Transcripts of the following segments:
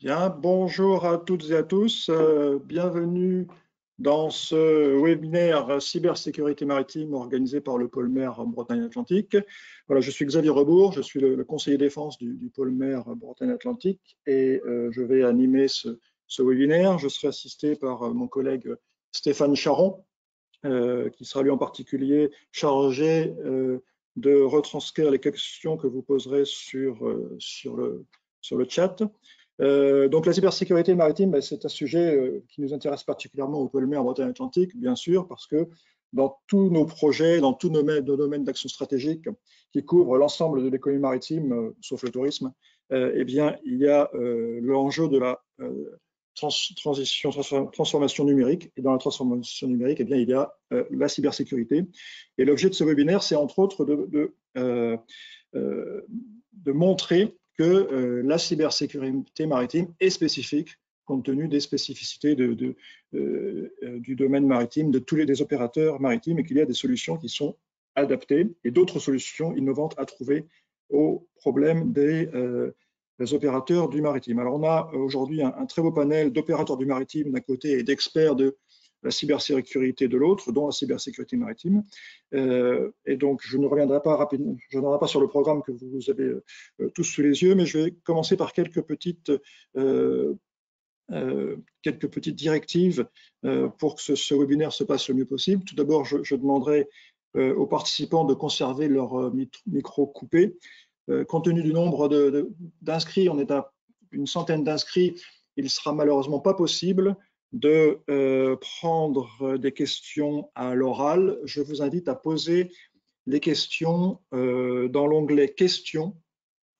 Bien, bonjour à toutes et à tous. Euh, bienvenue dans ce webinaire cybersécurité maritime organisé par le pôle mer Bretagne-Atlantique. Voilà, je suis Xavier Rebourg, je suis le, conseiller défense du, pôle mer Bretagne-Atlantique et euh, je vais animer ce, webinaire. Je serai assisté par euh, mon collègue Stéphane Charon, qui sera lui en particulier chargé de retranscrire les questions que vous poserez sur, le, sur le chat. Euh, donc la cybersécurité maritime, ben, c'est un sujet euh, qui nous intéresse particulièrement au mer en Bretagne-Atlantique, bien sûr, parce que dans tous nos projets, dans tous nos, domaines d'action stratégique qui couvrent l'ensemble de l'économie maritime, euh, sauf le tourisme, eh bien, il y a l'enjeu de la transition, transformation numérique. Et dans la transformation numérique, eh bien, il y a la cybersécurité. Et l'objet de ce webinaire, c'est entre autres de, de montrer que euh, la cybersécurité maritime est spécifique compte tenu des spécificités euh, euh, du domaine maritime, de tous les des opérateurs maritimes, et qu'il y a des solutions qui sont adaptées et d'autres solutions innovantes à trouver aux problèmes des, opérateurs du maritime. Alors on a aujourd'hui un, très beau panel d'opérateurs du maritime d'un côté et d'experts de la cybersécurité de l'autre, dont la cybersécurité maritime. Euh, et donc, je ne reviendrai pas rapidement, je reviendrai pas sur le programme que vous avez euh, tous sous les yeux, mais je vais commencer par quelques petites, euh, quelques petites directives pour que ce, webinaire se passe le mieux possible. Tout d'abord, je, demanderai aux participants de conserver leur micro coupé. compte tenu du nombre d'inscrits, on est à une centaine d'inscrits, il ne sera malheureusement pas possible de euh, prendre des questions à l'oral, je vous invite à poser les questions euh, dans l'onglet Questions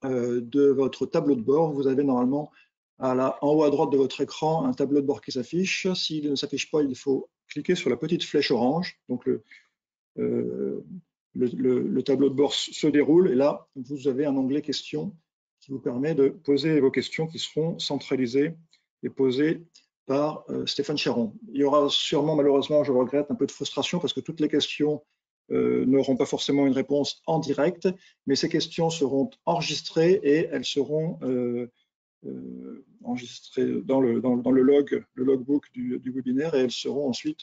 euh, de votre tableau de bord. Vous avez normalement à la, en haut à droite de votre écran un tableau de bord qui s'affiche. S'il ne s'affiche pas, il faut cliquer sur la petite flèche orange. Donc le, le, le, tableau de bord se déroule et là, vous avez un onglet Questions qui vous permet de poser vos questions qui seront centralisées et posées par euh, Stéphane Charon. Il y aura sûrement, malheureusement, je regrette, un peu de frustration parce que toutes les questions euh, n'auront pas forcément une réponse en direct, mais ces questions seront enregistrées et elles seront euh, enregistrées dans le, dans, le, log, le logbook du, webinaire et elles seront ensuite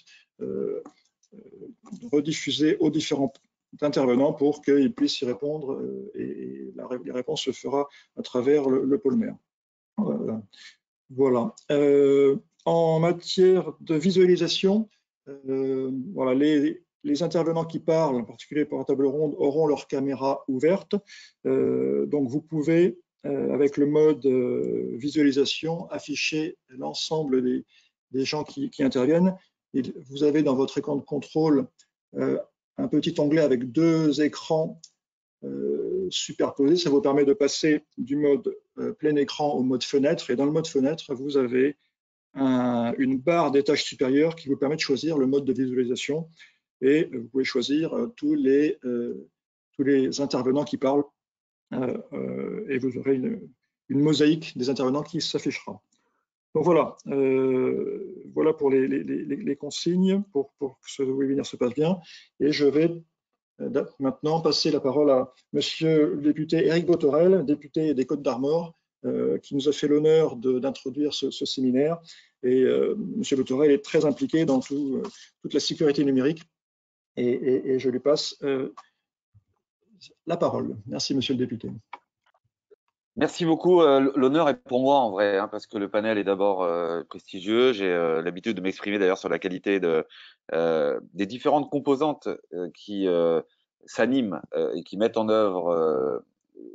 rediffusées aux différents intervenants pour qu'ils puissent y répondre et, la, réponse se fera à travers le, pôle mer. Voilà. voilà. En matière de visualisation, euh, voilà, les, intervenants qui parlent, en particulier pour la table ronde, auront leur caméra ouverte. Euh, donc vous pouvez, euh, avec le mode visualisation, afficher l'ensemble des, gens qui, interviennent. vous avez dans votre écran de contrôle un petit onglet avec deux écrans superposés. Ça vous permet de passer du mode plein écran au mode fenêtre. Et dans le mode fenêtre, vous avez une barre des tâches supérieures qui vous permet de choisir le mode de visualisation et vous pouvez choisir euh, tous les, euh, tous les intervenants qui parlent euh, et vous aurez une, mosaïque des intervenants qui s'affichera. Donc voilà, voilà pour les, consignes pour, que ce webinaire se passe bien. Et je vais maintenant passer la parole à Monsieur le député Éric Botorel, député des Côtes d'Armor, euh, qui nous a fait l'honneur d'introduire ce, séminaire. Et euh, M. Botorel est très impliqué dans euh, toute la sécurité numérique. Et, je lui passe la parole. Merci, Monsieur le député. Merci beaucoup. L'honneur est pour moi en vrai, hein, parce que le panel est d'abord prestigieux. J'ai l'habitude de m'exprimer d'ailleurs sur la qualité de, des différentes composantes qui s'animent et qui mettent en œuvre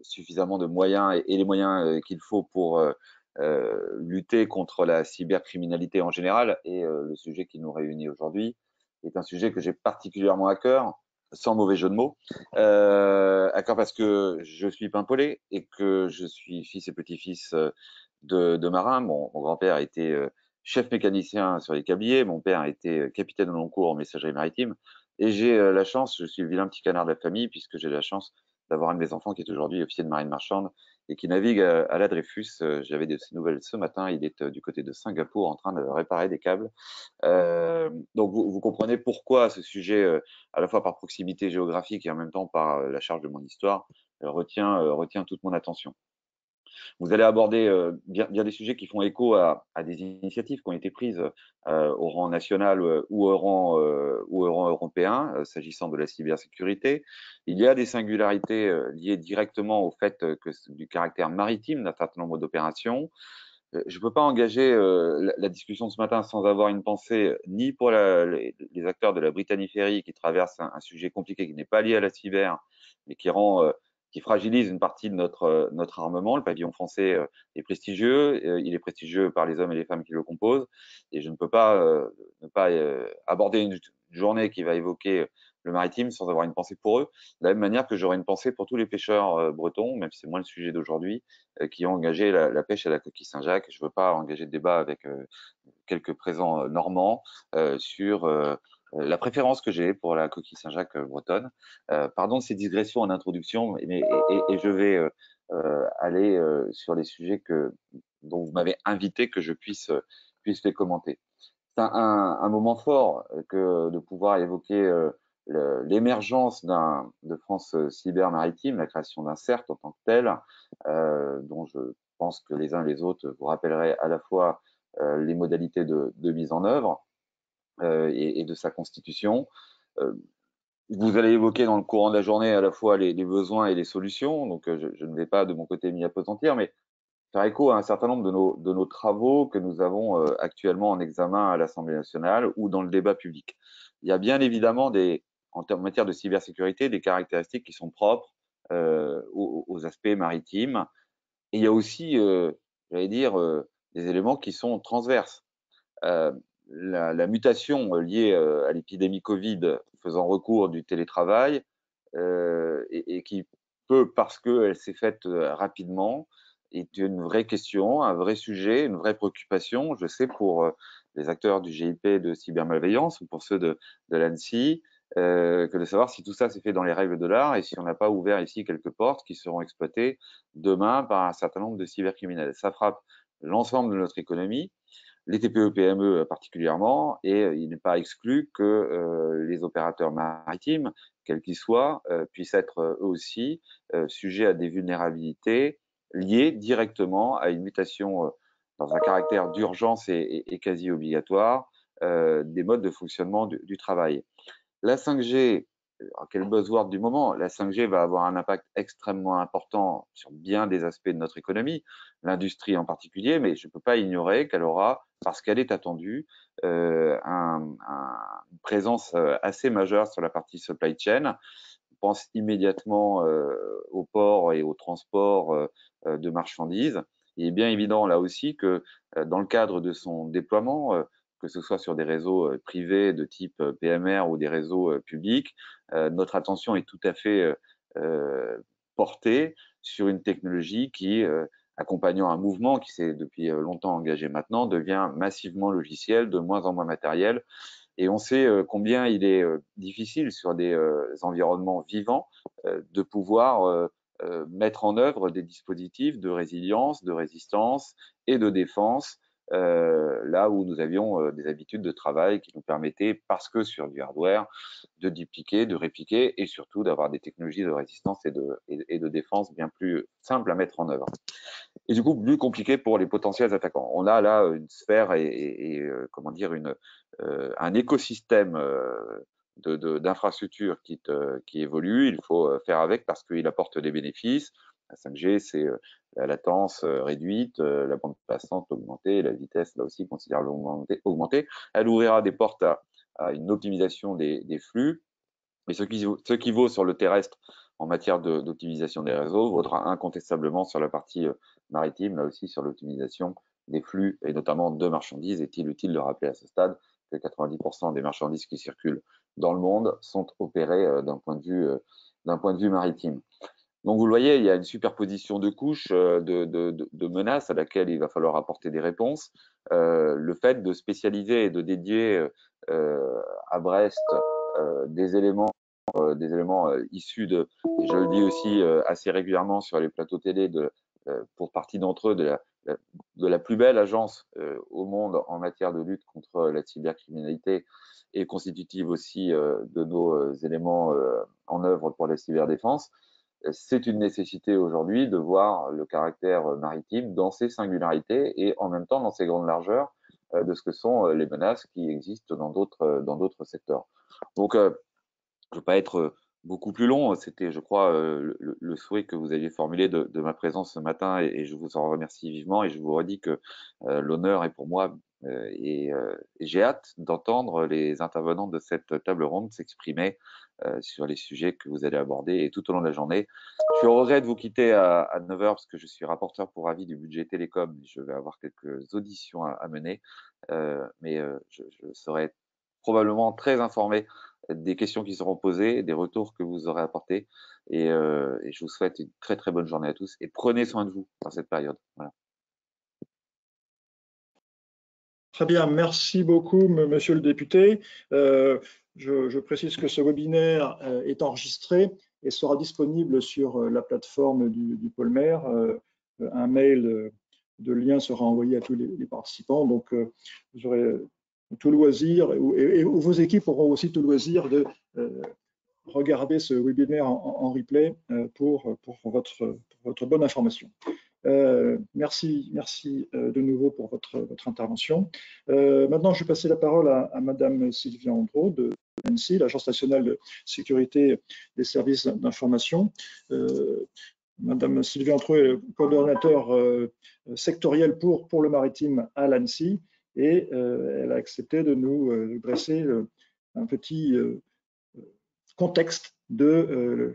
suffisamment de moyens et, les moyens euh, qu'il faut pour euh, euh, lutter contre la cybercriminalité en général. Et le sujet qui nous réunit aujourd'hui est un sujet que j'ai particulièrement à cœur, sans mauvais jeu de mots, à cœur parce que je suis pimpolé et que je suis fils et petit-fils de, marins. Mon, grand-père a été chef mécanicien sur les câbliers, mon père a été capitaine de long cours en messagerie maritime, et j'ai la chance, je suis le vilain petit canard de la famille, puisque j'ai la chance d'avoir un de mes enfants qui est aujourd'hui officier de marine marchande et qui navigue à, la Dreyfus. Euh, j'avais de ces nouvelles ce matin. Il est euh, du côté de Singapour en train de réparer des câbles. Euh, donc vous, comprenez pourquoi ce sujet, à la fois par proximité géographique et en même temps par la charge de mon histoire, retient toute mon attention. Vous allez aborder euh, bien, des sujets qui font écho à, des initiatives qui ont été prises euh, au rang national euh, ou au rang, ou au rang européen, s'agissant de la cybersécurité. Il y a des singularités liées directement au fait que du caractère maritime d'un certain nombre d'opérations. Je ne peux pas engager la, discussion ce matin sans avoir une pensée ni pour les, acteurs de la Britannie Ferry qui traversent un, un sujet compliqué qui n'est pas lié à la cyber, mais qui rend qui fragilise une partie de notre, euh, notre armement. Le pavillon français euh, est prestigieux, euh, il est prestigieux par les hommes et les femmes qui le composent, et je ne peux pas ne pas aborder une journée qui va évoquer le maritime sans avoir une pensée pour eux, de la même manière que j'aurais une pensée pour tous les pêcheurs bretons, même si c'est moins le sujet d'aujourd'hui, qui ont engagé la, pêche à la coquille Saint-Jacques. Je ne veux pas engager de débat avec quelques présents normands sur euh, la préférence que j'ai pour la coquille Saint-Jacques euh, bretonne. Euh, pardon de ces digressions en introduction, mais, et, je vais aller sur les sujets que, dont vous m'avez invité que je puisse, puisse les commenter. C'est un, un, moment fort que de pouvoir évoquer l'émergence de France cyber maritime, la création d'un CERT en tant que tel, euh, dont je pense que les uns et les autres vous rappellerez à la fois euh, les modalités de, de, mise en œuvre, euh, et, de sa constitution. Euh, vous allez évoquer dans le courant de la journée à la fois les, besoins et les solutions, donc euh, je, ne vais pas de mon côté m'y appesantir, mais faire écho à un certain nombre de nos, travaux que nous avons actuellement en examen à l'Assemblée nationale ou dans le débat public. Il y a bien évidemment des, en, matière de cybersécurité des caractéristiques qui sont propres aux, aspects maritimes. Et il y a aussi, j'allais dire, des éléments qui sont transverses la, la, mutation euh, liée euh, à l'épidémie Covid faisant recours du télétravail euh, et, et, qui peut, parce qu'elle s'est faite euh, rapidement, est une vraie question, un vrai sujet, une vraie préoccupation, je sais, pour les acteurs du GIP de cybermalveillance ou pour ceux de, de l'ANSI, euh, que de savoir si tout ça s'est fait dans les règles de l'art et si on n'a pas ouvert ici quelques portes qui seront exploitées demain par un certain nombre de cybercriminels. Ça frappe l'ensemble de notre économie, les TPE-PME particulièrement, et euh, il n'est pas exclu que euh, les opérateurs maritimes, quels qu'ils soient, euh, puissent être eux aussi sujets à des vulnérabilités liées directement à une mutation dans un caractère d'urgence et, quasi obligatoire des modes de fonctionnement du, du travail. La 5G quel buzzword du moment, la 5G va avoir un impact extrêmement important sur bien des aspects de notre économie, l'industrie en particulier, mais je ne peux pas ignorer qu'elle aura, parce qu'elle est attendue, euh, un, une présence euh, assez majeure sur la partie supply chain. On pense immédiatement euh, au port et au transport euh, de marchandises. Il est bien évident là aussi que dans le cadre de son déploiement, que ce soit sur des réseaux privés de type PMR ou des réseaux publics, notre attention est tout à fait portée sur une technologie qui, accompagnant un mouvement qui s'est depuis longtemps engagé maintenant, devient massivement logiciel, de moins en moins matériel. Et on sait combien il est difficile sur des environnements vivants de pouvoir mettre en œuvre des dispositifs de résilience, de résistance et de défense euh, là où nous avions euh, des habitudes de travail qui nous permettaient, parce que sur du hardware, de dupliquer, de répliquer et surtout d'avoir des technologies de résistance et de, défense bien plus simples à mettre en œuvre. Et du coup, plus compliqué pour les potentiels attaquants. On a là une sphère et, euh, comment dire un écosystème d'infrastructures qui, qui évolue. Il faut faire avec parce qu'il apporte des bénéfices. La 5G, c'est la latence euh, réduite, euh, la bande passante augmentée, la vitesse là aussi considérablement augmentée. Elle ouvrira des portes à, une optimisation des, flux. Mais ce qui, vaut sur le terrestre en matière d'optimisation des réseaux vaudra incontestablement sur la partie euh, maritime, là aussi sur l'optimisation des flux et notamment de marchandises. Est-il utile de rappeler à ce stade que 90% des marchandises qui circulent dans le monde sont opérées d'un point de vue maritime? Donc vous le voyez, il y a une superposition de couches euh, de, de, de, menaces à laquelle il va falloir apporter des réponses. Euh, le fait de spécialiser et de dédier euh, à Brest euh, des éléments, euh, des éléments issus de, je le dis aussi assez régulièrement sur les plateaux télé, de, pour partie d'entre eux, de la, de la plus belle agence au monde en matière de lutte contre la cybercriminalité et constitutive aussi de nos éléments en œuvre pour la cyberdéfense c'est une nécessité aujourd'hui de voir le caractère maritime dans ses singularités et en même temps dans ses grandes largeurs de ce que sont les menaces qui existent dans d'autres dans d'autres secteurs. Donc, je ne veux pas être beaucoup plus long. C'était, je crois, le, souhait que vous aviez formulé de, ma présence ce matin et, je vous en remercie vivement et je vous redis que l'honneur est pour moi euh, et, euh, j'ai hâte d'entendre les intervenants de cette table ronde s'exprimer euh, sur les sujets que vous allez aborder et tout au long de la journée. Je suis au regret de vous quitter à, à 9h parce que je suis rapporteur pour avis du budget télécom. Je vais avoir quelques auditions à, mener, mais je, je, serai probablement très informé des questions qui seront posées, des retours que vous aurez apportés. Et, et, je vous souhaite une très très bonne journée à tous et prenez soin de vous dans cette période. Voilà. Très bien, merci beaucoup, monsieur le député. Euh, je, précise que ce webinaire euh, est enregistré et sera disponible sur euh, la plateforme du, du Polmer. un mail de lien sera envoyé à tous les, participants. Donc, vous aurez tout loisir et, vos équipes auront aussi tout loisir de regarder ce webinaire en, replay pour, votre bonne information. Euh, merci, merci euh, de nouveau pour votre, intervention. Euh, maintenant, je vais passer la parole à, Madame Sylvia Andro de l'ANSI, l'Agence nationale de sécurité des services d'information. Madame Sylvia Andro est coordonnateur sectoriel pour, pour le maritime à l'ANSI et elle a accepté de nous dresser un petit contexte de,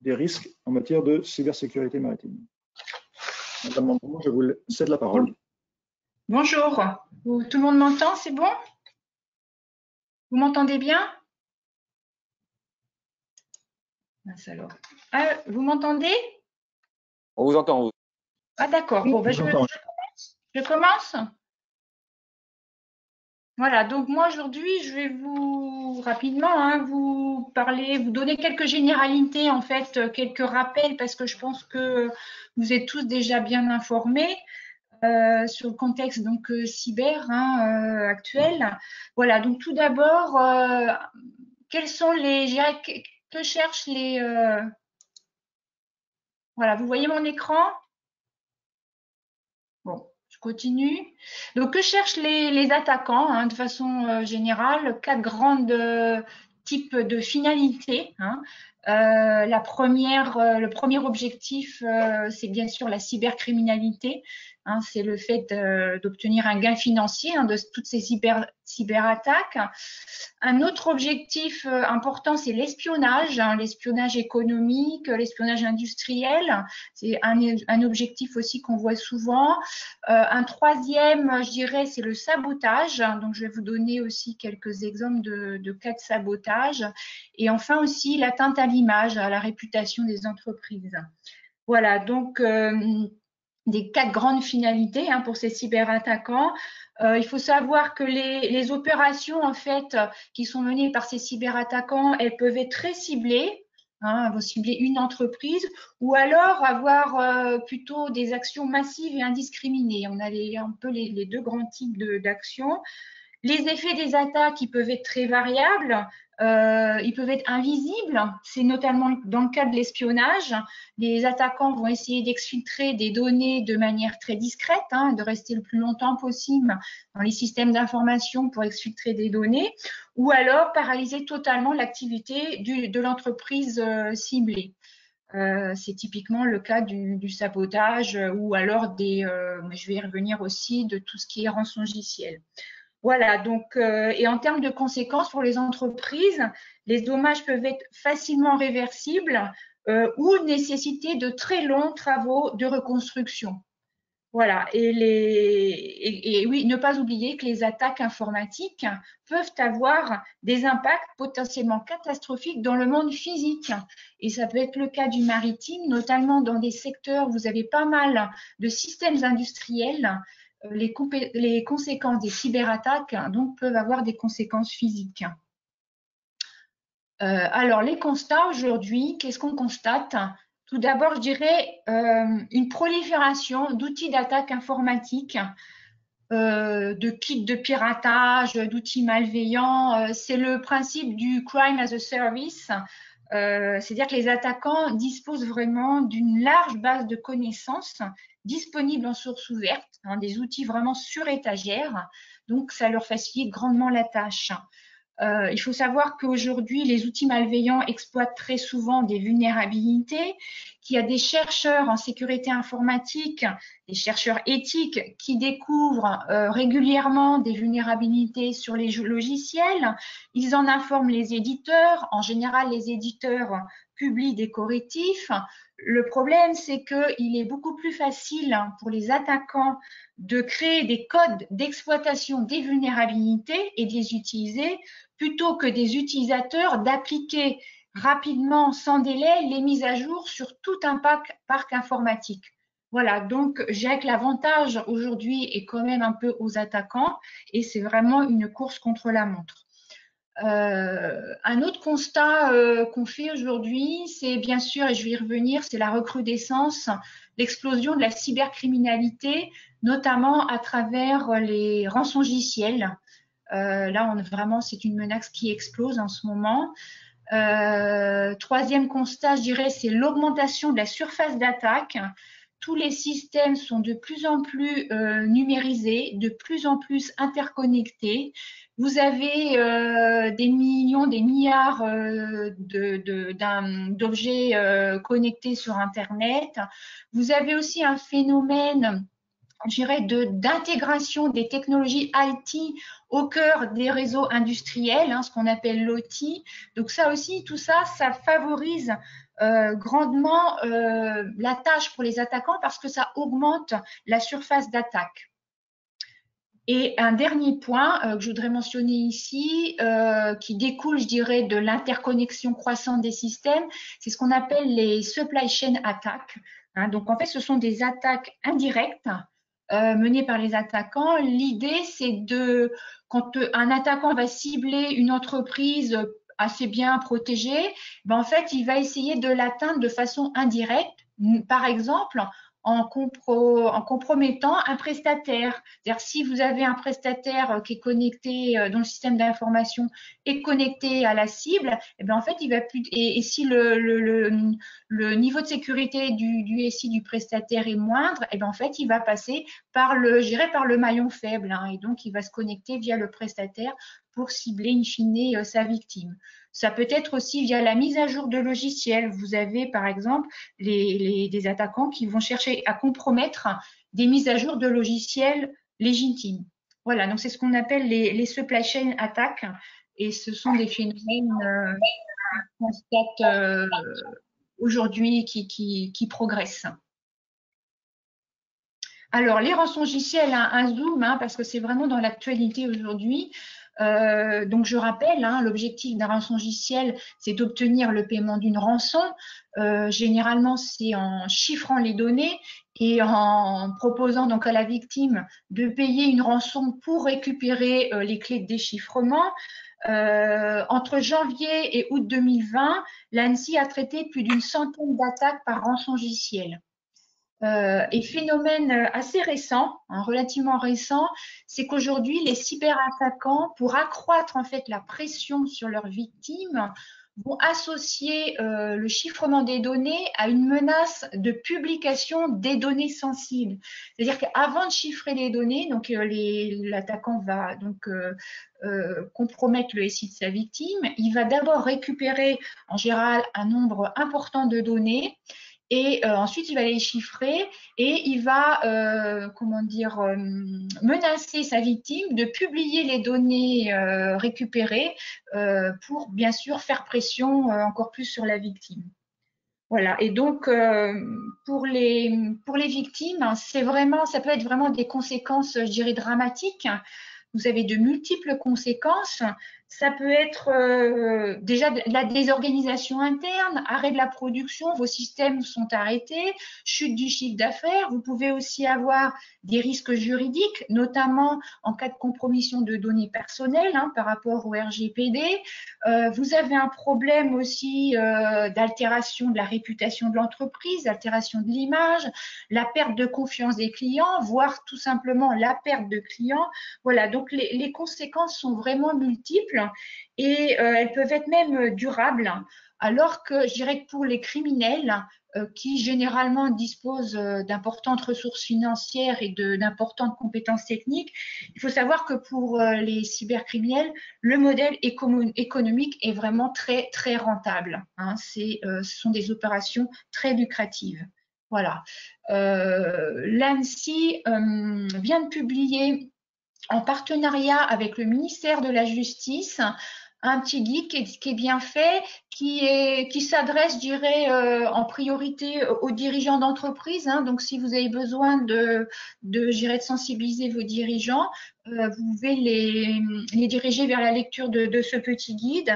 des risques en matière de cybersécurité maritime. Madame je vous cède la parole. Bonjour. tout le monde m'entend, c'est bon? Vous m'entendez bien? Alors. Ah, vous m'entendez? On vous entend. Ah d'accord. Bon, ben, je, je, commence? Voilà, donc moi aujourd'hui, je vais vous rapidement hein, vous parler, vous donner quelques généralités, en fait, quelques rappels, parce que je pense que vous êtes tous déjà bien informés. Euh, sur le contexte donc euh, cyber hein, euh, actuel. Voilà, donc tout d'abord, quels sont les, que, que cherchent les, voilà, vous voyez mon écran? Continue. Donc, que cherchent les, attaquants hein, de façon euh, générale? Quatre grandes euh, types de finalités. Hein. Euh, première, le premier objectif, c'est bien sûr la cybercriminalité. Hein, c'est le fait d'obtenir un gain financier de toutes ces cyber, cyberattaques. Un autre objectif euh, important, c'est l'espionnage, hein, l'espionnage économique, l'espionnage industriel. C'est un, objectif aussi qu'on voit souvent. Euh, un troisième, je dirais, c'est le sabotage. Donc, je vais vous donner aussi quelques exemples de, cas de sabotage. Et enfin aussi l'atteinte à l'image, à la réputation des entreprises. Voilà, donc euh, des quatre grandes finalités hein, pour ces cyberattaquants. Euh, il faut savoir que les, opérations en fait qui sont menées par ces cyberattaquants, elles peuvent être très ciblées. Hein, vont cibler une entreprise ou alors avoir euh, plutôt des actions massives et indiscriminées. On a un peu les, deux grands types d'actions. Les effets des attaques, peuvent être très variables. Euh, ils peuvent être invisibles. C'est notamment dans le cas de l'espionnage. Les attaquants vont essayer d'exfiltrer des données de manière très discrète, hein, de rester le plus longtemps possible dans les systèmes d'information pour exfiltrer des données, ou alors paralyser totalement l'activité de l'entreprise euh, ciblée. Euh, c'est typiquement le cas du, sabotage ou alors des, je vais y revenir aussi, de tout ce qui est rançongiciel. Voilà, donc, euh, et en termes de conséquences pour les entreprises, les dommages peuvent être facilement réversibles euh, ou nécessiter de très longs travaux de reconstruction. Voilà, et, les, et, oui, ne pas oublier que les attaques informatiques peuvent avoir des impacts potentiellement catastrophiques dans le monde physique. Et ça peut être le cas du maritime, notamment dans des secteurs où vous avez pas mal de systèmes industriels les, les, conséquences des cyberattaques donc, peuvent avoir des conséquences physiques. Euh, alors, les constats aujourd'hui, qu'est-ce qu'on constate? Tout d'abord, je dirais euh, une prolifération d'outils d'attaque informatique, euh, de kits de piratage, d'outils malveillants. C'est le principe du crime as a service. C'est-à-dire que les attaquants disposent vraiment d'une large base de connaissances disponibles en source ouverte, hein, des outils vraiment sur étagère. Donc, ça leur facilite grandement la tâche. Euh, il faut savoir qu'aujourd'hui, les outils malveillants exploitent très souvent des vulnérabilités, qu'il y a des chercheurs en sécurité informatique, des chercheurs éthiques qui découvrent euh, régulièrement des vulnérabilités sur les logiciels. Ils en informent les éditeurs. En général, les éditeurs publient des correctifs. Le problème, c'est qu'il est beaucoup plus facile pour les attaquants de créer des codes d'exploitation des vulnérabilités et de les utiliser plutôt que des utilisateurs d'appliquer rapidement, sans délai, les mises à jour sur tout un parc, informatique. Voilà, donc j'ai que l'avantage aujourd'hui est quand même un peu aux attaquants et c'est vraiment une course contre la montre. Euh, un autre constat euh, qu'on fait aujourd'hui, c'est bien sûr, et je vais y revenir, c'est la recrudescence, l'explosion de la cybercriminalité, notamment à travers les rançongiciels. Euh, là, vraiment, c'est une menace qui explose en ce moment. Euh, troisième constat, je dirais, c'est l'augmentation de la surface d'attaque. Tous les systèmes sont de plus en plus numérisés, de plus en plus interconnectés. Vous avez des millions, des milliards d'objets connectés sur Internet. Vous avez aussi un phénomène je dirais, d'intégration des technologies IT au cœur des réseaux industriels, hein, ce qu'on appelle l'OT. Donc ça aussi, tout ça, ça favorise euh, grandement euh, la tâche pour les attaquants parce que ça augmente la surface d'attaque. Et un dernier point euh, que je voudrais mentionner ici, qui découle, je dirais, de l'interconnexion croissante des systèmes, c'est ce qu'on appelle les supply chain attaques. Hein. donc en fait, ce sont des attaques indirectes euh, menée par les attaquants. L'idée, c'est de, quand un attaquant va cibler une entreprise assez bien protégée, ben en fait, il va essayer de l'atteindre de façon indirecte. Par exemple, en, compromettant un prestataire. C'est-à-dire si vous avez un prestataire euh, qui est connecté, euh, dont le système d'information est connecté à la cible, et eh bien en fait, il va plus. Et, si le, niveau de sécurité du, du, SI du prestataire est moindre, et eh bien en fait, il va passer par le, par le maillon faible, hein, et donc il va se connecter via le prestataire pour cibler in fine euh, sa victime. Ça peut être aussi via la mise à jour de logiciels. Vous avez par exemple les, des attaquants qui vont chercher à compromettre des mises à jour de logiciels légitimes. Voilà, donc c'est ce qu'on appelle les, les, supply chain attaques et ce sont des phénomènes euh, qu'on constate euh, aujourd'hui qui, qui, qui, progressent. Alors, les rançongiciels, un, un zoom, hein, parce que c'est vraiment dans l'actualité aujourd'hui. Euh, donc, je rappelle, hein, l'objectif d'un rançongiciel, c'est d'obtenir le paiement d'une rançon. Euh, généralement, c'est en chiffrant les données et en proposant donc à la victime de payer une rançon pour récupérer euh, les clés de déchiffrement. entre janvier et août 2020, l'ANSI a traité plus d'une centaine d'attaques par rançongiciel. Euh, et phénomène euh, assez récent, hein, relativement récent, c'est qu'aujourd'hui, les cyberattaquants, pour accroître en fait la pression sur leurs victimes, vont associer euh, le chiffrement des données à une menace de publication des données sensibles. C'est-à-dire qu'avant de chiffrer les données, donc l'attaquant va donc compromettre le SI de sa victime, il va d'abord récupérer en général un nombre important de données et euh, ensuite il va les chiffrer et il va euh, comment dire euh, menacer sa victime de publier les données récupérées pour bien sûr faire pression encore plus sur la victime. Voilà. Et donc pour les pour les victimes, c'est vraiment ça peut être vraiment des conséquences, je dirais dramatiques. Vous avez de multiples conséquences. Ça peut être euh, déjà la désorganisation interne, arrêt de la production, vos systèmes sont arrêtés, chute du chiffre d'affaires. Vous pouvez aussi avoir des risques juridiques, notamment en cas de compromission de données personnelles hein, par rapport au RGPD. Euh, vous avez un problème aussi euh, d'altération de la réputation de l'entreprise, altération de l'image, la perte de confiance des clients, voire tout simplement la perte de clients. Voilà, donc les conséquences sont vraiment multiples et euh, elles peuvent être même durables. alors que je dirais que pour les criminels, euh, qui généralement disposent euh, d'importantes ressources financières et d'importantes compétences techniques, il faut savoir que pour euh, les cybercriminels, le modèle économique est vraiment très, très rentable. Hein. ce sont des opérations très lucratives. Voilà. L'ANSI vient de publier en partenariat avec le ministère de la Justice un petit guide qui est, bien fait, qui, s'adresse, je dirais, euh, en priorité aux dirigeants d'entreprise. Hein. Donc, si vous avez besoin de, de, sensibiliser vos dirigeants, euh, vous pouvez les, les, diriger vers la lecture de ce petit guide.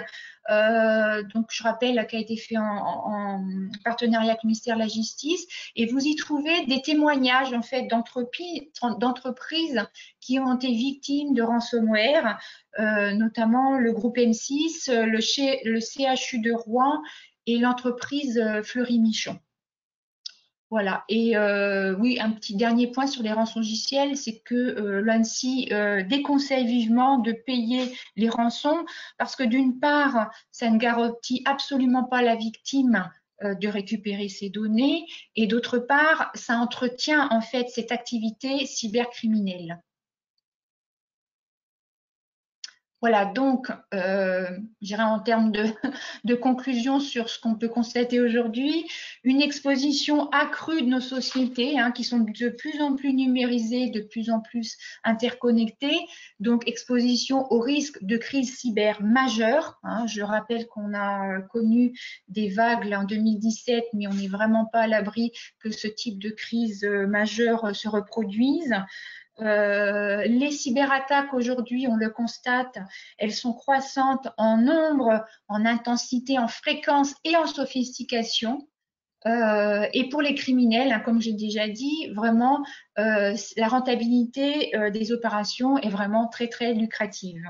Euh, donc, je rappelle, qui a été fait en, en, partenariat avec le ministère de la Justice. Et vous y trouvez des témoignages, en fait, d'entreprises qui ont été victimes de ransomware, euh, notamment le groupe M6, le, CHU de Rouen et l'entreprise euh, Fleury-Michon. Voilà. Et euh, oui, un petit dernier point sur les rançongiciels, c'est que euh, l'ANSI euh, déconseille vivement de payer les rançons parce que d'une part, ça ne garantit absolument pas la victime de récupérer ses données et d'autre part, ça entretient en fait cette activité cybercriminelle. Voilà, donc, euh, j'irai en termes de, conclusion sur ce qu'on peut constater aujourd'hui, une exposition accrue de nos sociétés hein, qui sont de plus en plus numérisées, de plus en plus interconnectées, donc exposition au risque de crise cyber majeure. Hein. je rappelle qu'on a connu des vagues en 2017, mais on n'est vraiment pas à l'abri que ce type de crise euh, majeure se reproduise. Euh, les cyberattaques aujourd'hui, on le constate, elles sont croissantes en nombre, en intensité, en fréquence et en sophistication. Euh, et pour les criminels, hein, comme j'ai déjà dit, vraiment, euh, la rentabilité des opérations est vraiment très, très lucrative.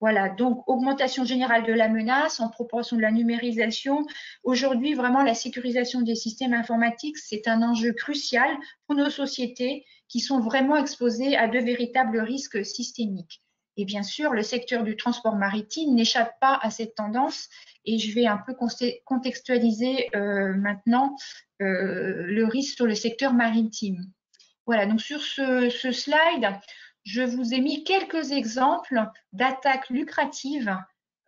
Voilà, donc augmentation générale de la menace en proportion de la numérisation. Aujourd'hui, vraiment, la sécurisation des systèmes informatiques, c'est un enjeu crucial pour nos sociétés qui sont vraiment exposées à de véritables risques systémiques. Et bien sûr, le secteur du transport maritime n'échappe pas à cette tendance et je vais un peu contextualiser euh, maintenant euh, le risque sur le secteur maritime. Voilà, donc sur ce, ce slide, je vous ai mis quelques exemples d'attaques lucratives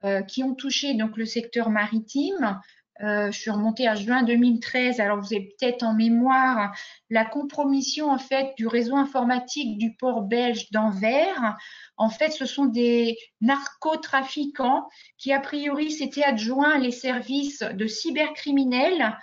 euh, qui ont touché donc le secteur maritime. Euh, je suis remontée à juin 2013. Alors vous avez peut-être en mémoire la compromission en fait du réseau informatique du port belge d'Anvers. En fait, ce sont des narcotrafiquants qui a priori s'étaient adjoints les services de cybercriminels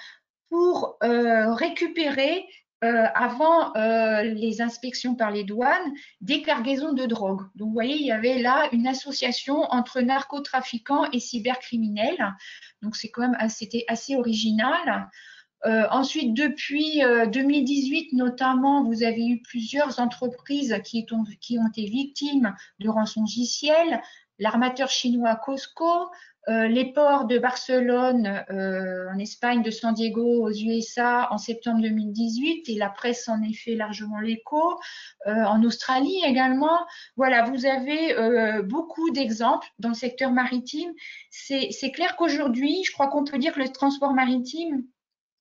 pour euh, récupérer euh, avant euh, les inspections par les douanes des cargaisons de drogue. Donc, vous voyez, il y avait là une association entre narcotrafiquants et cybercriminels. Donc, c'est quand même c'était assez original. Euh, ensuite, depuis 2018 notamment, vous avez eu plusieurs entreprises qui ont, été victimes de rançongiciels. L'armateur chinois Costco, euh, les ports de Barcelone euh, en Espagne, de San Diego aux USA en septembre 2018, et la presse en est fait largement l'écho, euh, en Australie également. Voilà, vous avez beaucoup d'exemples dans le secteur maritime. C'est clair qu'aujourd'hui, je crois qu'on peut dire que le transport maritime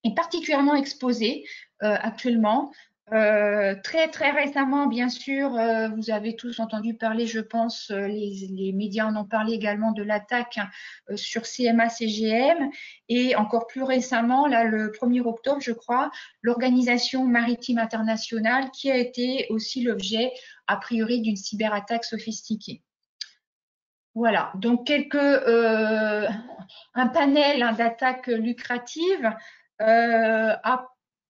est particulièrement exposé actuellement. Euh, très très récemment, bien sûr, euh, vous avez tous entendu parler, je pense, euh, les, médias en ont parlé également de l'attaque sur CMA-CGM et encore plus récemment, là, le 1er octobre, je crois, l'Organisation maritime internationale qui a été aussi l'objet, a priori, d'une cyberattaque sophistiquée. Voilà, donc quelques, un panel hein, d'attaques lucratives. à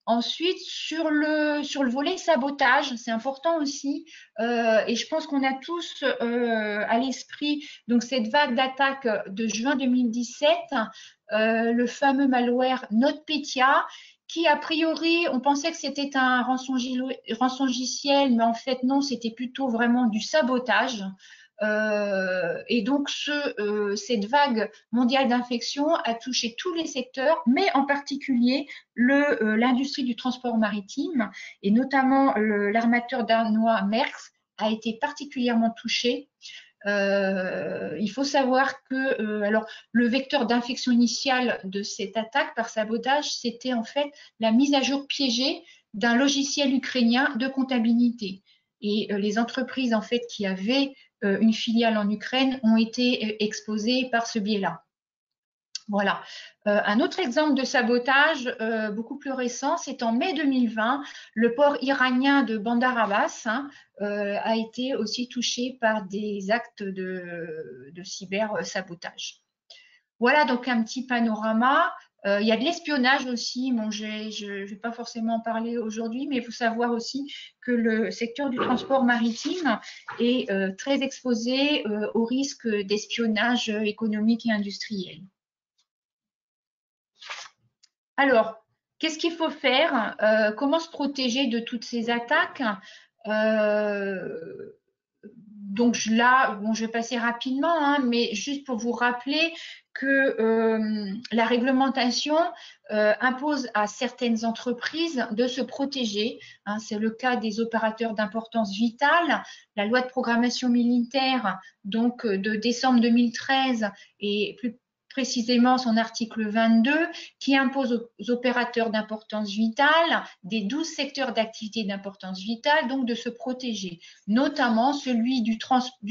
Ensuite, sur le, sur le volet sabotage, c'est important aussi, euh, et je pense qu'on a tous euh, à l'esprit donc cette vague d'attaque de juin 2017, euh, le fameux malware NotPetya, qui a priori, on pensait que c'était un rançongiciel, mais en fait non, c'était plutôt vraiment du sabotage. Euh, et donc, euh, cette vague mondiale d'infection a touché tous les secteurs, mais en particulier euh, l'industrie du transport maritime, et notamment l'armateur danois Maersk a été particulièrement touché. il faut savoir que alors le vecteur d'infection initiale de cette attaque par sabotage, c'était en fait la mise à jour piégée d'un logiciel ukrainien de comptabilité. Et les entreprises en fait qui avaient une filiale en Ukraine ont été exposées par ce biais-là. Voilà. Euh, un autre exemple de sabotage euh, beaucoup plus récent, c'est en mai 2020, le port iranien de Bandar Abbas hein, euh, a été aussi touché par des actes de, de cyber-sabotage. Voilà donc un petit panorama. Il y a de l'espionnage aussi. Je ne vais pas forcément en parler aujourd'hui, mais il faut savoir aussi que le secteur du transport maritime est très exposé au risque d'espionnage économique et industriel. Alors, qu'est-ce qu'il faut faire? Euh, Comment se protéger de toutes ces attaques? Euh, donc là, bon, je vais passer rapidement, hein, mais juste pour vous rappeler que euh, la réglementation impose à certaines entreprises de se protéger. Hein. C'est le cas des opérateurs d'importance vitale. La loi de programmation militaire, donc de décembre 2013, et plus précisément son article 22 qui impose aux opérateurs d'importance vitale des 12 secteurs d'activité d'importance vitale donc de se protéger, notamment celui du,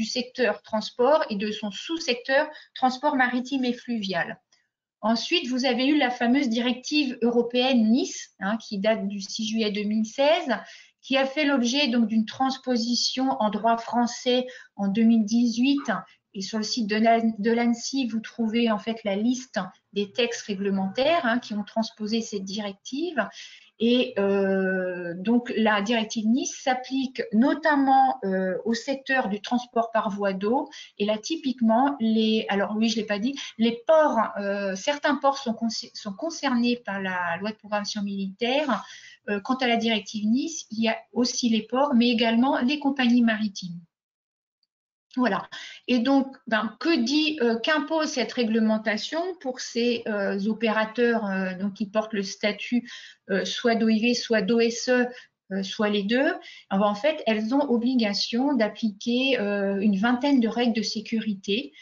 secteur transport et de son sous-secteur transport maritime et fluvial. Ensuite, vous avez eu la fameuse directive européenne Nice, hein, qui date du 6 juillet 2016, qui a fait l'objet d'une transposition en droit français en 2018 et sur le site de l'ANSI, vous trouvez en fait la liste des textes réglementaires hein, qui ont transposé cette directive. Et euh, donc la directive Nice s'applique notamment euh, au secteur du transport par voie d'eau. Et là, typiquement, les, alors oui, je l'ai pas dit, les ports, euh, certains ports sont, sont, concernés par la loi de programmation militaire. quant à la directive Nice, il y a aussi les ports, mais également les compagnies maritimes. Voilà. Et donc, ben, que dit, euh, qu'impose cette réglementation pour ces euh, opérateurs euh, qui portent le statut soit d'OIV, soit d'OSE, soit les deux? En fait, elles ont obligation d'appliquer une vingtaine de règles de sécurité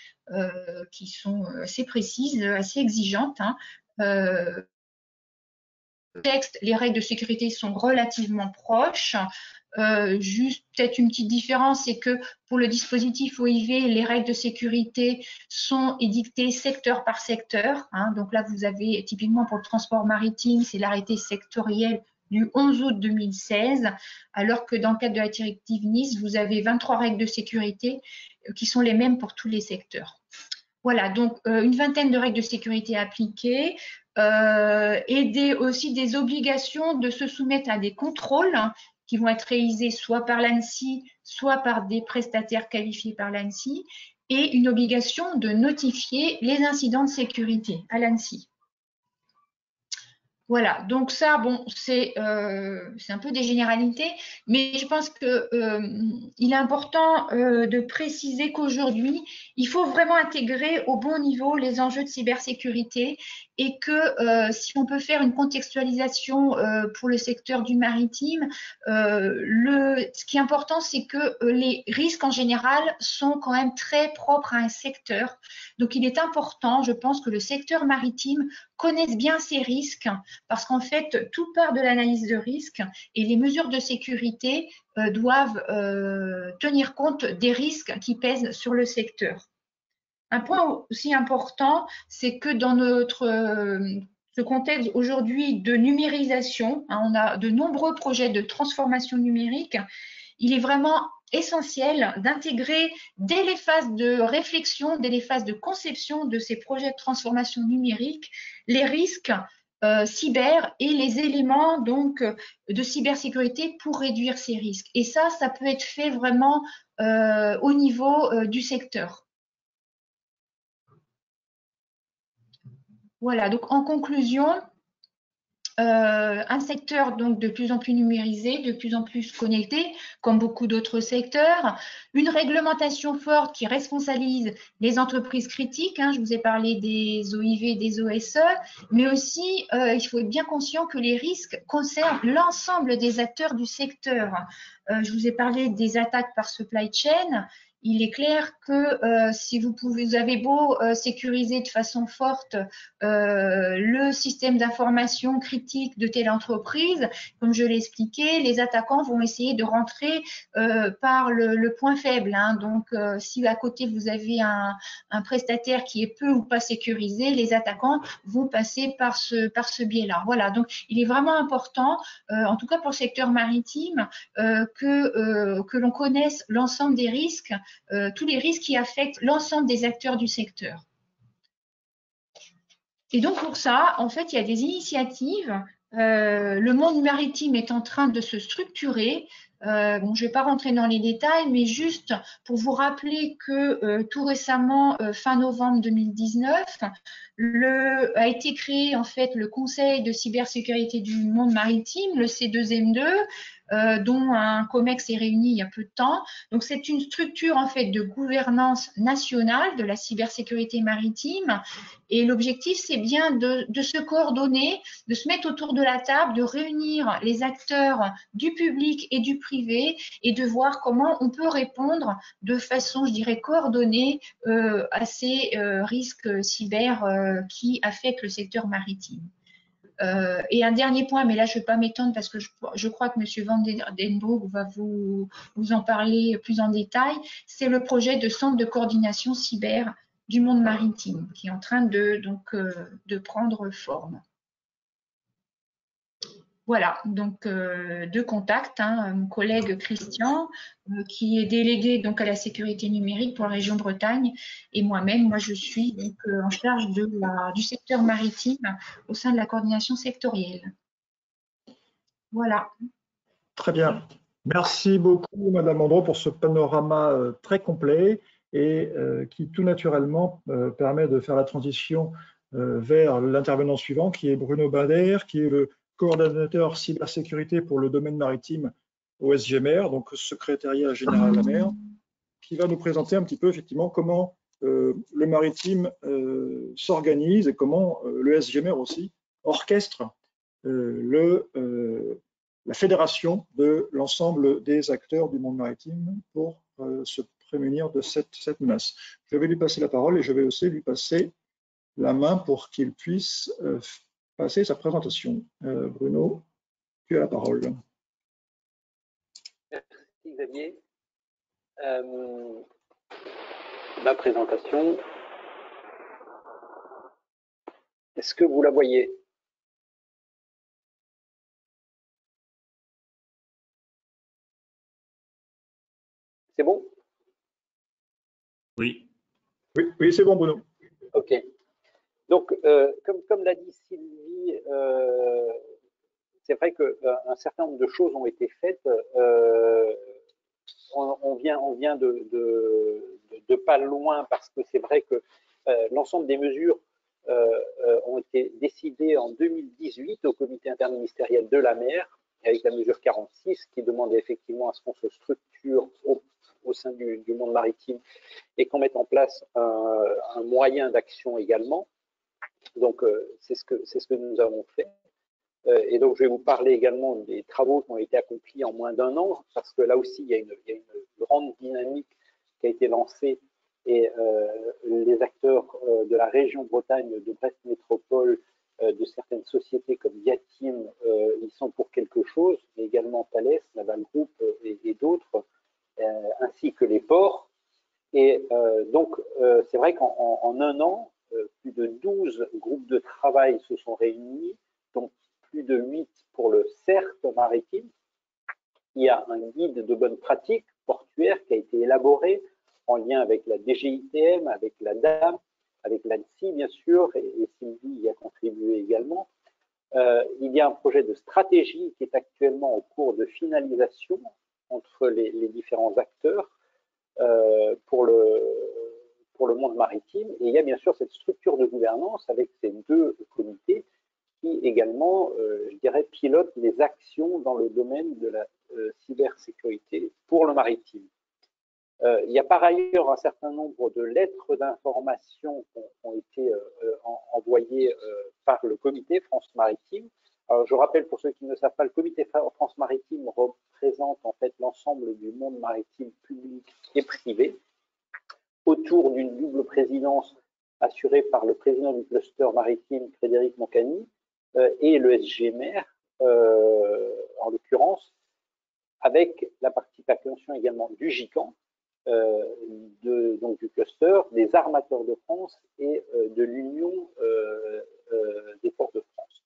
qui sont assez précises, assez exigeantes. Hein. Texte, les règles de sécurité sont relativement proches. Euh, juste peut-être une petite différence, c'est que pour le dispositif OIV, les règles de sécurité sont édictées secteur par secteur. Hein. Donc là, vous avez typiquement pour le transport maritime, c'est l'arrêté sectoriel du 11 août 2016, alors que dans le cadre de la directive Nice, vous avez 23 règles de sécurité euh, qui sont les mêmes pour tous les secteurs. Voilà, donc euh, une vingtaine de règles de sécurité appliquées et des, aussi des obligations de se soumettre à des contrôles hein, qui vont être réalisés soit par l'ANSI, soit par des prestataires qualifiés par l'ANSI, et une obligation de notifier les incidents de sécurité à l'ANSI. Voilà, donc ça, bon, c'est euh, un peu des généralités, mais je pense qu'il euh, est important euh, de préciser qu'aujourd'hui, il faut vraiment intégrer au bon niveau les enjeux de cybersécurité et que si on peut faire une contextualisation pour le secteur du maritime, le, ce qui est important, c'est que les risques en général sont quand même très propres à un secteur. Donc, il est important, je pense, que le secteur maritime connaisse bien ces risques parce qu'en fait, tout part de l'analyse de risque et les mesures de sécurité doivent tenir compte des risques qui pèsent sur le secteur. Un point aussi important, c'est que dans notre euh, ce contexte aujourd'hui de numérisation, hein, on a de nombreux projets de transformation numérique, il est vraiment essentiel d'intégrer dès les phases de réflexion, dès les phases de conception de ces projets de transformation numérique, les risques euh, cyber et les éléments donc de cybersécurité pour réduire ces risques. Et ça, ça peut être fait vraiment euh, au niveau du secteur. Voilà, donc en conclusion, euh, un secteur donc de plus en plus numérisé, de plus en plus connecté, comme beaucoup d'autres secteurs, une réglementation forte qui responsabilise les entreprises critiques. Hein, je vous ai parlé des OIV, des OSE, mais aussi euh, il faut être bien conscient que les risques concernent l'ensemble des acteurs du secteur. Euh, je vous ai parlé des attaques par supply chain. Il est clair que euh, si vous pouvez, vous avez beau euh, sécuriser de façon forte euh, le système d'information critique de telle entreprise, comme je l'ai expliqué, les attaquants vont essayer de rentrer par le, point faible. Hein. Donc, si à côté vous avez un, un, prestataire qui est peu ou pas sécurisé, les attaquants vont passer par ce, par ce biais-là. Voilà. Donc, il est vraiment important, en tout cas pour le secteur maritime, que, que l'on connaisse l'ensemble des risques euh, tous les risques qui affectent l'ensemble des acteurs du secteur. Et donc pour ça, en fait, il y a des initiatives. Euh, le monde maritime est en train de se structurer. Euh, je ne vais pas rentrer dans les détails, mais juste pour vous rappeler que tout récemment, fin novembre 2019, le, a été créé en fait le Conseil de cybersécurité du monde maritime, le C2M2, euh, dont un COMEX est réuni il y a peu de temps. Donc c'est une structure en fait de gouvernance nationale de la cybersécurité maritime et l'objectif c'est bien de, de, se coordonner, de se mettre autour de la table, de réunir les acteurs du public et du privé et de voir comment on peut répondre de façon, je dirais, coordonnée euh, à ces euh, risques cyber euh, qui affectent le secteur maritime. Euh, et un dernier point, mais là je ne vais pas m'étendre parce que je, crois que M. Van Den va vous, en parler plus en détail, c'est le projet de centre de coordination cyber du monde maritime qui est en train de, euh, de prendre forme. Voilà, donc euh, deux contacts, hein, mon collègue Christian, euh, qui est délégué donc à la sécurité numérique pour la région Bretagne, et moi-même, moi je suis donc euh, en charge du secteur maritime au sein de la coordination sectorielle. Voilà. Très bien. Merci beaucoup, Madame Andro, pour ce panorama très complet et qui tout naturellement permet de faire la transition vers l'intervenant suivant, qui est Bruno Bader, qui est le coordonnateur cybersécurité pour le domaine maritime au SGMR, donc secrétariat général de la mer, qui va nous présenter un petit peu effectivement comment euh, le maritime euh, s'organise et comment euh, le SGMR aussi orchestre la fédération de l'ensemble des acteurs du monde maritime pour se prémunir de cette, menace. Je vais lui passer la parole et je vais aussi lui passer la main pour qu'il puisse passer sa présentation. Euh, Bruno, tu as la parole. Merci Xavier. Euh, ma présentation, est-ce que vous la voyez? C'est bon? Oui. Oui, oui c'est bon Bruno. Ok. Donc, euh, comme, l'a dit Sylvie, euh, c'est vrai qu'un euh, certain nombre de choses ont été faites. On, vient, de, pas loin parce que c'est vrai que l'ensemble des mesures ont été décidées en 2018 au comité interministériel de la mer, avec la mesure 46 qui demandait effectivement à ce qu'on se structure au, sein du, monde maritime et qu'on mette en place un moyen d'action également. Donc, euh, c'est ce, que, ce que nous avons fait. Euh, et donc, je vais vous parler également des travaux qui ont été accomplis en moins d'un an, parce que là aussi, il y, a une, grande dynamique qui a été lancée et euh, les acteurs de la région Bretagne, de Brest Métropole, de certaines sociétés comme Yatim, ils sont pour quelque chose, mais également Thales, Naval Group et, d'autres, ainsi que les ports. Et donc, c'est vrai qu'en un an, plus de 12 groupes de travail se sont réunis, dont plus de 8 pour le CERT maritime. Il y a un guide de bonne pratique portuaire qui a été élaboré en lien avec la DGITM, avec la DAM, avec l'ANSI bien sûr, et, Sylvie y a contribué également. Euh, il y a un projet de stratégie qui est actuellement en cours de finalisation entre les, différents acteurs euh, pour le, pour le monde maritime. Et il y a bien sûr cette structure de gouvernance avec ces deux comités qui également, euh, je dirais, pilotent les actions dans le domaine de la euh, cybersécurité pour le maritime. Euh, il y a par ailleurs un certain nombre de lettres d'information qui ont, été envoyées par le comité France Maritime. Alors, je rappelle pour ceux qui ne savent pas, le comité France Maritime représente en fait l'ensemble du monde maritime public et privé autour d'une double présidence assurée par le président du cluster maritime, Frédéric Moncani, et le SGMR, en l'occurrence, avec la participation également du GICAN, de, donc du cluster, des armateurs de France et de l'Union des ports de France.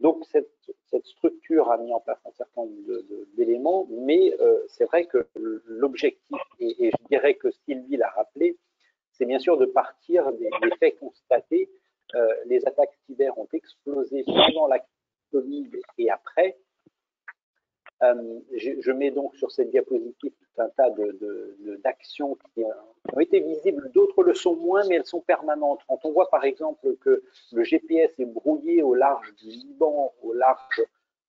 Donc cette, structure a mis en place un certain nombre d'éléments, mais c'est vrai que l'objectif, et, je dirais que Sylvie l'a rappelé, c'est bien sûr de partir des, faits constatés. les attaques cyber ont explosé pendant la Covid et après. Euh, je, mets donc sur cette diapositive tout un tas d'actions qui ont été visibles, d'autres le sont moins, mais elles sont permanentes. Quand on voit par exemple que le GPS est brouillé au large du Liban, au large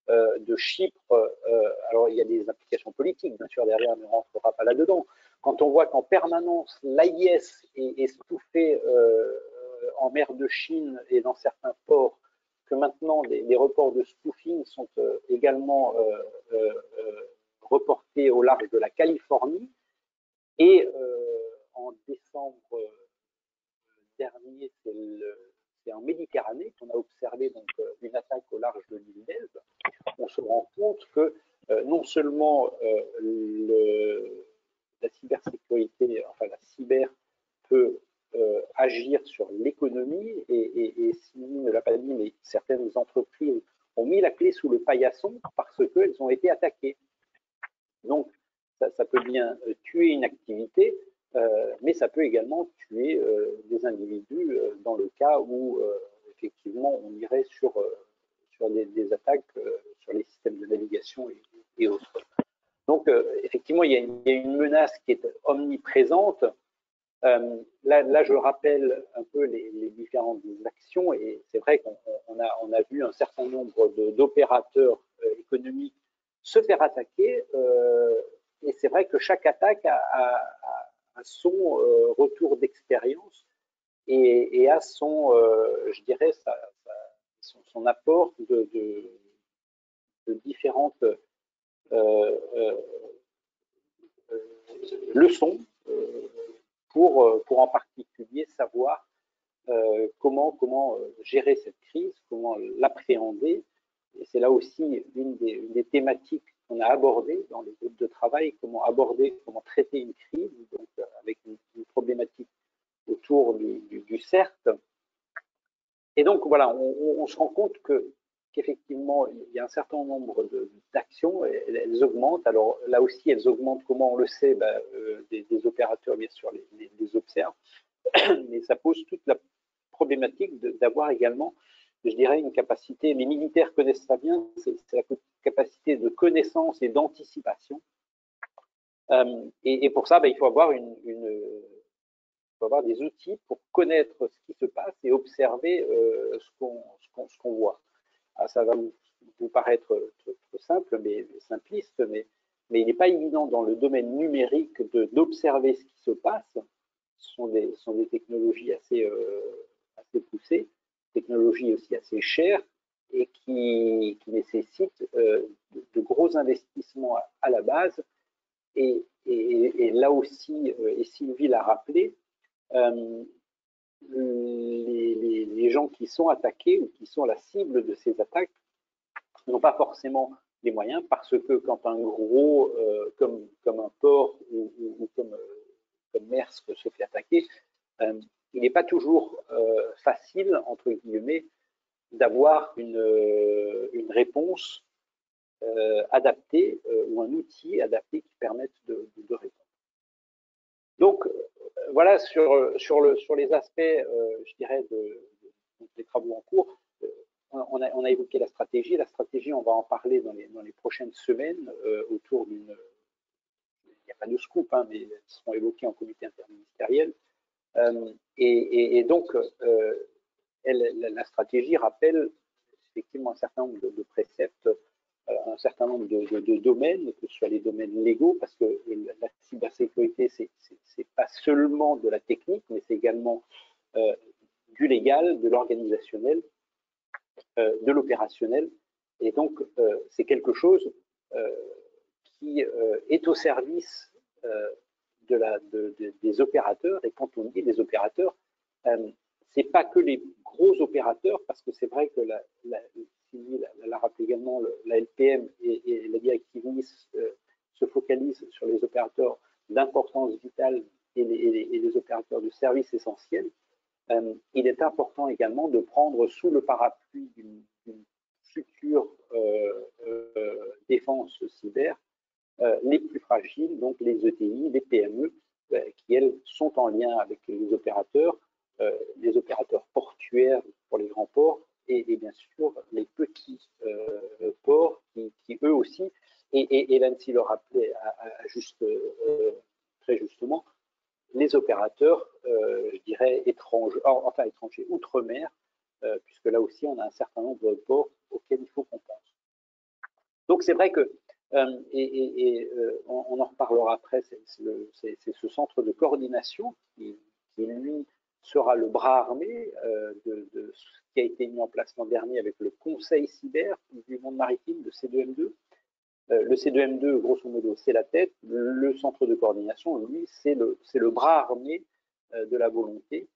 euh, de Chypre, euh, alors il y a des applications politiques, bien sûr, derrière, on ne rentrera pas là-dedans. Quand on voit qu'en permanence, l'AIS est, est stouffé en mer de Chine et dans certains ports, maintenant les, reports de spoofing sont euh, également euh, euh, reportés au large de la Californie. Et en décembre dernier, c'est en Méditerranée qu'on a observé donc, une attaque au large de l'île d'Elbe. On se rend compte que non seulement le, la cybersécurité, enfin la cyber peut euh, agir sur l'économie et, et, Sylvie ne l'a pas dit, mais certaines entreprises ont mis la clé sous le paillasson parce qu'elles ont été attaquées. Donc, ça, peut bien euh, tuer une activité, euh, mais ça peut également tuer des individus dans le cas où, effectivement, on irait sur, sur des, attaques sur les systèmes de navigation et, autres. Donc, effectivement, il y, a une, menace qui est omniprésente euh, là, je rappelle un peu les, différentes actions et c'est vrai qu'on a, on a, vu un certain nombre d'opérateurs euh, économiques se faire attaquer euh, et c'est vrai que chaque attaque a, son retour d'expérience et, a son, je dirais, son, apport de, de différentes leçons pour, euh, pour en particulier savoir euh, comment, comment euh, gérer cette crise, comment l'appréhender. Et c'est là aussi une des, thématiques qu'on a abordées dans les groupes de travail, comment aborder, comment traiter une crise, donc avec une, problématique autour du, CERT. Et donc voilà, on se rend compte que qu'effectivement, il y a un certain nombre d'actions, elles, augmentent. Alors là aussi, elles augmentent, comment on le sait ben, euh, des, opérateurs, bien sûr, les, observent, mais ça pose toute la problématique d'avoir également, je dirais, une capacité, les militaires connaissent ça bien, c'est la capacité de connaissance et d'anticipation. Euh, et, pour ça, ben, il faut avoir une, des outils pour connaître ce qui se passe et observer euh, ce qu'on voit. Ah, ça va vous, paraître trop, simple, mais simpliste, mais, il n'est pas évident dans le domaine numérique d'observer ce qui se passe. Ce sont des, sont des technologies assez, euh, assez poussées, technologies aussi assez chères et qui, nécessitent euh, de, gros investissements à, la base. Et, et, là aussi, euh, et Sylvie l'a rappelé, les, gens qui sont attaqués ou qui sont la cible de ces attaques n'ont pas forcément les moyens parce que quand un gros, euh, comme, un port ou, comme, euh, comme se fait attaquer, euh, il n'est pas toujours facile, entre guillemets, d'avoir une, une réponse adaptée ou un outil adapté qui permette de, de répondre. Donc, voilà sur, sur, le, sur les aspects, euh, je dirais, de, des travaux en cours. Euh, on a, évoqué la stratégie. La stratégie, on va en parler dans les, dans les prochaines semaines euh, autour d'une. Il n'y a pas de scoop, hein, mais elles seront évoquées en comité interministériel. Et, donc, la, stratégie rappelle effectivement un certain nombre de préceptes euh, un certain nombre de, domaines, que ce soit les domaines légaux, parce que la cybersécurité, c'est pas seulement de la technique, mais c'est également euh, du légal, de l'organisationnel, euh, de l'opérationnel. Et donc, c'est quelque chose qui est au service de la, des opérateurs. Et quand on dit des opérateurs, euh, c'est pas que les gros opérateurs, parce que c'est vrai que la, l'a également, la LPM et, la directive Nice euh, se focalisent sur les opérateurs d'importance vitale et les, opérateurs de services essentiels. Euh, il est important également de prendre sous le parapluie d'une future défense cyber les plus fragiles, donc les ETI, les PME, qui elles sont en lien avec les opérateurs, euh, les opérateurs portuaires pour les grands ports et, bien sûr les petits euh, ports qui, eux aussi, et, et, le rappelait à, juste, euh, très justement, les opérateurs, je dirais, étrangers, enfin étrangers, outre-mer, puisque là aussi on a un certain nombre de ports auxquels il faut qu'on pense. Donc c'est vrai que, et, on, en reparlera après, c'est ce centre de coordination qui, qui lui sera le bras armé euh, de, ce qui a été mis en place l'an dernier avec le Conseil cyber du monde maritime, le C2M2. Euh, le C2M2, grosso modo, c'est la tête. Le centre de coordination, lui, c'est le, le bras armé euh, de la volonté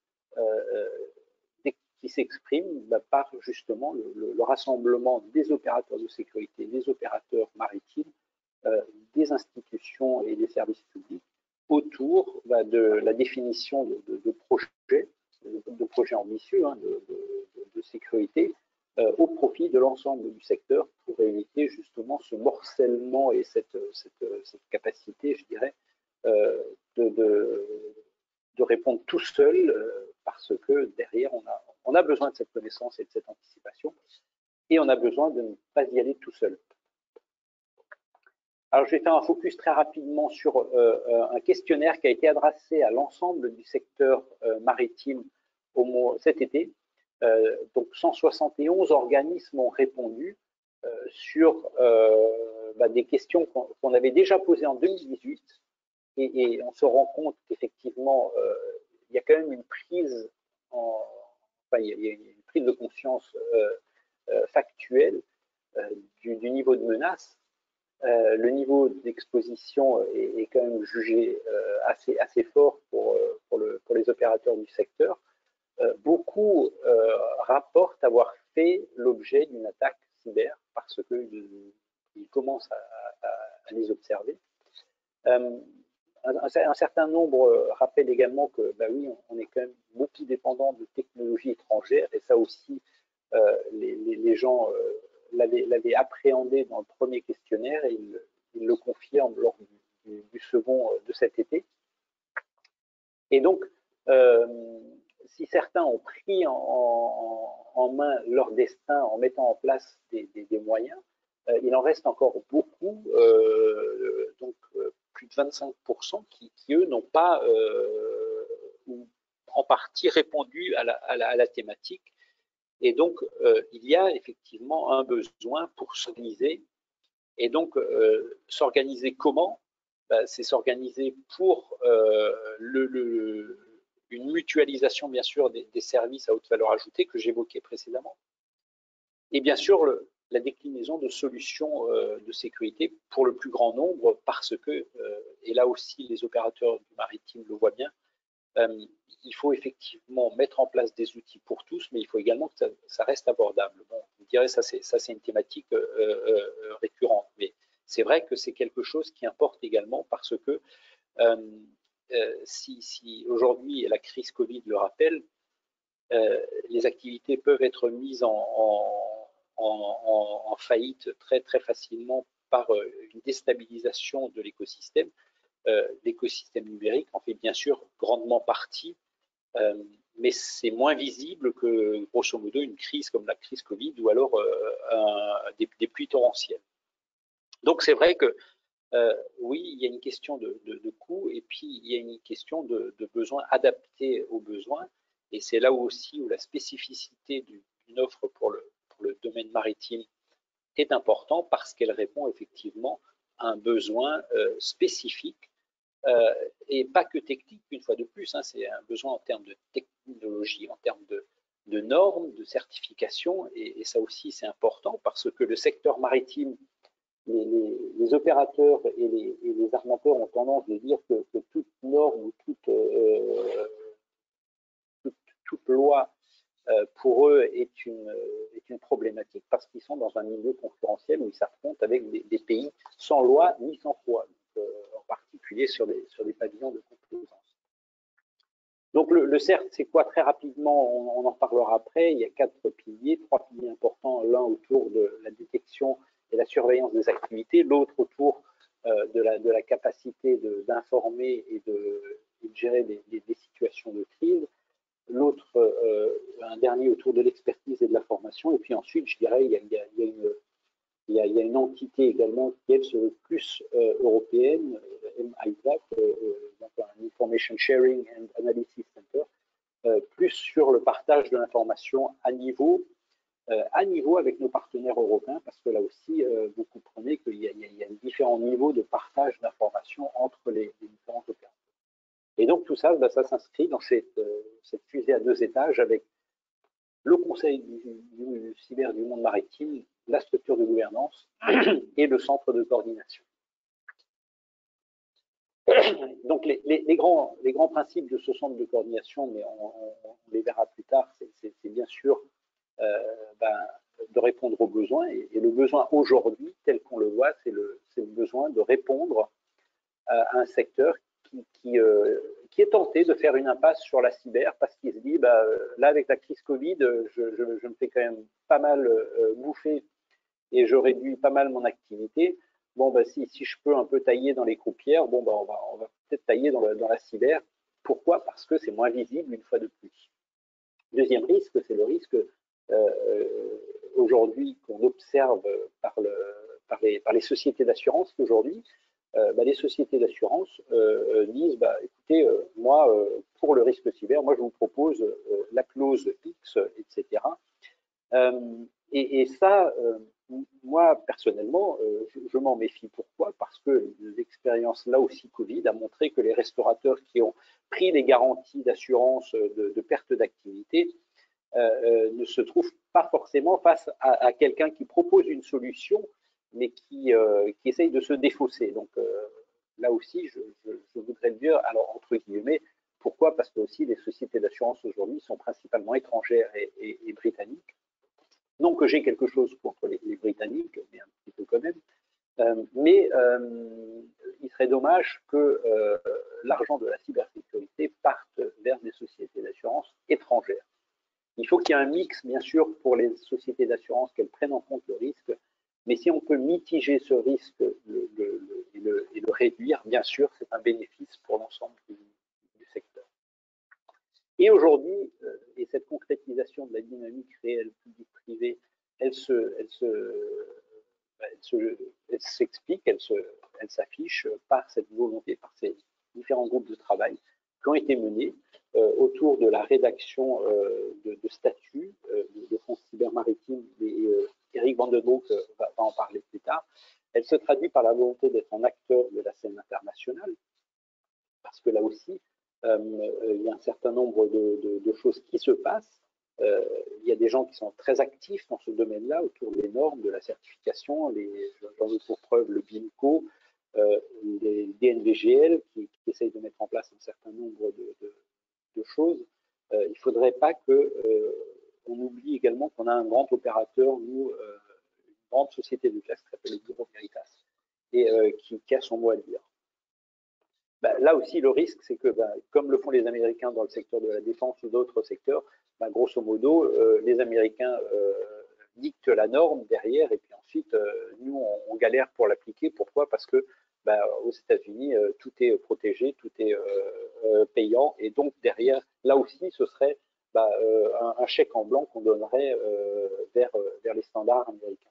qui s'exprime bah, par justement le, le, rassemblement des opérateurs de sécurité, des opérateurs maritimes, des institutions et des services publics autour bah, de la définition de, projets, de, projets ambitieux hein, de, sécurité euh, au profit de l'ensemble du secteur pour éviter justement ce morcellement et cette, capacité, je dirais, euh, de, répondre tout seul euh, parce que derrière, on a besoin de cette connaissance et de cette anticipation et on a besoin de ne pas y aller tout seul. Alors, je vais faire un focus très rapidement sur euh, euh, un questionnaire qui a été adressé à l'ensemble du secteur euh, maritime cet été. donc, 171 organismes ont répondu sur bah, des questions qu'on avait déjà posées en 2018. Et, on se rend compte qu'effectivement, il y a quand même une prise, en, enfin, une prise de conscience factuelle du, niveau de menace le niveau d'exposition est, quand même jugé euh, assez, assez fort pour, euh, pour, le, pour, les opérateurs du secteur. beaucoup rapportent avoir fait l'objet d'une attaque cyber parce qu'ils commencent à, les observer. Un, certain nombre rappellent également que, bah oui, on, est quand même beaucoup dépendant de technologies étrangères et ça aussi, les, gens l'avait appréhendé dans le premier questionnaire et il, le confirme lors du, second euh, de cet été. Et donc, euh, si certains ont pris en, main leur destin en mettant en place des, moyens, euh, il en reste encore beaucoup, donc plus de 25% qui, eux, n'ont pas en partie répondu à la thématique et donc, euh, il y a effectivement un besoin pour s'organiser. Et donc, euh, s'organiser comment? Ben, C'est s'organiser pour euh, le, une mutualisation, bien sûr, des, services à haute valeur ajoutée que j'évoquais précédemment. Et bien sûr, la déclinaison de solutions de sécurité pour le plus grand nombre, parce que, et là aussi les opérateurs du maritime le voient bien, il faut effectivement mettre en place des outils pour tous, mais il faut également que ça, reste abordable. Bon, vous direz, ça c'est, ça c'est une thématique euh, euh, récurrente, mais c'est vrai que c'est quelque chose qui importe également parce que si, aujourd'hui, la crise Covid le rappelle, les activités peuvent être mises en, en, faillite très, très facilement par une déstabilisation de l'écosystème. Euh, l'écosystème numérique en fait bien sûr grandement partie, euh, mais c'est moins visible que, grosso modo, une crise comme la crise Covid ou alors euh, des, pluies torrentielles. Donc c'est vrai que oui, il y a une question de, coût et puis il y a une question de, besoin adapté aux besoins. Et c'est là aussi où la spécificité d'une offre pour le, domaine maritime est important parce qu'elle répond effectivement à un besoin spécifique euh, et pas que technique, une fois de plus, hein, c'est un besoin en termes de technologie, en termes de, normes, de certification, et, ça aussi c'est important parce que le secteur maritime les, opérateurs et les, armateurs ont tendance de dire que, toute norme ou toute, toute, loi pour eux est une, problématique parce qu'ils sont dans un milieu concurrentiel où ils s'affrontent avec des, pays sans loi ni sans foi, en particulier sur des, sur des pavillons de composants. Donc le, CERT, c'est quoi? Très rapidement, on, en reparlera après. Il y a quatre piliers, trois piliers importants, l'un autour de la détection et la surveillance des activités, l'autre autour euh, de, la, de, la, capacité d'informer et, de, gérer des, situations de crise, l'autre, euh, un dernier autour de l'expertise et de la formation, et puis ensuite, je dirais, il y a, il y a, une, il y, a, une, entité également qui est plus euh, européenne, MISAC, donc un Information Sharing and Analysis Center, euh, plus sur le partage de l'information à niveau, euh, à niveau avec nos partenaires européens, parce que là aussi, euh, vous comprenez qu'il y, a différents niveaux de partage d'informations entre les, différents opérateurs. Et donc tout ça, bah, ça s'inscrit dans cette, fusée à deux étages avec le Conseil du cyber du monde maritime, la structure de gouvernance et le centre de coordination. Donc les, grands, les, grands, principes de ce centre de coordination, mais on, les verra plus tard, c'est bien sûr euh, ben, de répondre aux besoins. Et, le besoin aujourd'hui, tel qu'on le voit, c'est le, le, besoin de répondre à un secteur qui, qui, euh, qui, est tenté de faire une impasse sur la cyber parce qu'il se dit, bah, là avec la crise Covid, je, je, me fais quand même pas mal euh, bouffer et je réduis pas mal mon activité bon, bah, si, si, je peux un peu tailler dans les croupières, bon, bah, on va, on va peut-être tailler dans, dans, la cyber. Pourquoi? Parce que c'est moins visible une fois de plus. Deuxième risque, c'est le risque euh, aujourd'hui qu'on observe par, le, par, les, par, les, sociétés d'assurance qu'aujourd'hui, euh, bah, les sociétés d'assurance euh, disent, bah, écoutez, euh, moi, euh, pour le risque cyber, moi, je vous propose euh, la clause X, etc. Et, et, ça, moi, personnellement, euh, je, m'en méfie. Pourquoi? Parce que l'expérience, là aussi, Covid, a montré que les restaurateurs qui ont pris les garanties d'assurance de, perte d'activité euh, euh, ne se trouvent pas forcément face à, quelqu'un qui propose une solution, mais qui, qui essaye de se défausser. Donc, là aussi, je, voudrais le dire, alors, entre guillemets, pourquoi? Parce que aussi les sociétés d'assurance aujourd'hui sont principalement étrangères et britanniques. Non que j'ai quelque chose contre les, Britanniques, mais un petit peu quand même. Euh, mais euh, il serait dommage que euh, l'argent de la cybersécurité parte vers des sociétés d'assurance étrangères. Il faut qu'il y ait un mix, bien sûr, pour les sociétés d'assurance qu'elles prennent en compte le risque, mais si on peut mitiger ce risque et, le, réduire, bien sûr, c'est un bénéfice pour l'ensemble du. Et aujourd'hui, et cette concrétisation de la dynamique réelle publique-privée, elle se, elle se, elle s'explique, elle, se, elle s'affiche par cette volonté, par ces différents groupes de travail qui ont été menés euh, autour de la rédaction euh, de, statuts euh, de, de fonds cyber maritime. Et Eric Vandenbroek va, va en parler plus tard. Elle se traduit par la volonté d'être un acteur de la scène internationale, parce que là aussi, euh, il y a un certain nombre de, choses qui se passent. Euh, il y a des gens qui sont très actifs dans ce domaine-là, autour des normes, de la certification. J'en veux pour preuve le BIMCO, euh, les DNVGL qui, qui, essayent de mettre en place un certain nombre de, choses. il ne faudrait pas que on oublie également qu'on a un grand opérateur, nous, une grande société de classe qui s'appelle le Bureau Veritas, et qui, qui, a son mot à dire. Bah, là aussi, le risque, c'est que, bah, comme le font les Américains dans le secteur de la défense ou d'autres secteurs, bah, grosso modo, euh, les Américains euh, dictent la norme derrière, et puis ensuite, euh, nous, on, galère pour l'appliquer. Pourquoi? Parce que aux États-Unis, tout est protégé, tout est payant, et donc derrière, là aussi, ce serait un, un, chèque en blanc qu'on donnerait vers, vers les standards américains.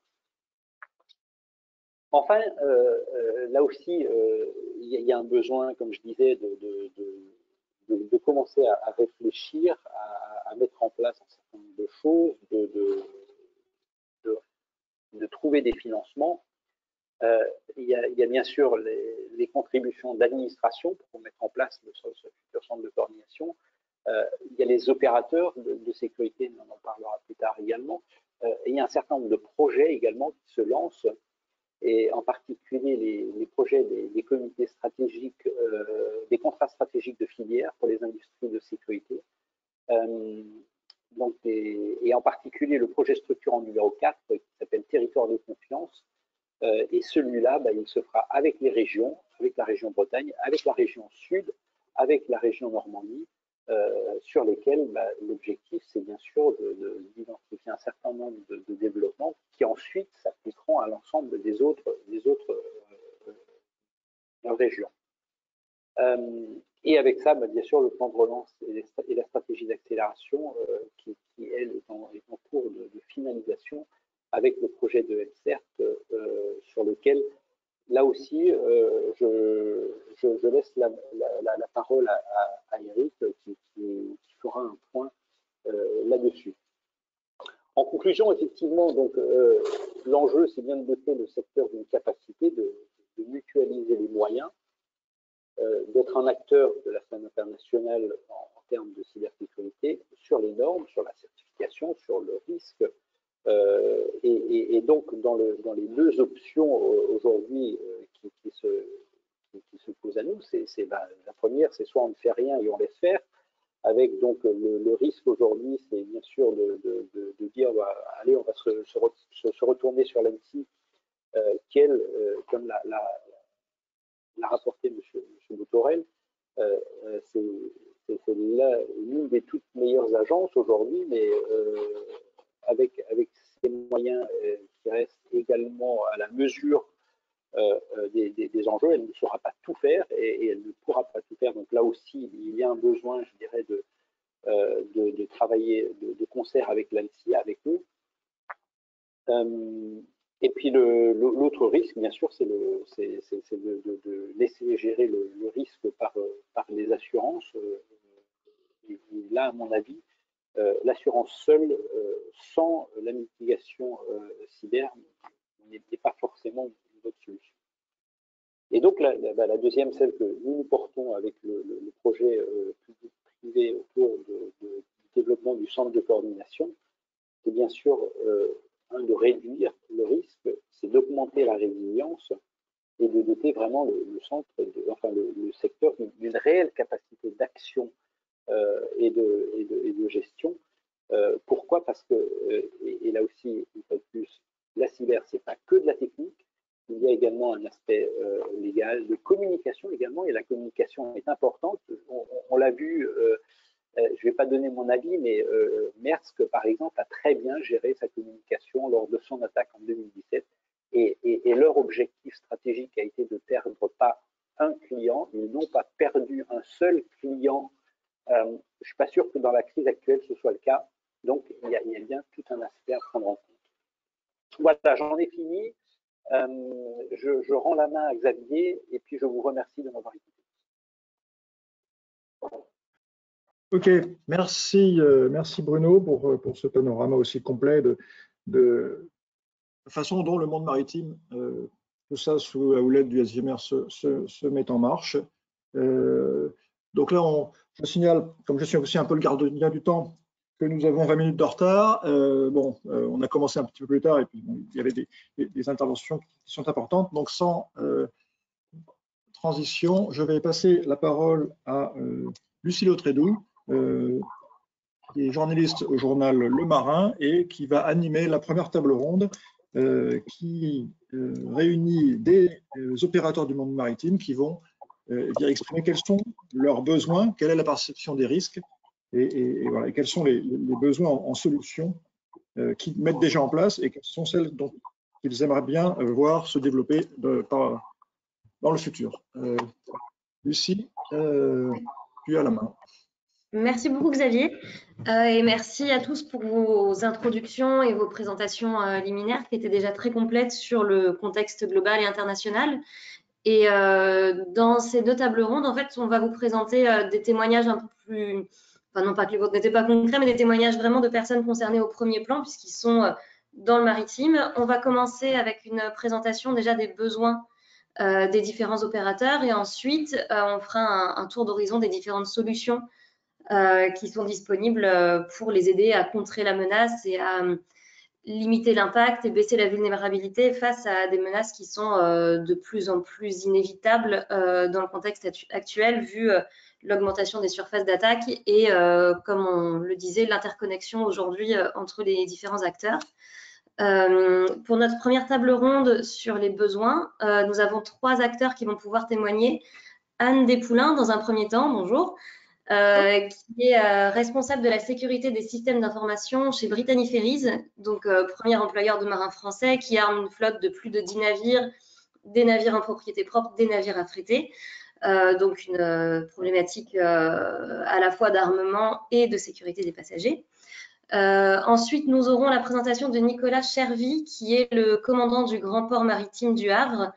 Enfin, euh, euh, là aussi, euh, il y, a un besoin, comme je disais, de, commencer à, réfléchir, à, mettre en place un certain nombre de choses, de, trouver des financements. il, y a, bien sûr les, contributions d'administration pour mettre en place le, futur centre de coordination. il y a les opérateurs de, sécurité, on en parlera plus tard également. il y a un certain nombre de projets également qui se lancent et en particulier les, projets des, comités stratégiques, des contrats stratégiques de filière pour les industries de sécurité. donc et en particulier le projet structurant numéro 4 qui s'appelle Territoire de confiance. et celui-là, bah, il se fera avec les régions, avec la région Bretagne, avec la région Sud, avec la région Normandie, euh, sur lesquels bah, l'objectif, c'est bien sûr d'identifier un certain nombre de, développements qui ensuite s'appliqueront à l'ensemble des autres, des autres euh, euh, régions. et avec ça, bah, bien sûr, le plan de relance et, la stratégie d'accélération qui, elle, est en, cours de, finalisation avec le projet de MCERT sur lequel là aussi, euh, je, laisse la, parole à, Eric qui, fera un point euh, là-dessus. En conclusion, effectivement, donc euh, l'enjeu, c'est bien de doter le secteur d'une capacité de, mutualiser les moyens, d'être un acteur de la scène internationale en, termes de cybersécurité sur les normes, sur la certification, sur le risque, euh, et, donc, dans, les deux options euh, aujourd'hui euh, qui, se, posent à nous, c'est bah, la première, c'est soit on ne fait rien et on laisse faire, avec donc le, risque aujourd'hui, c'est bien sûr de, dire, bah, allez, on va se, retourner sur l'ANSI, qui, comme l'a rapporté M. Boutorel, c'est l'une des toutes meilleures agences aujourd'hui, mais avec, avec ces moyens euh, qui restent également à la mesure euh, euh, des, des, enjeux, elle ne saura pas tout faire et, elle ne pourra pas tout faire. Donc là aussi, il y a un besoin, je dirais, de, de, travailler de, concert avec l'ANSI, avec eux. et puis l'autre risque, bien sûr, c'est de, de, laisser gérer le, risque par, par les assurances. Là, à mon avis, l'assurance seule, euh, sans la mitigation euh, cyber, n'était pas forcément une bonne solution. Et donc, la, bah, deuxième, celle que nous, nous portons avec le, projet public-privé autour du développement du centre de coordination, c'est bien sûr, un, de réduire le risque, c'est d'augmenter la résilience et de doter vraiment le, centre, enfin le secteur d'une réelle capacité d'action euh, et, de, et, de, gestion. Euh, pourquoi? Parce que, euh, et, là aussi, une fois de plus, la cyber, c'est pas que de la technique, il y a également un aspect légal, de communication également, et la communication est importante. On, l'a vu, je ne vais pas donner mon avis, mais euh, Maersk, par exemple, a très bien géré sa communication lors de son attaque en 2017. Et, et, leur objectif stratégique a été de perdre pas un client. Ils n'ont pas perdu un seul client euh, je ne suis pas sûr que dans la crise actuelle, ce soit le cas. Donc, il y, a, bien tout un aspect à prendre en compte. Voilà, j'en ai fini. Euh, je, rends la main à Xavier et puis je vous remercie de m'avoir écouté. Ok, merci, euh, merci Bruno pour, pour ce panorama aussi complet de, la façon dont le monde maritime, tout ça sous la houlette du SGMR, se, se, met en marche. Donc là, je signale, comme je suis aussi un peu le gardien du temps, que nous avons 20 minutes de retard. Euh, bon, euh, on a commencé un petit peu plus tard et puis il y avait des, interventions qui sont importantes. Donc, sans euh, transition, je vais passer la parole à Lucille Autredou, qui est journaliste au journal Le Marin et qui va animer la première table ronde qui réunit des opérateurs du monde maritime qui vont euh, exprimer quels sont leurs besoins, quelle est la perception des risques et, voilà, quels sont les, besoins en, solutions euh, qu'ils mettent déjà en place et quelles sont celles dont ils aimeraient bien euh, voir se développer dans le futur. Lucie, tu as la main. Merci beaucoup Xavier et merci à tous pour vos introductions et vos présentations liminaires qui étaient déjà très complètes sur le contexte global et international. Et euh, dans ces deux tables rondes, en fait, on va vous présenter euh, des témoignages un peu plus, enfin non pas que les vôtres n'étaient pas concrets, mais des témoignages vraiment de personnes concernées au premier plan, puisqu'ils sont euh, dans le maritime. On va commencer avec une présentation déjà des besoins des différents opérateurs et ensuite on fera un, tour d'horizon des différentes solutions qui sont disponibles pour les aider à contrer la menace et à, limiter l'impact et baisser la vulnérabilité face à des menaces qui sont de plus en plus inévitables dans le contexte actuel, vu l'augmentation des surfaces d'attaque et, comme on le disait, l'interconnexion aujourd'hui entre les différents acteurs. pour notre première table ronde sur les besoins, nous avons trois acteurs qui vont pouvoir témoigner. Anne Despoulains, dans un premier temps, bonjour, euh, qui est euh, responsable de la sécurité des systèmes d'information chez Brittany Ferries, donc euh, premier employeur de marins français qui a une flotte de plus de 10 navires, des navires en propriété propre, des navires affrétés. donc une problématique à la fois d'armement et de sécurité des passagers. ensuite, nous aurons la présentation de Nicolas Chervy, qui est le commandant du Grand Port Maritime du Havre,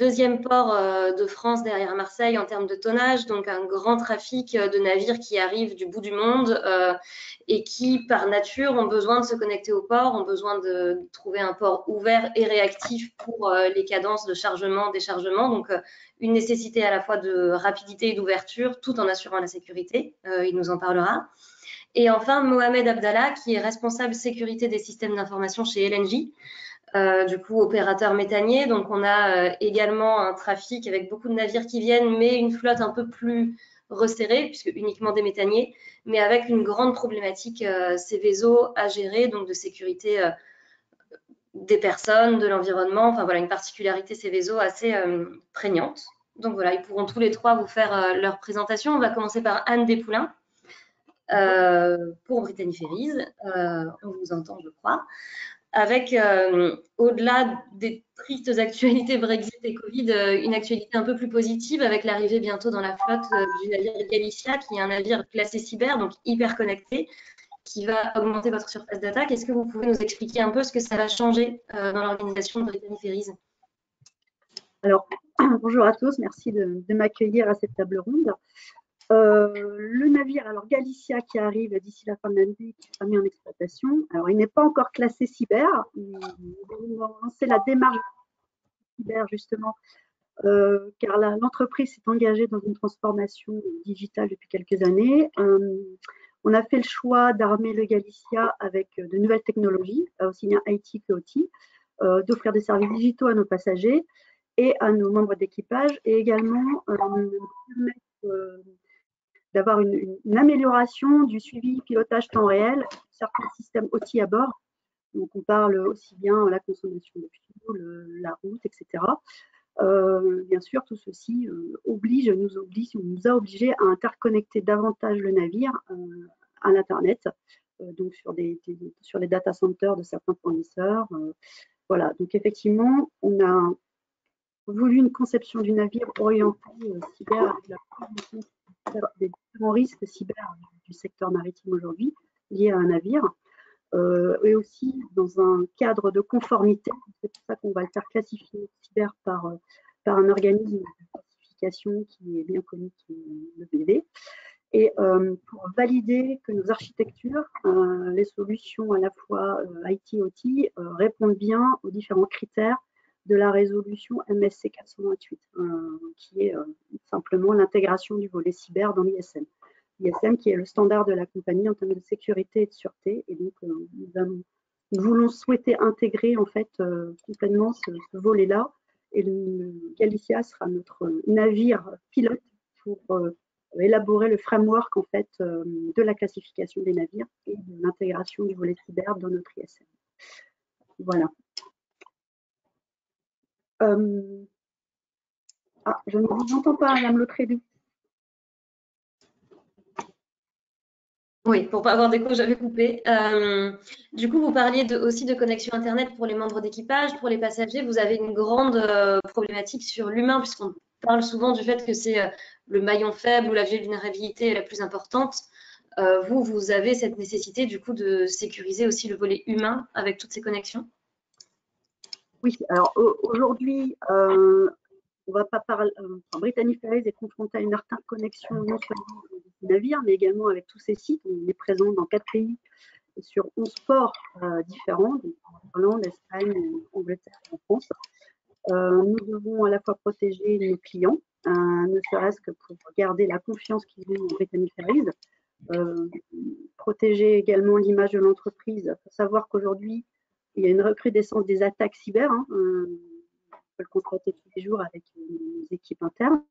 deuxième port euh, de France derrière Marseille en termes de tonnage, donc un grand trafic euh, de navires qui arrivent du bout du monde euh, et qui, par nature, ont besoin de se connecter au port, ont besoin de trouver un port ouvert et réactif pour les cadences de chargement, déchargement. Donc, une nécessité à la fois de rapidité et d'ouverture, tout en assurant la sécurité. il nous en parlera. Et enfin, Mohamed Abdallah, qui est responsable sécurité des systèmes d'information chez LNG. Euh, du coup opérateur méthanier. Donc on a euh, également un trafic avec beaucoup de navires qui viennent, mais une flotte un peu plus resserrée, puisque uniquement des méthaniers, mais avec une grande problématique euh, Céveso à gérer, donc de sécurité euh, des personnes, de l'environnement, enfin voilà, une particularité Céveso assez prégnante. Donc voilà, ils pourront tous les trois vous faire leur présentation. On va commencer par Anne Despoulains. pour Brittany Ferries, on vous entend, je crois avec, euh, au-delà des tristes actualités Brexit et Covid, euh, une actualité un peu plus positive avec l'arrivée bientôt dans la flotte euh, du navire Galicia, qui est un navire classé cyber, donc hyper connecté, qui va augmenter votre surface d'attaque. Est-ce que vous pouvez nous expliquer un peu ce que ça va changer dans l'organisation de Brittany Ferries? Alors, bonjour à tous, merci de, de m'accueillir à cette table ronde. Euh, le navire, alors Galicia qui arrive d'ici la fin de l'année, qui sera mis en exploitation. Alors, il n'est pas encore classé cyber. Nous avons lancé la démarche cyber justement, euh, car l'entreprise s'est engagée dans une transformation digitale depuis quelques années. Euh, on a fait le choix d'armer le Galicia avec de nouvelles technologies, aussi bien IT que OT, d'offrir des services digitaux à nos passagers et à nos membres d'équipage, et également permettre d'avoir une, amélioration du suivi pilotage temps réel certains systèmes outils à bord. Donc, on parle aussi bien la consommation de fuel, la route, etc. Euh, bien sûr, tout ceci euh, oblige, nous oblige, nous a obligé à interconnecter davantage le navire euh, à l'Internet, donc sur, des, sur les data centers de certains fournisseurs. voilà, donc effectivement, on a voulu une conception du navire orienté cyber avec la des différents risques cyber du secteur maritime aujourd'hui liés à un navire. Euh, et aussi dans un cadre de conformité. C'est pour ça qu'on va le faire classifier cyber par, euh, par un organisme de classification qui est bien connu, qui est le BV. Et euh, pour valider que nos architectures, les solutions à la fois IT-OT répondent bien aux différents critères de la résolution MSC 428, euh, qui est euh, simplement l'intégration du volet cyber dans l'ISM. L'ISM qui est le standard de la compagnie en termes de sécurité et de sûreté. Et donc, euh, nous, voulons souhaiter intégrer en fait complètement ce, volet-là. Et Galicia sera notre navire pilote pour élaborer le framework en fait de la classification des navires et de l'intégration du volet cyber dans notre ISM. Voilà. Euh, ah, je ne vous entends pas, Madame Lotrédu. Oui, pour pas avoir d'écho, j'avais coupé. Euh, du coup, vous parliez aussi de connexion Internet pour les membres d'équipage, pour les passagers. Vous avez une grande euh, problématique sur l'humain, puisqu'on parle souvent du fait que c'est le maillon faible où la vulnérabilité la plus importante. vous, vous avez cette nécessité, du coup, de sécuriser aussi le volet humain avec toutes ces connexions? Oui, alors aujourd'hui, euh, on va pas parler. Euh, Ferries est confrontée à une interconnexion non seulement des navires, mais également avec tous ses sites. On est présent dans quatre pays et sur 11 ports euh, différents, donc en Irlande, Espagne, Angleterre et en France. nous devons à la fois protéger nos clients, ne serait-ce que pour garder la confiance qu'ils ont en Brittany Ferries, protéger également l'image de l'entreprise. Il faut savoir qu'aujourd'hui, il y a une recrudescence des attaques cyber. Hein, on peut le constater tous les jours avec les équipes internes.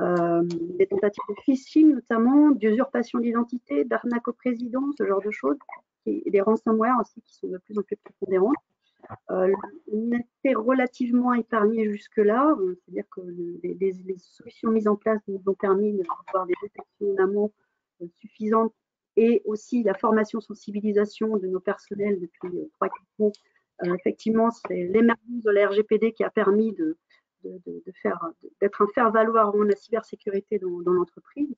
Euh, des tentatives de phishing notamment, d'usurpation d'identité, d'arnaque au président, ce genre de choses, et des ransomware aussi qui sont de plus en plus prépondérants. Euh, on était relativement épargné jusque-là, euh, c'est-à-dire que les, solutions mises en place nous ont permis d'avoir des détections en amont euh, suffisantes et aussi la formation sensibilisation de nos personnels depuis 3-4 ans. effectivement, c'est l'émergence de la RGPD qui a permis de, faire, d'être un faire-valoir en la cybersécurité dans, l'entreprise.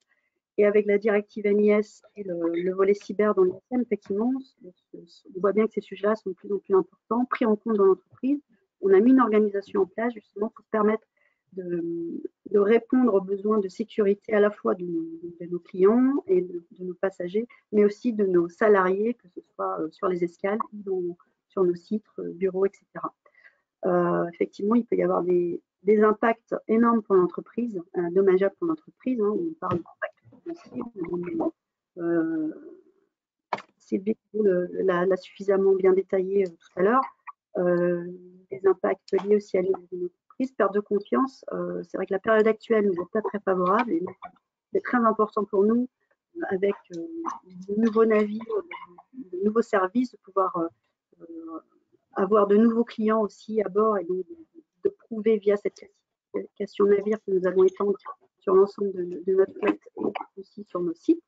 Et avec la directive NIS et le, volet cyber dans l'ISM, effectivement, on voit bien que ces sujets-là sont de plus en plus importants, pris en compte dans l'entreprise. On a mis une organisation en place justement pour permettre de, répondre aux besoins de sécurité à la fois de nos, clients et de, nos passagers, mais aussi de nos salariés, que ce soit euh, sur les escales ou sur nos sites, euh, bureaux, etc. Euh, effectivement, il peut y avoir des, des impacts énormes pour l'entreprise, euh, dommageables pour l'entreprise. Hein, on parle d'impact. Euh, Sylvie l'a suffisamment bien détaillé tout à l'heure. Des impacts liés aussi à perte de confiance. C'est vrai que la période actuelle nous est pas très favorable et c'est très important pour nous, avec de nouveaux navires, de, nouveaux services, de pouvoir avoir de nouveaux clients aussi à bord et de prouver via cette classification navire que nous allons étendre sur l'ensemble de, notre flotte et aussi sur nos sites,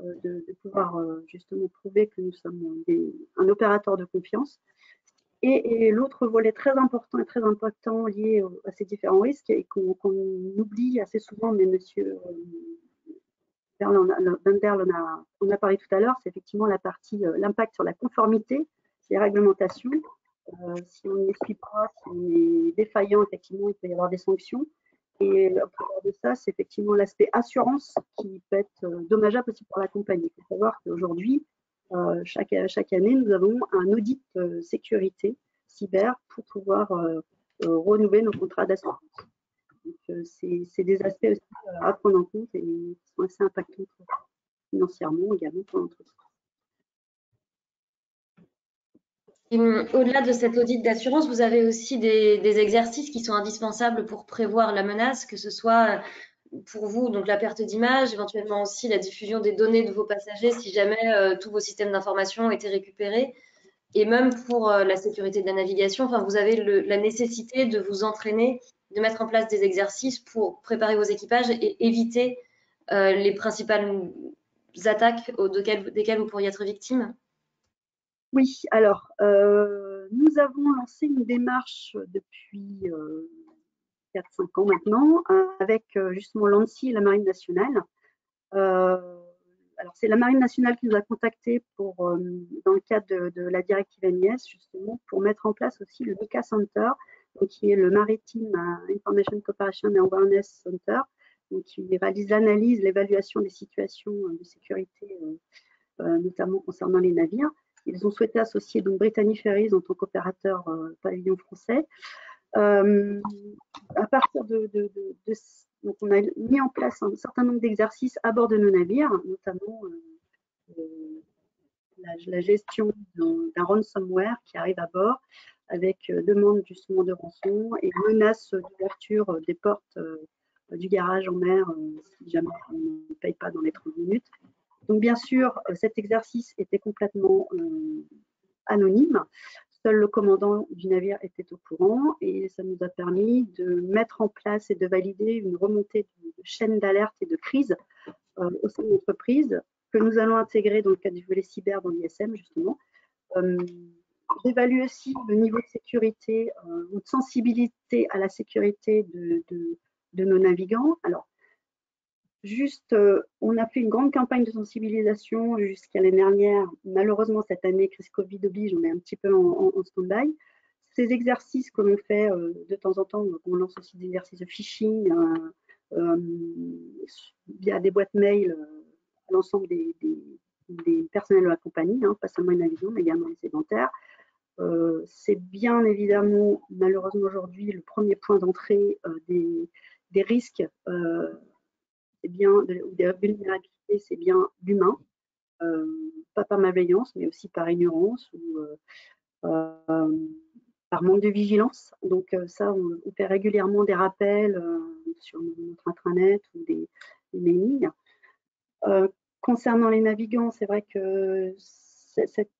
euh, de, pouvoir euh, justement prouver que nous sommes un opérateur de confiance. Et, l'autre volet très important et très important lié à ces différents risques et qu'on oublie assez souvent, mais monsieur Van on a, on a parlé tout à l'heure, c'est effectivement la partie, euh, l'impact sur la conformité, les réglementations, euh, si on ne suit pas, si on est défaillant, effectivement, il peut y avoir des sanctions. Et au travers de ça, c'est effectivement l'aspect assurance qui peut être euh, dommageable aussi pour la compagnie. Il faut savoir qu'aujourd'hui, euh, chaque, chaque, année, nous avons un audit sécurité cyber pour pouvoir renouveler nos contrats d'assurance. c'est des aspects à prendre en compte et qui sont assez impactants financièrement également pour l'entreprise. Au-delà de cet audit d'assurance, vous avez aussi des, exercices qui sont indispensables pour prévoir la menace, que ce soit euh, pour vous, donc la perte d'image, éventuellement aussi la diffusion des données de vos passagers si jamais euh, tous vos systèmes d'information étaient récupérés, et même pour euh, la sécurité de la navigation. Vous avez la nécessité de vous entraîner, de mettre en place des exercices pour préparer vos équipages et éviter les principales attaques desquelles vous pourriez être victime. Oui, alors, euh, nous avons lancé une démarche depuis 4-5 euh, ans maintenant avec euh, justement l'ANSI et la Marine nationale. alors, c'est la Marine nationale qui nous a contactés pour, dans le cadre de, la directive NIS, justement, pour mettre en place aussi le MICA Center, qui est le Maritime Information Cooperation and Awareness Center, qui réalise l'analyse, l'évaluation des situations de sécurité, notamment concernant les navires. Ils ont souhaité associer donc Brittany Ferries en tant qu'opérateur euh, pavillon français. Euh, à partir de, donc on a mis en place un certain nombre d'exercices à bord de nos navires, notamment euh, la, gestion d'un ransomware qui arrive à bord avec demande justement de rançon et menace d'ouverture des portes du garage en mer si jamais on ne paye pas dans les 30 minutes. Donc bien sûr, euh, cet exercice était complètement euh, anonyme. Seul le commandant du navire était au courant et ça nous a permis de mettre en place et de valider une remontée de, chaîne d'alerte et de crise euh, au sein de l'entreprise que nous allons intégrer dans le cadre du volet cyber dans l'ISM justement. J'évalue aussi le niveau de sécurité, de sensibilité à la sécurité de, nos navigants. Juste, euh, on a fait une grande campagne de sensibilisation jusqu'à l'année dernière. Malheureusement, cette année, crise Covid oblige, on est un petit peu en, stand-by. Ces exercices que l'on fait euh, de temps en temps, on lance aussi des exercices de phishing euh, via des boîtes mail à l'ensemble des, personnels de la compagnie, hein, pas seulement les navigants, mais également les sédentaires. C'est bien évidemment, malheureusement aujourd'hui, le premier point d'entrée des, risques c'est bien, ou des vulnérabilités, c'est bien l'humain, pas par malveillance, mais aussi par ignorance ou par manque de vigilance. Donc ça, on, fait régulièrement des rappels sur notre intranet ou des, des mailings. concernant les navigants, c'est vrai que cette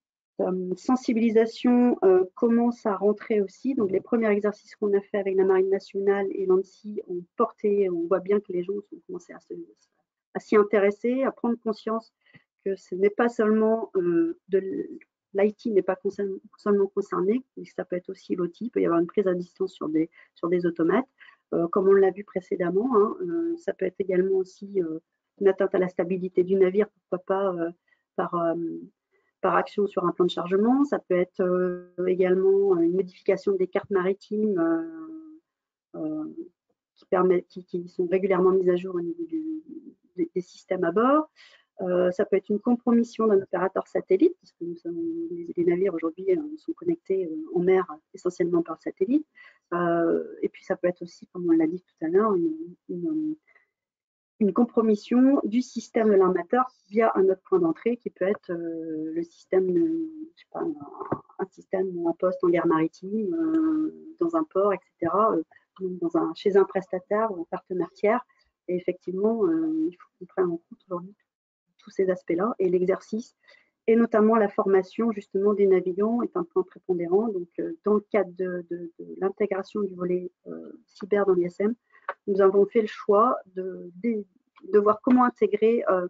sensibilisation commence à rentrer aussi. Donc les premiers exercices qu'on a fait avec la Marine nationale et l'ANSI ont porté, on voit bien que les gens ont commencé à s'y intéresser, à prendre conscience que ce n'est pas seulement de l'IT n'est pas seulement concerné, mais ça peut être aussi l'OT, il peut y avoir une prise à distance sur des, sur des automates, comme on l'a vu précédemment. Hein, ça peut être également aussi une atteinte à la stabilité du navire, pourquoi pas par par action sur un plan de chargement. Ça peut être euh, également une modification des cartes maritimes euh, euh, qui, sont régulièrement mises à jour au niveau des, systèmes à bord. ça peut être une compromission d'un opérateur satellite, puisque les, navires aujourd'hui sont connectés en mer essentiellement par satellite. et puis ça peut être aussi, comme on l'a dit tout à l'heure, une compromission du système de l'armateur via un autre point d'entrée qui peut être euh, le système, je un, système ou un poste en guerre maritime, euh, dans un port, etc., euh, dans un, chez un prestataire ou un partenaire tiers. Et effectivement, il faut qu'on prenne en compte aujourd'hui tous ces aspects-là et l'exercice et notamment la formation justement des navigants est un point prépondérant. Donc, dans le cadre de l'intégration du volet cyber dans l'ISM, nous avons fait le choix de, de, voir comment intégrer euh,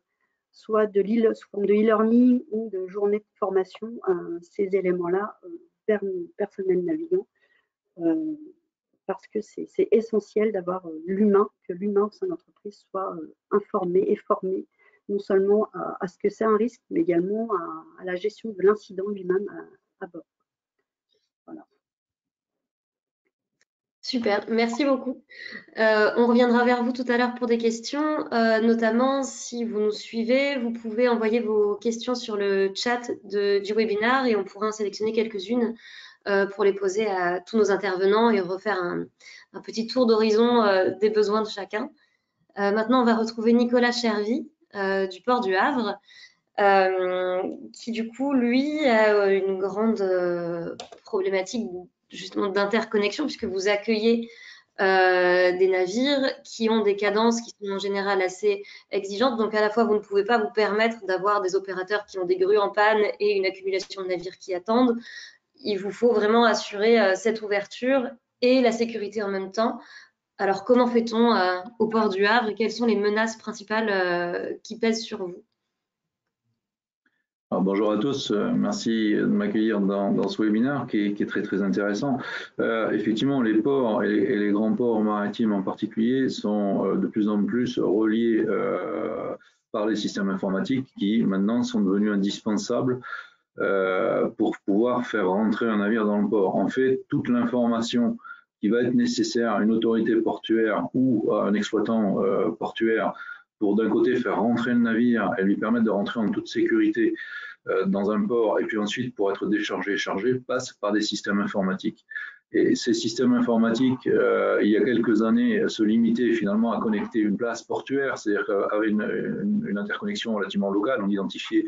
soit de e-learning ou de journée de formation euh, ces éléments-là euh, vers le personnel navigant parce que c'est essentiel d'avoir l'humain, que l'humain au sein de l'entreprise soit informé et formé non seulement à, ce que c'est un risque, mais également à, la gestion de l'incident lui-même à, bord. Super, merci beaucoup. Euh, on reviendra vers vous tout à l'heure pour des questions, euh, notamment si vous nous suivez, vous pouvez envoyer vos questions sur le chat du webinaire et on pourra en sélectionner quelques-unes euh, pour les poser à tous nos intervenants et refaire un, petit tour d'horizon des besoins de chacun. maintenant, on va retrouver Nicolas Chervy du port du Havre. qui du coup, lui, a une grande problématique justement d'interconnexion, puisque vous accueillez euh, des navires qui ont des cadences qui sont en général assez exigeantes. Donc, à la fois, vous ne pouvez pas vous permettre d'avoir des opérateurs qui ont des grues en panne et une accumulation de navires qui attendent. Il vous faut vraiment assurer euh, cette ouverture et la sécurité en même temps. Alors, comment fait-on euh, au port du Havre? Et quelles sont les menaces principales qui pèsent sur vous? Bonjour à tous, euh, merci de m'accueillir dans, ce webinaire qui est, très intéressant. Euh, effectivement, les ports et les, grands ports maritimes en particulier sont euh, de plus en plus reliés par les systèmes informatiques qui maintenant sont devenus indispensables pour pouvoir faire rentrer un navire dans le port. En fait, toute l'information qui va être nécessaire à une autorité portuaire ou à un exploitant portuaire pour d'un côté faire rentrer le navire et lui permettre de rentrer en toute sécurité euh, dans un port et puis ensuite pour être déchargé et chargé passe par des systèmes informatiques. Et ces systèmes informatiques, euh, il y a quelques années, se limitaient finalement à connecter une place portuaire, c'est-à-dire qu'avec une, une, interconnexion relativement locale, on identifiait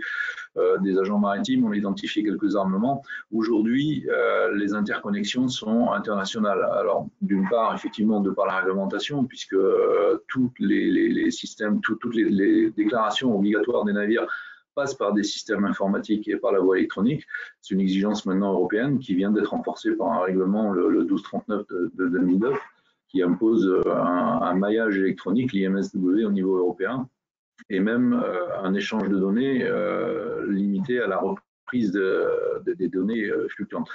euh, des agents maritimes, on identifiait quelques armements. Aujourd'hui, euh, les interconnexions sont internationales. Alors, d'une part, effectivement, de par la réglementation, puisque euh, tous les, systèmes, toutes les déclarations obligatoires des navires passe par des systèmes informatiques et par la voie électronique. C'est une exigence maintenant européenne qui vient d'être renforcée par un règlement, le, 1239 de, 2009, qui impose un, maillage électronique, l'IMSW au niveau européen, et même euh, un échange de données euh, limité à la reprise des données euh, fluctuantes.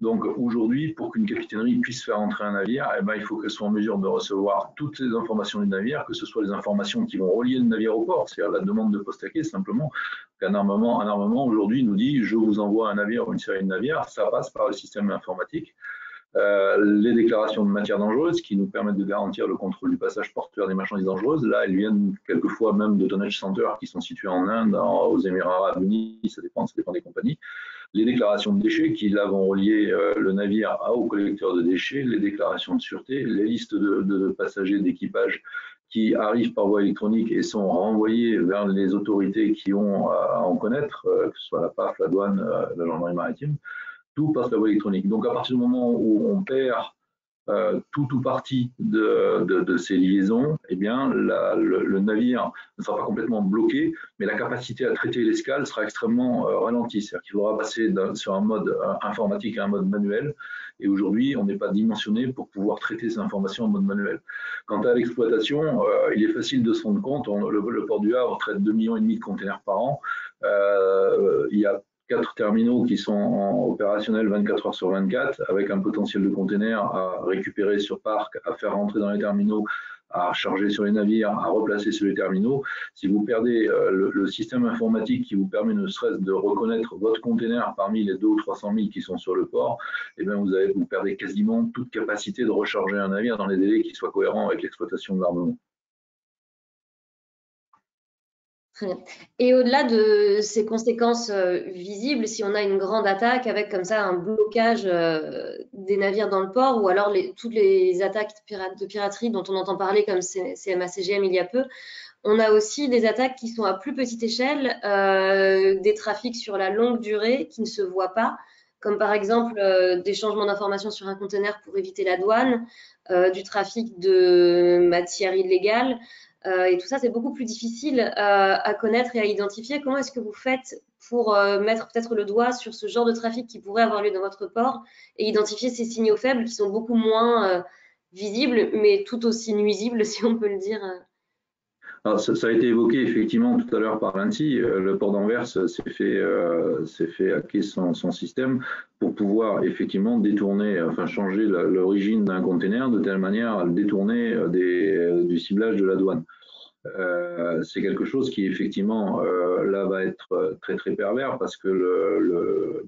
Donc aujourd'hui, pour qu'une capitainerie puisse faire entrer un navire, eh ben, il faut qu'elle soit en mesure de recevoir toutes les informations du navire, que ce soit les informations qui vont relier le navire au port, c'est-à-dire la demande de poste à simplement qu'un armement, un armement aujourd'hui nous dit je vous envoie un navire ou une série de navires, ça passe par le système informatique. Euh, les déclarations de matières dangereuses qui nous permettent de garantir le contrôle du passage portuaire des marchandises dangereuses. Là, elles viennent quelquefois même de tonnage centers qui sont situés en Inde, aux Émirats arabes unis, ça dépend, ça dépend des compagnies les déclarations de déchets qui là vont relier euh, le navire au collecteur de déchets, les déclarations de sûreté, les listes de, passagers d'équipage qui arrivent par voie électronique et sont renvoyés vers les autorités qui ont à en connaître, que ce soit la PAF, la douane, la gendarmerie maritime, tout passe par voie électronique. Donc à partir du moment où on perd euh, tout ou partie de, ces liaisons, eh bien, le, navire ne sera pas complètement bloqué, mais la capacité à traiter l'escale sera extrêmement euh, ralentie. C'est-à-dire qu'il faudra passer sur un mode euh, informatique à un mode manuel. Et aujourd'hui, on n'est pas dimensionné pour pouvoir traiter ces informations en mode manuel. Quant à l'exploitation, il est facile de se rendre compte. le, port du Havre traite 2,5 millions de containers par an. il y a quatre terminaux qui sont opérationnels 24 heures sur 24, avec un potentiel de containers à récupérer sur parc, à faire rentrer dans les terminaux, à charger sur les navires, à replacer sur les terminaux. Si vous perdez euh, le, système informatique qui vous permet ne serait-ce de reconnaître votre container parmi les 2 ou 300 000 qui sont sur le port, eh bien vous, avez, vous perdez quasiment toute capacité de recharger un navire dans les délais qui soient cohérents avec l'exploitation de l'armement. Et au-delà de ces conséquences euh, visibles, si on a une grande attaque avec comme ça un blocage euh, des navires dans le port, ou alors toutes les attaques de, piraterie dont on entend parler comme CMACGM il y a peu, on a aussi des attaques qui sont à plus petite échelle, euh, des trafics sur la longue durée qui ne se voient pas, comme par exemple des changements d'informations sur un conteneur pour éviter la douane, du trafic de matières illégales, euh, et tout ça, c'est beaucoup plus difficile euh, à connaître et à identifier. Comment est-ce que vous faites pour euh, mettre peut-être le doigt sur ce genre de trafic qui pourrait avoir lieu dans votre port et identifier ces signaux faibles qui sont beaucoup moins visibles, mais tout aussi nuisibles, si on peut le dire ça, a été évoqué effectivement tout à l'heure par l'ANSI. Le port d'Anvers s'est fait, fait hacker son, système pour pouvoir effectivement détourner, enfin changer l'origine d'un conteneur de telle manière à le détourner des, du ciblage de la douane. Euh, c'est quelque chose qui effectivement euh, là va être très très pervers parce que le,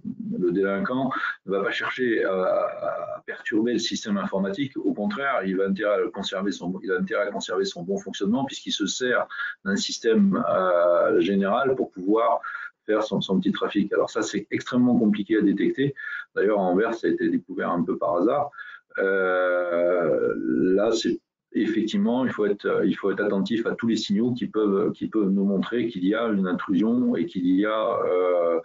délinquant ne va pas chercher à, perturber le système informatique. Au contraire, il va à conserver son, il a intérêt à conserver son bon fonctionnement puisqu'il se sert d'un système euh, général pour pouvoir faire son, son, petit trafic. Alors ça, c'est extrêmement compliqué à détecter. D'ailleurs, en Anvers, ça a été découvert un peu par hasard. là, c'est effectivement, il faut, être, euh, il faut être attentif à tous les signaux qui peuvent, qui peuvent nous montrer qu'il y a une intrusion et qu'il y a euh,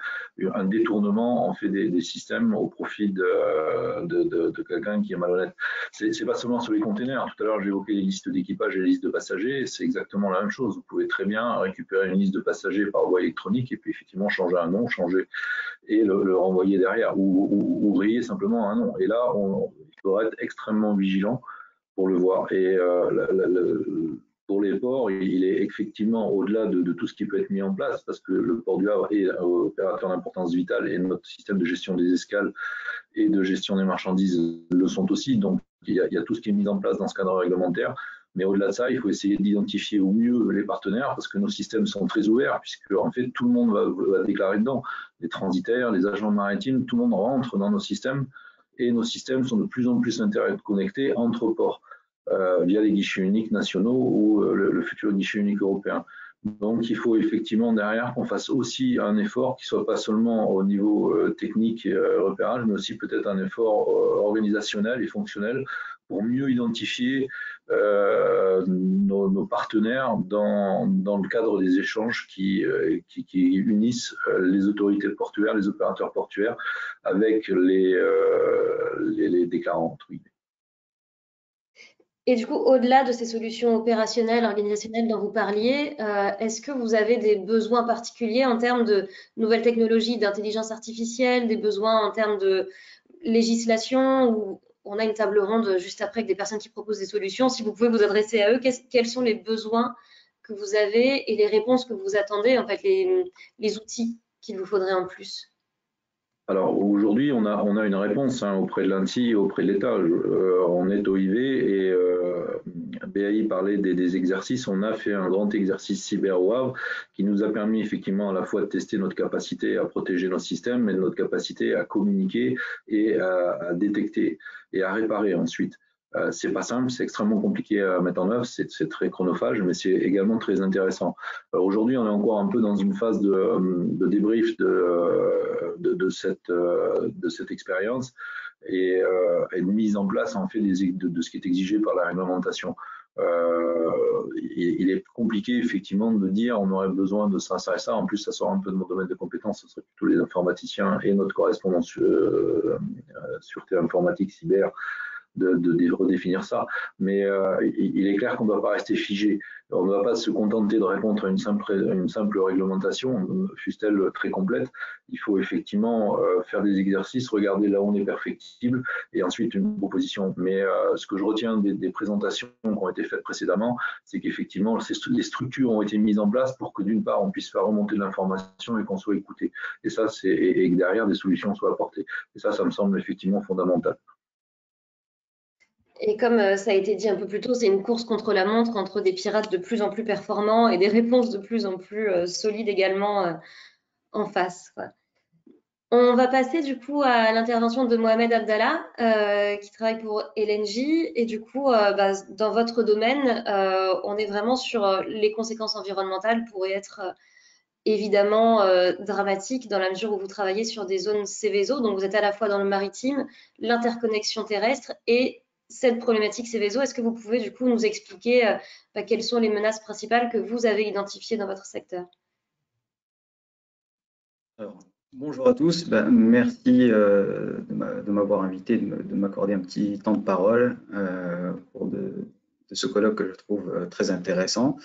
un détournement en fait des, systèmes au profit de, quelqu'un qui est malhonnête. C'est pas seulement sur les containers. Tout à l'heure, évoqué les listes d'équipage et les listes de passagers. C'est exactement la même chose. Vous pouvez très bien récupérer une liste de passagers par voie électronique et puis effectivement changer un nom, changer et le, renvoyer derrière ou, ou, rayer simplement un nom. Et là, il faudra être extrêmement vigilant pour le voir. Et euh, pour les ports, il est effectivement au-delà de, tout ce qui peut être mis en place, parce que le port du Havre est un opérateur d'importance vitale et notre système de gestion des escales et de gestion des marchandises le sont aussi. Donc, il y, a, tout ce qui est mis en place dans ce cadre réglementaire. Mais au-delà de ça, il faut essayer d'identifier au mieux les partenaires parce que nos systèmes sont très ouverts puisque en fait tout le monde va, va déclarer dedans. Les transitaires, les agents maritimes, tout le monde rentre dans nos systèmes et nos systèmes sont de plus en plus interconnectés entre ports euh, via les guichets uniques nationaux ou euh, le, futur guichet unique européen. Donc, il faut effectivement derrière qu'on fasse aussi un effort qui soit pas seulement au niveau euh, technique et repérage, mais aussi peut-être un effort organisationnel et fonctionnel pour mieux identifier nos, partenaires dans, dans, le cadre des échanges qui, qui, qui, unissent les autorités portuaires, les opérateurs portuaires avec les, les, déclarants. Entre et du coup, au-delà de ces solutions opérationnelles, organisationnelles dont vous parliez, euh, est-ce que vous avez des besoins particuliers en termes de nouvelles technologies d'intelligence artificielle, des besoins en termes de législation on a une table ronde juste après avec des personnes qui proposent des solutions. Si vous pouvez vous adresser à eux, quels sont les besoins que vous avez et les réponses que vous attendez, en fait, les, les outils qu'il vous faudrait en plus? Alors aujourd'hui, on a, on a une réponse hein, auprès de l'ANSI, auprès de l'État. Euh, on est au IV et euh, BAI parlait des, exercices. On a fait un grand exercice cyber qui nous a permis effectivement à la fois de tester notre capacité à protéger nos systèmes, mais notre capacité à communiquer et à détecter et à réparer ensuite. Euh, c'est pas simple, c'est extrêmement compliqué à mettre en œuvre, c'est très chronophage, mais c'est également très intéressant. Aujourd'hui, on est encore un peu dans une phase de, euh, débrief euh, de cette expérience et, de mise en place en fait de, ce qui est exigé par la réglementation. il, est compliqué effectivement de dire on aurait besoin de ça, ça et ça. En plus, ça sort un peu de mon domaine de compétences. Ce serait plutôt les informaticiens et notre correspondant sur, sûreté informatique cyber de, redéfinir ça. Mais euh, il, est clair qu'on ne doit pas rester figé. On ne va pas se contenter de répondre à une simple, une simple réglementation, fût-elle très complète. Il faut effectivement euh, faire des exercices, regarder là où on est perfectible et ensuite une proposition. Mais euh, ce que je retiens des, présentations qui ont été faites précédemment, c'est qu'effectivement, les structures ont été mises en place pour que d'une part, on puisse faire remonter l'information et qu'on soit écouté. Et ça, c'est et que derrière, des solutions soient apportées. Et ça, ça me semble effectivement fondamental. Et comme euh, ça a été dit un peu plus tôt, c'est une course contre la montre entre des pirates de plus en plus performants et des réponses de plus en plus euh, solides également euh, en face. On va passer du coup à l'intervention de Mohamed Abdallah, qui travaille pour LNJ. Et du coup, bah, dans votre domaine, on est vraiment sur les conséquences environnementales pourraient être évidemment dramatiques dans la mesure où vous travaillez sur des zones Céveso. Donc, vous êtes à la fois dans le maritime, l'interconnexion terrestre et cette problématique Céveso. Est-ce que vous pouvez du coup nous expliquer euh, bah, quelles sont les menaces principales que vous avez identifiées dans votre secteur? Bonjour à tous, ben, merci euh, de m'avoir invité, de m'accorder un petit temps de parole euh, pour de, ce colloque que je trouve très intéressant.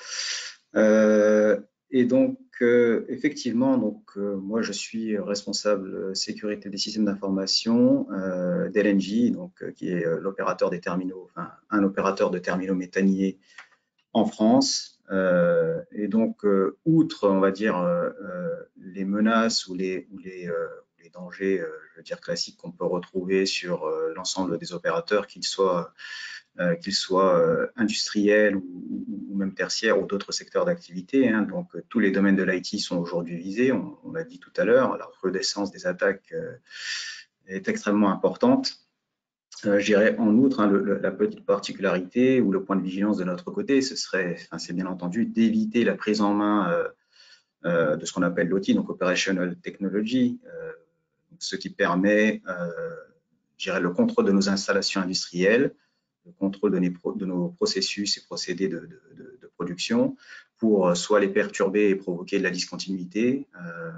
et donc, effectivement, donc, euh, moi, je suis responsable euh, sécurité des systèmes d'information euh, d'LNG, donc, qui est l'opérateur des terminaux, enfin, un opérateur de terminaux méthaniers en France. et donc, outre, on va dire, les menaces ou les, ou les, les dangers, je veux dire, classiques qu'on peut retrouver sur l'ensemble des opérateurs, qu'ils soient euh, qu'ils soient euh, industriels ou, même tertiaires ou d'autres secteurs d'activité. Hein. Donc, euh, tous les domaines de l'IT sont aujourd'hui visés. On, l'a dit tout à l'heure, la recrudescence des attaques est extrêmement importante. Euh, dirais en outre, hein, la petite particularité ou le point de vigilance de notre côté, ce serait, c'est bien entendu d'éviter la prise en main de ce qu'on appelle l'OT, donc Operational Technology, ce qui permet, je le contrôle de nos installations industrielles, le contrôle de, nos processus et procédés de, production pour euh, soit les perturber et provoquer de la discontinuité, euh,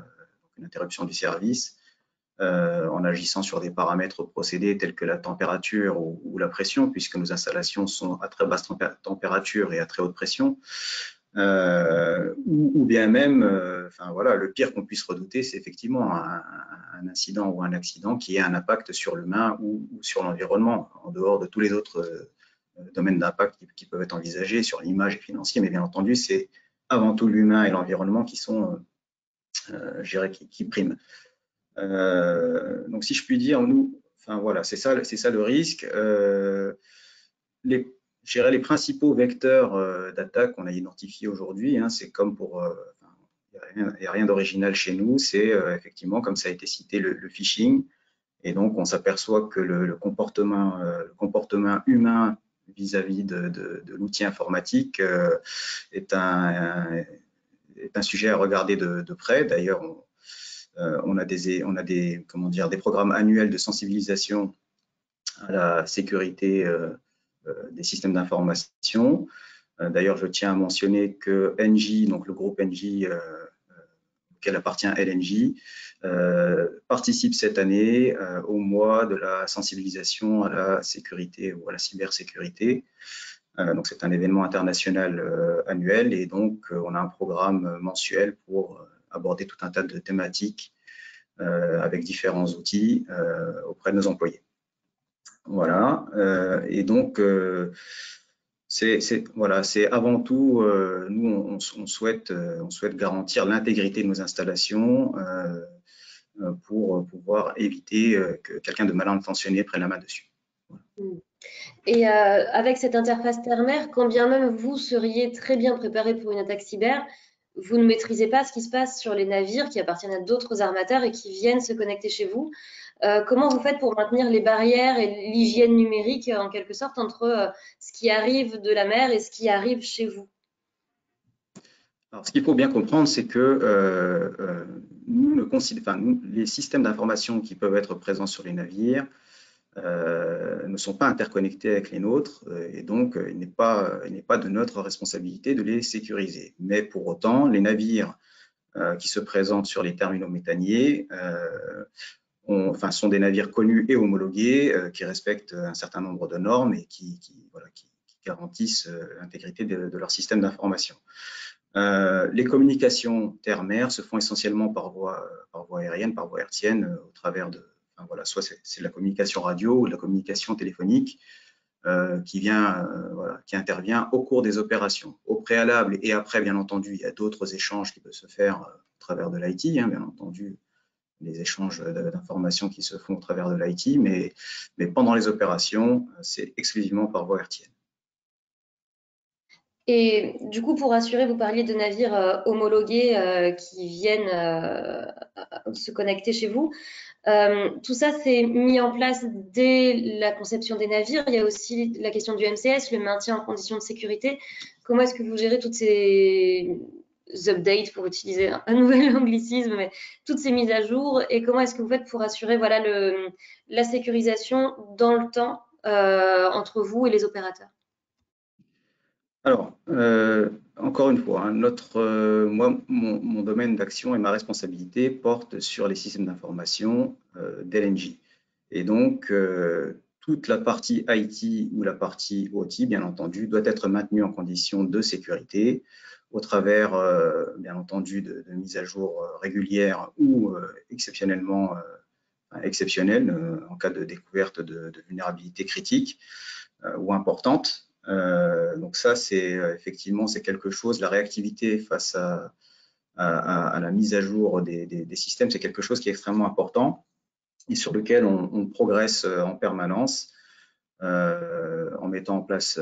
une interruption du service, euh, en agissant sur des paramètres procédés tels que la température ou, la pression, puisque nos installations sont à très basse température et à très haute pression, euh, ou, bien même, euh, enfin voilà, le pire qu'on puisse redouter, c'est effectivement un, incident ou un accident qui ait un impact sur l'humain ou, sur l'environnement, en dehors de tous les autres euh, domaines d'impact qui, peuvent être envisagés sur l'image et financier, mais bien entendu, c'est avant tout l'humain et l'environnement qui sont, je dirais, qui, qui priment. donc, si je puis dire, nous, enfin voilà, c'est ça, c'est ça le risque. les dirais les principaux vecteurs euh, d'attaque qu'on a identifiés aujourd'hui, hein, c'est comme pour, euh, il n'y a rien, d'original chez nous, c'est euh, effectivement, comme ça a été cité, le, phishing. Et donc, on s'aperçoit que le, comportement, humain vis-à-vis de, l'outil informatique est, un, sujet à regarder de, près. D'ailleurs, on, a des, des, programmes annuels de sensibilisation à la sécurité des systèmes d'information. Euh, d'ailleurs, je tiens à mentionner que NJ, donc le groupe NJ euh, auquel appartient LNJ, participe cette année au mois de la sensibilisation à la sécurité ou à la cybersécurité. donc, c'est un événement international annuel et donc on a un programme mensuel pour aborder tout un tas de thématiques avec différents outils auprès de nos employés. Voilà. Euh, et donc, euh, c'est voilà, avant tout, euh, nous, on, souhaite, on souhaite garantir l'intégrité de nos installations pour pouvoir éviter que quelqu'un de mal intentionné prenne la main dessus. Et avec cette interface terre-mer, quand bien même vous seriez très bien préparé pour une attaque cyber, vous ne maîtrisez pas ce qui se passe sur les navires qui appartiennent à d'autres armateurs et qui viennent se connecter chez vous. Euh, comment vous faites pour maintenir les barrières et l'hygiène numérique en quelque sorte entre euh, ce qui arrive de la mer et ce qui arrive chez vous? Alors, ce qu'il faut bien comprendre, c'est que euh, nous, les systèmes d'information qui peuvent être présents sur les navires ne sont pas interconnectés avec les nôtres et donc il n'est pas, pas de notre responsabilité de les sécuriser. Mais pour autant, les navires qui se présentent sur les terminaux méthaniers enfin, sont des navires connus et homologués qui respectent un certain nombre de normes et qui, garantissent l'intégrité de, leur système d'information. Euh, les communications terre-mer se font essentiellement par voie, aérienne, par voie hertzienne, euh, au travers de, voilà, soit c'est la communication radio ou la communication téléphonique euh, euh, qui intervient au cours des opérations. Au préalable et après, bien entendu, il y a d'autres échanges qui peuvent se faire au travers de l'IT, hein, bien entendu, les échanges d'informations qui se font au travers de l'IT, mais, mais pendant les opérations, c'est exclusivement par voie hertzienne. Et du coup, pour assurer, vous parliez de navires euh, homologués euh, qui viennent euh, se connecter chez vous. tout ça, c'est mis en place dès la conception des navires. Il y a aussi la question du MCS, le maintien en conditions de sécurité. Comment est-ce que vous gérez toutes ces updates, pour utiliser un nouvel anglicisme, mais toutes ces mises à jour Et comment est-ce que vous faites pour assurer voilà, la sécurisation dans le temps entre vous et les opérateurs? Alors, euh, encore une fois, hein, notre, euh, moi, mon, domaine d'action et ma responsabilité portent sur les systèmes d'information euh, d'LNG. Et donc, toute la partie IT ou la partie OT, bien entendu, doit être maintenue en condition de sécurité au travers, bien entendu, de, de mises à jour régulières ou exceptionnellement exceptionnelles en cas de découverte de, vulnérabilité critique ou importante. Euh, donc ça, c'est euh, effectivement c'est quelque chose. La réactivité face à, la mise à jour des, systèmes, c'est quelque chose qui est extrêmement important et sur lequel on, progresse euh, en permanence en mettant en place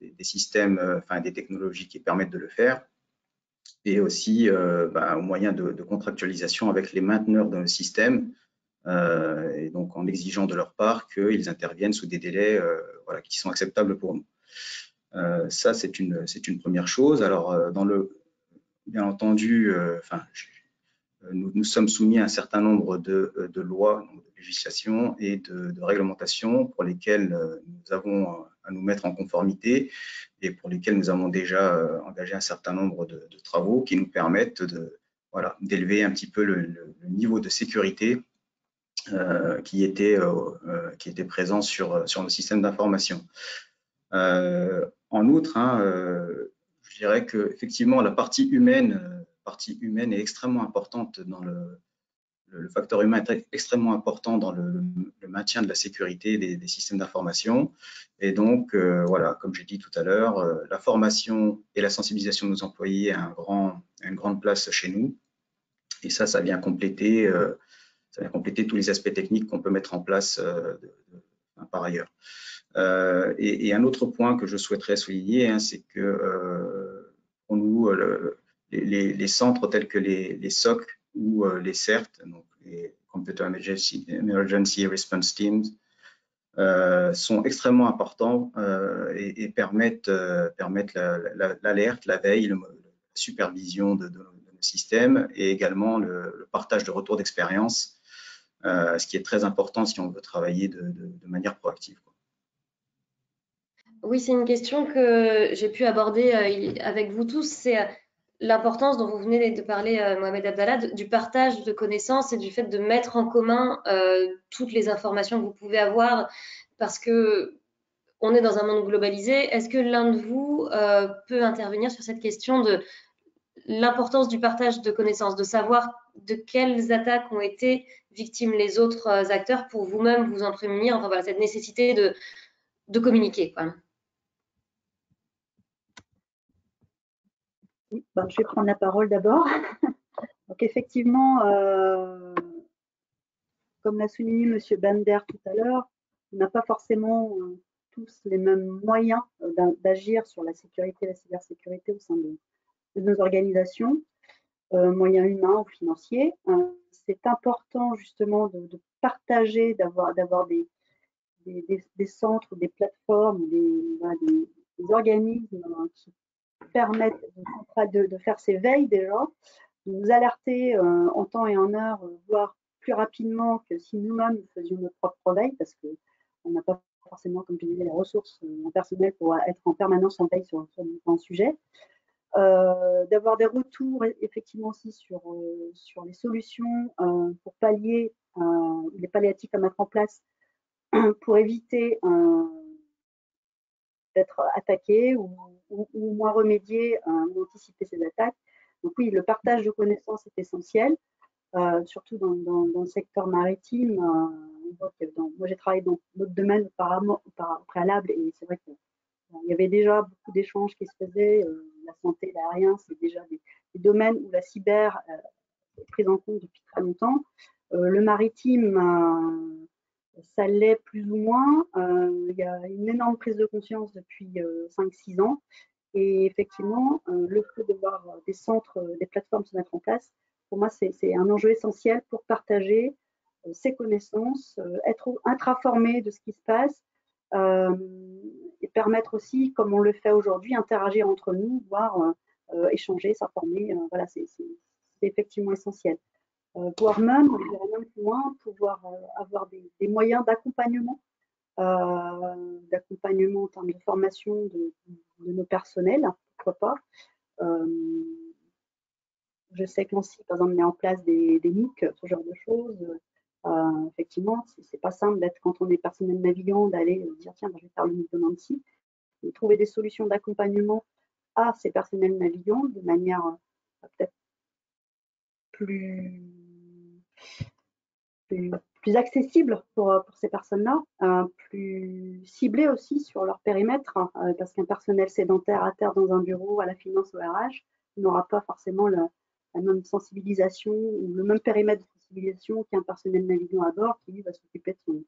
des, systèmes, enfin des technologies qui permettent de le faire et aussi bah, au moyen de, contractualisation avec les mainteneurs de nos systèmes et donc en exigeant de leur part qu'ils interviennent sous des délais voilà, qui sont acceptables pour nous. Euh, ça, c'est une, une première chose. Alors, euh, dans le, bien entendu, euh, enfin, nous, nous, sommes soumis à un certain nombre de, de lois, de législations et de, réglementations pour lesquelles nous avons à nous mettre en conformité et pour lesquelles nous avons déjà engagé un certain nombre de, travaux qui nous permettent d'élever un petit peu le, niveau de sécurité euh, qui était euh, présent sur nos systèmes d'information. Euh, en outre, hein, euh, je dirais que effectivement la partie humaine, euh, partie humaine est extrêmement importante dans le, le facteur humain est extrêmement important dans le, maintien de la sécurité des, systèmes d'information. Et donc, voilà, comme j'ai dit tout à l'heure, la formation et la sensibilisation de nos employés a, une grande place chez nous. Et ça, ça vient compléter, ça vient compléter tous les aspects techniques qu'on peut mettre en place par ailleurs. Euh, et, un autre point que je souhaiterais souligner, hein, c'est que euh, pour nous, euh, les, centres tels que les, SOC ou les CERT, donc les Computer Emergency, Response Teams, sont extrêmement importants et, permettent, l'alerte, la, veille, la supervision de, nos systèmes et également le, partage de retours d'expérience, ce qui est très important si on veut travailler de, manière proactive. Oui, c'est une question que j'ai pu aborder euh, avec vous tous. C'est euh, l'importance dont vous venez de parler, euh, Mohamed Abdallah, du partage de connaissances et du fait de mettre en commun toutes les informations que vous pouvez avoir parce que on est dans un monde globalisé. Est-ce que l'un de vous peut intervenir sur cette question de l'importance du partage de connaissances, de savoir de quelles attaques ont été victimes les autres acteurs pour vous-même vous en prémunir, enfin voilà, cette nécessité de, de communiquer. Quoi. Ben, je vais prendre la parole d'abord. Donc effectivement, euh, comme l'a souligné M. Bander tout à l'heure, on n'a pas forcément euh, tous les mêmes moyens euh, d'agir sur la sécurité la cybersécurité au sein de, nos organisations, moyens humains ou financiers. C'est important justement de, partager, d'avoir des, centres, des plateformes, des, des organismes qui permettre de, de, faire ces veilles déjà, de nous alerter euh, en temps et en heure, voire plus rapidement que si nous-mêmes faisions notre propre veille, parce que on n'a pas forcément, comme je disais, les ressources en personnel pour être en permanence en veille sur, sur différents sujets. d'avoir des retours effectivement aussi sur, sur les solutions pour pallier les palliatifs à mettre en place pour éviter d'être attaqué ou, moins remédier ou anticiper ces attaques. Donc oui, le partage de connaissances est essentiel, euh, surtout dans, le secteur maritime. Euh, moi, j'ai travaillé dans d'autres domaines auparavant, par préalable et c'est vrai qu'il y avait déjà beaucoup d'échanges qui se faisaient. Euh, la santé, l'aérien, c'est déjà des, domaines où la cyber est prise en compte depuis très longtemps. le maritime, ça l'est plus ou moins. Euh, il y a une énorme prise de conscience depuis 5-6 euh, ans. Et effectivement, euh, le fait de voir des centres, des plateformes se mettre en place, pour moi, c'est un enjeu essentiel pour partager ses connaissances, être intra-formé de ce qui se passe et permettre aussi, comme on le fait aujourd'hui, interagir entre nous, voire échanger, s'informer. voilà, c'est effectivement essentiel voire même, je dirais même loin, pouvoir euh, avoir des, moyens d'accompagnement, euh, d'accompagnement en termes de formation de, nos personnels, pourquoi pas. Euh, je sais que l'ANSI, par exemple, met en place des, des MOOC, ce genre de choses. Euh, effectivement, c'est pas simple d'être, quand on est personnel navigant, d'aller dire tiens, je vais faire le MOOC de Nancy. Trouver des solutions d'accompagnement à ces personnels navigants de manière peut-être plus plus, accessible pour, pour ces personnes-là, euh, plus ciblé aussi sur leur périmètre, hein, euh, parce qu'un personnel sédentaire à terre dans un bureau, à la finance, au RH, n'aura pas forcément la même sensibilisation ou le même périmètre de sensibilisation qu'un personnel navigant à bord qui lui va s'occuper de,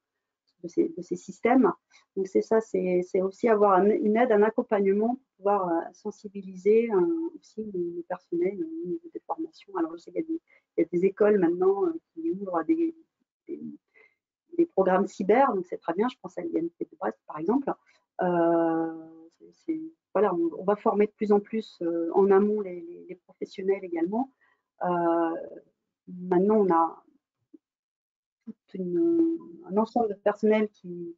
de, ces, systèmes. Donc c'est ça, c'est aussi avoir une aide, un accompagnement pour pouvoir euh, sensibiliser aussi le, personnel au niveau des formations. Alors je sais qu'il y y a des écoles maintenant euh, qui ouvrent des, des, programmes cyber, donc c'est très bien. Je pense à l'INP de Brest, par exemple. Euh, voilà, on, va former de plus en plus euh, en amont les, professionnels également. maintenant, on a un ensemble de personnels qui,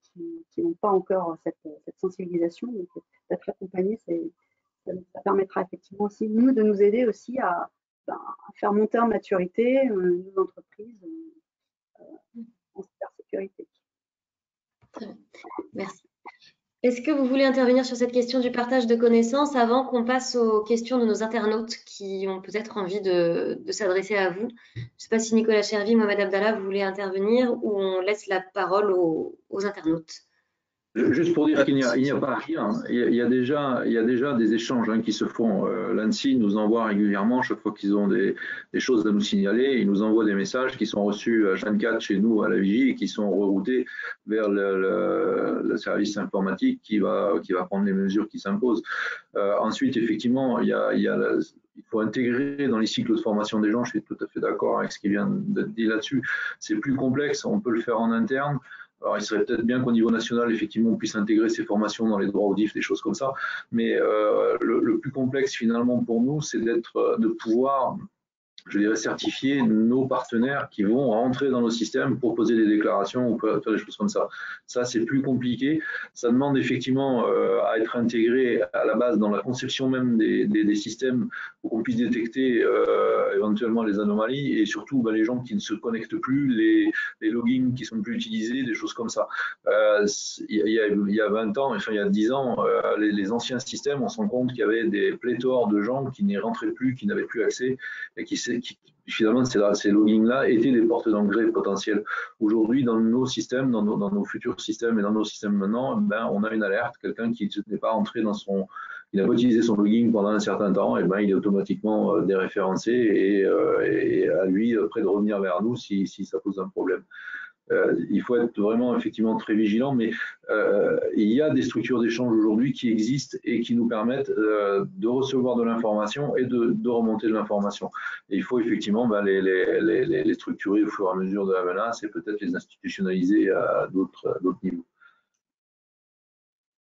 n'ont pas encore cette, sensibilisation. Donc, d'être accompagné, ça, permettra effectivement aussi, nous, de nous aider aussi à, ben, faire monter en maturité euh, nos entreprises euh, en cybersécurité. Merci. Est-ce que vous voulez intervenir sur cette question du partage de connaissances avant qu'on passe aux questions de nos internautes qui ont peut-être envie de, s'adresser à vous? Je ne sais pas si Nicolas Chervi, Mohamed Abdallah, vous voulez intervenir ou on laisse la parole aux internautes. Juste pour dire qu'il n'y a, a, pas rien, il y a, déjà, il y a déjà des échanges hein, qui se font. Euh, L'ANSI nous envoie régulièrement, chaque fois qu'ils ont des, des, choses à nous signaler, ils nous envoient des messages qui sont reçus à 24 chez nous à la vigie et qui sont reroutés vers le, le, service informatique qui va, qui va prendre les mesures qui s'imposent. Euh, ensuite, effectivement, il, y a, il, y a il faut intégrer dans les cycles de formation des gens, je suis tout à fait d'accord avec ce qui vient d'être dit là-dessus. C'est plus complexe, on peut le faire en interne. Alors, il serait peut-être bien qu'au niveau national, effectivement, on puisse intégrer ces formations dans les droits audifs, des choses comme ça. Mais euh, le, le, plus complexe, finalement, pour nous, c'est d'être, euh, de pouvoir je dirais, certifier nos partenaires qui vont rentrer dans nos systèmes pour poser des déclarations ou faire des choses comme ça. Ça, c'est plus compliqué. Ça demande effectivement euh, à être intégré à la base dans la conception même des, systèmes pour qu'on puisse détecter euh, éventuellement les anomalies et surtout ben, les gens qui ne se connectent plus, les, les logins qui sont plus utilisés, des choses comme ça. Euh, il, y a, il, y a, 20 ans, enfin il y a 10 ans, les, les, anciens systèmes, on se rend compte qu'il y avait des pléthores de gens qui n'y rentraient plus, qui n'avaient plus accès et qui qui, finalement, ces, loggings-là étaient des portes d'engrais potentielles. Aujourd'hui, dans nos systèmes, dans nos, futurs systèmes et dans nos systèmes maintenant, ben, on a une alerte, quelqu'un qui n'est pas entré dans son, il n'a pas utilisé son logging pendant un certain temps, ben, il est automatiquement euh, déréférencé et, euh, et, à lui, près de revenir vers nous si ça pose un problème. Euh, il faut être vraiment effectivement très vigilant, mais euh, il y a des structures d'échange aujourd'hui qui existent et qui nous permettent euh, de recevoir de l'information et de, remonter de l'information. Il faut effectivement ben, les, les, les, structurer au fur et à mesure de la menace et peut-être les institutionnaliser à d'autres niveaux.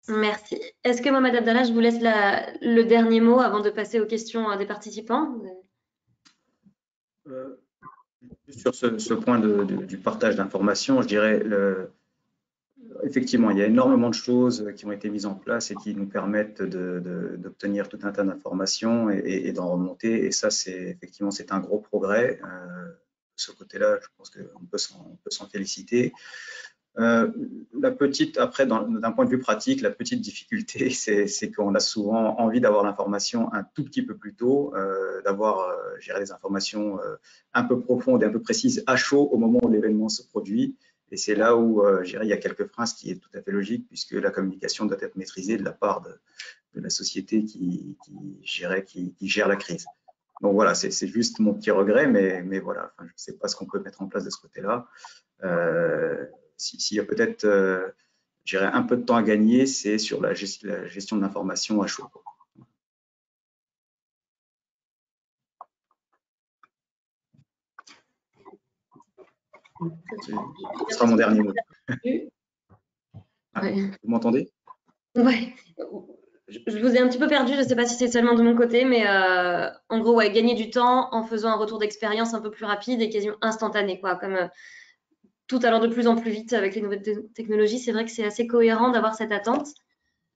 Merci. Est-ce que Mohamed Abdallah, je vous laisse le dernier mot avant de passer aux questions des participants? Sur ce, point du partage d'informations, je dirais, effectivement, il y a énormément de choses qui ont été mises en place et qui nous permettent d'obtenir tout un tas d'informations et, d'en remonter. Et ça, c'est effectivement, c'est un gros progrès. Euh, de ce côté-là, je pense qu'on peut s'en féliciter. Euh, la petite, après, d'un point de vue pratique, la petite difficulté, c'est qu'on a souvent envie d'avoir l'information un tout petit peu plus tôt, euh, d'avoir, euh, des informations euh, un peu profondes et un peu précises à chaud au moment où l'événement se produit. Et c'est là où, il y a quelques phrases qui est tout à fait logique, puisque la communication doit être maîtrisée de la part de, la société qui, qui, qui, gère la crise. Donc voilà, c'est juste mon petit regret, mais, mais voilà, je ne sais pas ce qu'on peut mettre en place de ce côté-là. S'il y a peut-être euh, un peu de temps à gagner, c'est sur la, gestion de l'information à chaud. Ce sera mon dernier mot. Ah, vous m'entendez? Oui. Je vous ai un petit peu perdu, je ne sais pas si c'est seulement de mon côté, mais euh, en gros, ouais, gagner du temps en faisant un retour d'expérience un peu plus rapide et quasiment instantané, quoi, comme euh, tout allant de plus en plus vite avec les nouvelles technologies. C'est vrai que c'est assez cohérent d'avoir cette attente.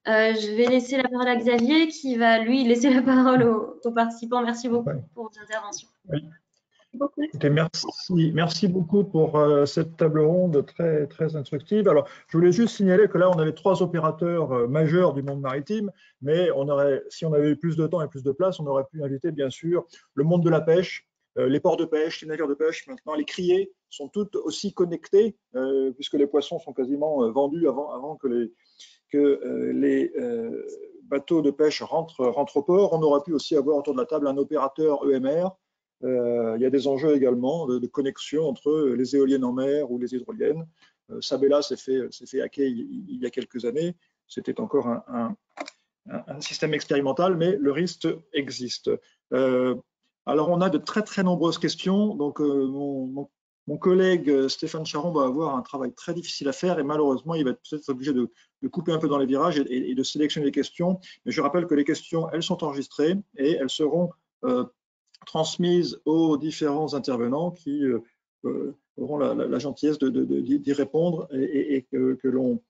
Euh, je vais laisser la parole à Xavier qui va lui laisser la parole aux, participants. Merci beaucoup pour vos interventions. merci, merci beaucoup pour euh, cette table ronde très, très instructive. Alors, je voulais juste signaler que là, on avait trois opérateurs euh, majeurs du monde maritime, mais on aurait, si on avait eu plus de temps et plus de place, on aurait pu inviter bien sûr le monde de la pêche, les ports de pêche, les navires de pêche, maintenant les criers sont toutes aussi connectés, euh, puisque les poissons sont quasiment euh, vendus avant, avant que les, bateaux de pêche rentrent, rentrent, au port. On aurait pu aussi avoir autour de la table un opérateur EMR. il y a des enjeux également de, connexion entre les éoliennes en mer ou les hydroliennes. Sabella s'est fait, fait hacker il, y a quelques années. C'était encore un, système expérimental, mais le risque existe. Alors, on a de très, très nombreuses questions. Donc, euh, mon, collègue euh, Stéphane Charon va avoir un travail très difficile à faire et malheureusement, il va peut-être obligé de, couper un peu dans les virages et, de sélectionner les questions. Mais je rappelle que les questions, elles sont enregistrées et elles seront euh, transmises aux différents intervenants qui auront la, gentillesse d'y répondre et, que, l'on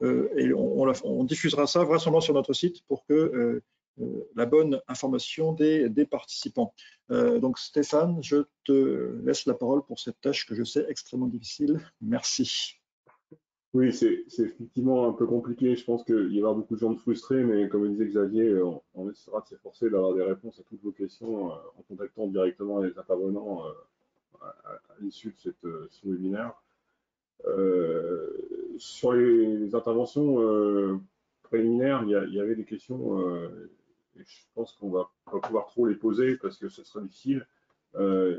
on, diffusera ça vraisemblablement sur notre site pour que la bonne information des, participants. Euh, donc Stéphane, je te laisse la parole pour cette tâche que je sais extrêmement difficile. Merci. Oui, c'est effectivement un peu compliqué. Je pense qu'il y aura beaucoup de gens frustrés, mais comme disait Xavier, on, essaiera de s'efforcer d'avoir des réponses à toutes vos questions euh, en contactant directement les intervenants à, l'issue de ce webinaire. sur les, interventions préliminaires, il y, avait des questions je pense qu'on va pas pouvoir trop les poser parce que ce sera difficile. Euh,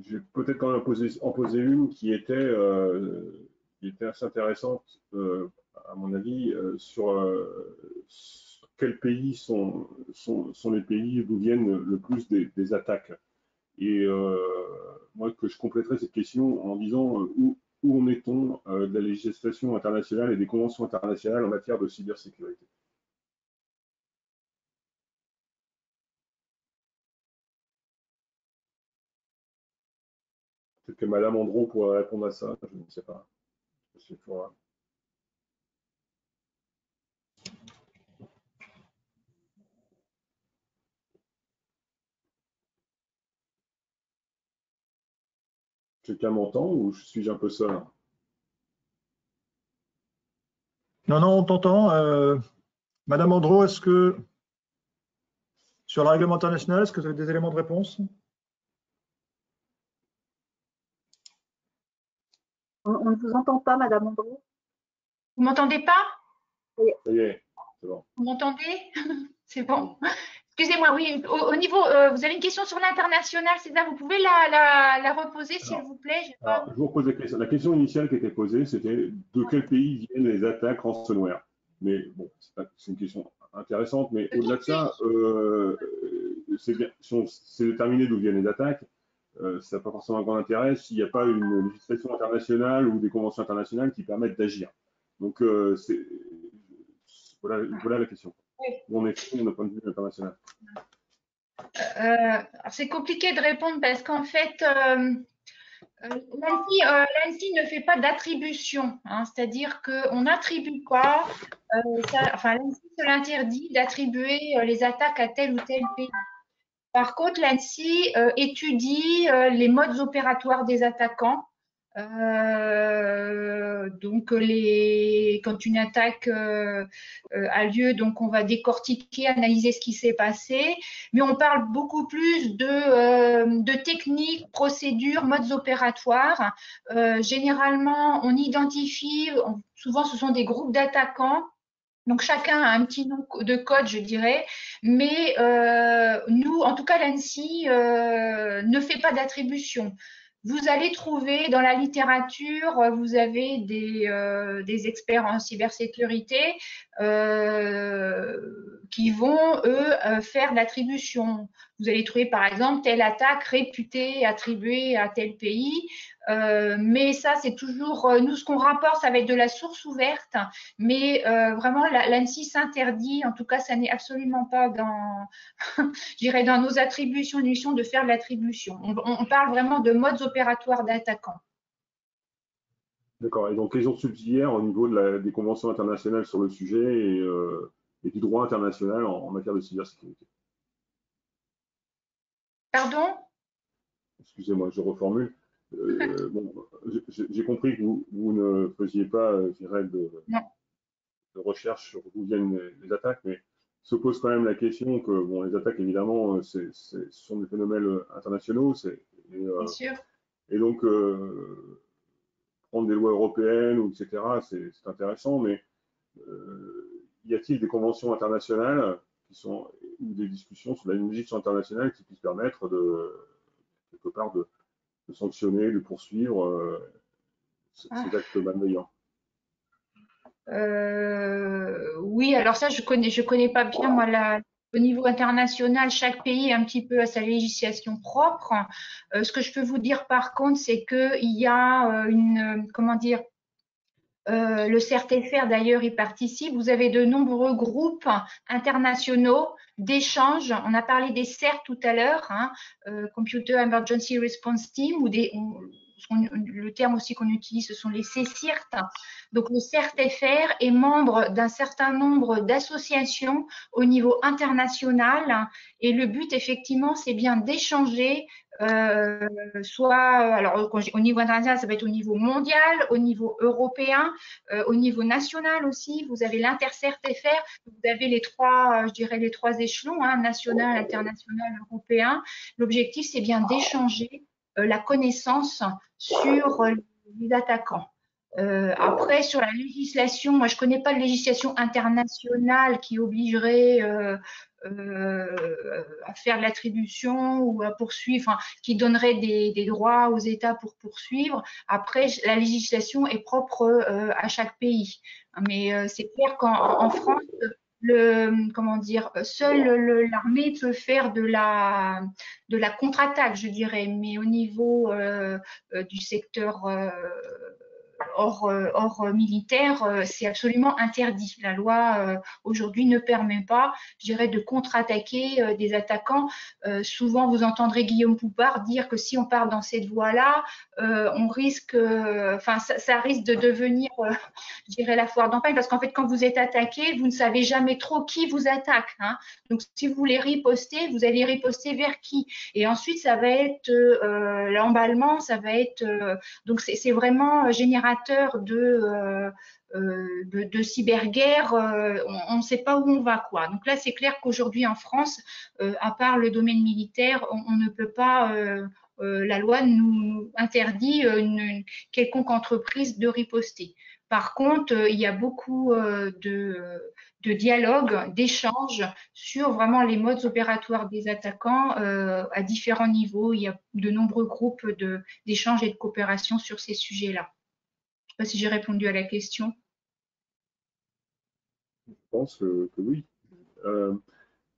je vais peut-être quand même en poser, une qui était, euh, qui était assez intéressante, euh, à mon avis, sur, quels pays sont, les pays d'où viennent le plus des, des attaques. Et moi, que je compléterai cette question en disant où, où en est-on euh, de la législation internationale et des conventions internationales en matière de cybersécurité? Peut-être que Madame Andron pourrait répondre à ça, je ne sais pas. Je Quelqu'un m'entend ou suis-je un peu seul? Non, non, on t'entend. Euh, Madame Andro, est-ce que sur le règlement international, est-ce que vous avez des éléments de réponse? On, ne vous entend pas, Madame Andro. Vous m'entendez pas? Ça y est, c'est bon. Vous m'entendez? C'est bon. Excusez-moi, oui, au, niveau, euh, vous avez une question sur l'international, ça Vous pouvez la, reposer, s'il vous plaît Je vous repose la question. La question initiale qui était posée, c'était de quel pays viennent les attaques ransomware? Mais bon, c'est une question intéressante, mais au-delà de ça, euh, c'est déterminé d'où viennent les attaques. Euh, ça n'a pas forcément un grand intérêt s'il n'y a pas une législation internationale ou des conventions internationales qui permettent d'agir. Donc, voilà la question on est d'un point de vue international. Euh, C'est compliqué de répondre parce qu'en fait, euh, L'ANSI ne fait pas d'attribution, hein, c'est-à-dire qu'on n'attribue pas, enfin l'ANSI se l'interdit d'attribuer les attaques à tel ou tel pays. Par contre, l'ANSI étudie les modes opératoires des attaquants euh, donc quand une attaque euh, euh, a lieu, donc on va décortiquer, analyser ce qui s'est passé, mais on parle beaucoup plus de, de techniques, procédures, modes opératoires. généralement, on identifie, souvent ce sont des groupes d'attaquants. Donc chacun a un petit nom de code, je dirais, mais nous, en tout cas l'ANSI, ne fait pas d'attribution. Vous allez trouver dans la littérature, euh, vous avez des, euh, des experts en cybersécurité euh, qui vont, eux, faire l'attribution. Vous allez trouver, par exemple, telle attaque réputée attribuée à tel pays. Euh, mais ça, c'est toujours, euh, nous, ce qu'on rapporte, ça va être de la source ouverte, mais euh, vraiment, l'ANSI s'interdit, en tout cas, ça n'est absolument pas dans, je dans nos attributions, mission de faire de l'attribution. On, parle vraiment de modes opératoires d'attaquants. D'accord. Et donc, les autres subsidiaires au niveau des conventions internationales sur le sujet et, du droit international en matière de cybersécurité. Pardon? Excusez-moi, je reformule. Euh, bon, j'ai compris que vous, ne faisiez pas, euh, je dirais, de, de, recherche sur d'où viennent les, attaques, mais se pose quand même la question que bon, les attaques, évidemment, euh, ce sont des phénomènes internationaux. Et, Bien sûr. et donc, prendre des lois européennes, ou etc., c'est intéressant, mais y a-t-il des conventions internationales qui sont, ou des discussions sur la législation internationale qui puissent permettre de, quelque part, de, de sanctionner, de poursuivre euh, ces, ah. actes malveillants euh, Oui, alors ça, je connais, je connais pas bien moi la, au niveau international, chaque pays un petit peu à sa législation propre. Euh, ce que je peux vous dire par contre, c'est qu'il y a une, comment dire, le CRTFR d'ailleurs y participe. Vous avez de nombreux groupes internationaux d'échanges. On a parlé des CERT tout à l'heure, hein, euh, Computer Emergency Response Team, ou des, le terme aussi qu'on utilise, ce sont les CCIRT. Donc le CERT-FR est membre d'un certain nombre d'associations au niveau international et le but effectivement c'est bien d'échanger euh, soit au niveau international, ça va être au niveau mondial, au niveau européen, euh, au niveau national aussi. Vous avez l'intercert-FR, vous avez les trois, je dirais les trois échelons, hein, national, international, européen. L'objectif, c'est bien d'échanger la connaissance sur les attaquants. Euh, après, sur la législation, moi je ne connais pas de législation internationale qui obligerait euh, euh, à faire l'attribution ou à poursuivre, enfin, qui donnerait des, droits aux États pour poursuivre. Après, la législation est propre euh, à chaque pays. Mais c'est clair qu'en France, le comment dire seule l'armée peut faire de la de la contre-attaque je dirais mais au niveau euh, du secteur euh, hors, euh, euh, militaire, euh, c'est absolument interdit. La loi aujourd'hui ne permet pas, je dirais, de contre-attaquer des attaquants. souvent, vous entendrez Guillaume Poupard dire que si on part dans cette voie-là, on risque, enfin, ça, risque de devenir, je dirais, la foire d'empagne, parce qu'en fait, quand vous êtes attaqué, vous ne savez jamais trop qui vous attaque. Hein. Donc, si vous voulez riposter, vous allez riposter vers qui? Et ensuite, ça va être l'emballement, ça va être, donc c'est vraiment de, euh, de, cyberguerre, euh, on ne sait pas où on va. quoi. Donc là, c'est clair qu'aujourd'hui en France, euh, à part le domaine militaire, on, ne peut pas, la loi nous interdit une, quelconque entreprise de riposter. Par contre, il y a beaucoup de, de dialogue, d'échange sur vraiment les modes opératoires des attaquants à différents niveaux. Il y a de nombreux groupes d'échange et de coopération sur ces sujets-là pas si j'ai répondu à la question. Je pense que, oui. Euh,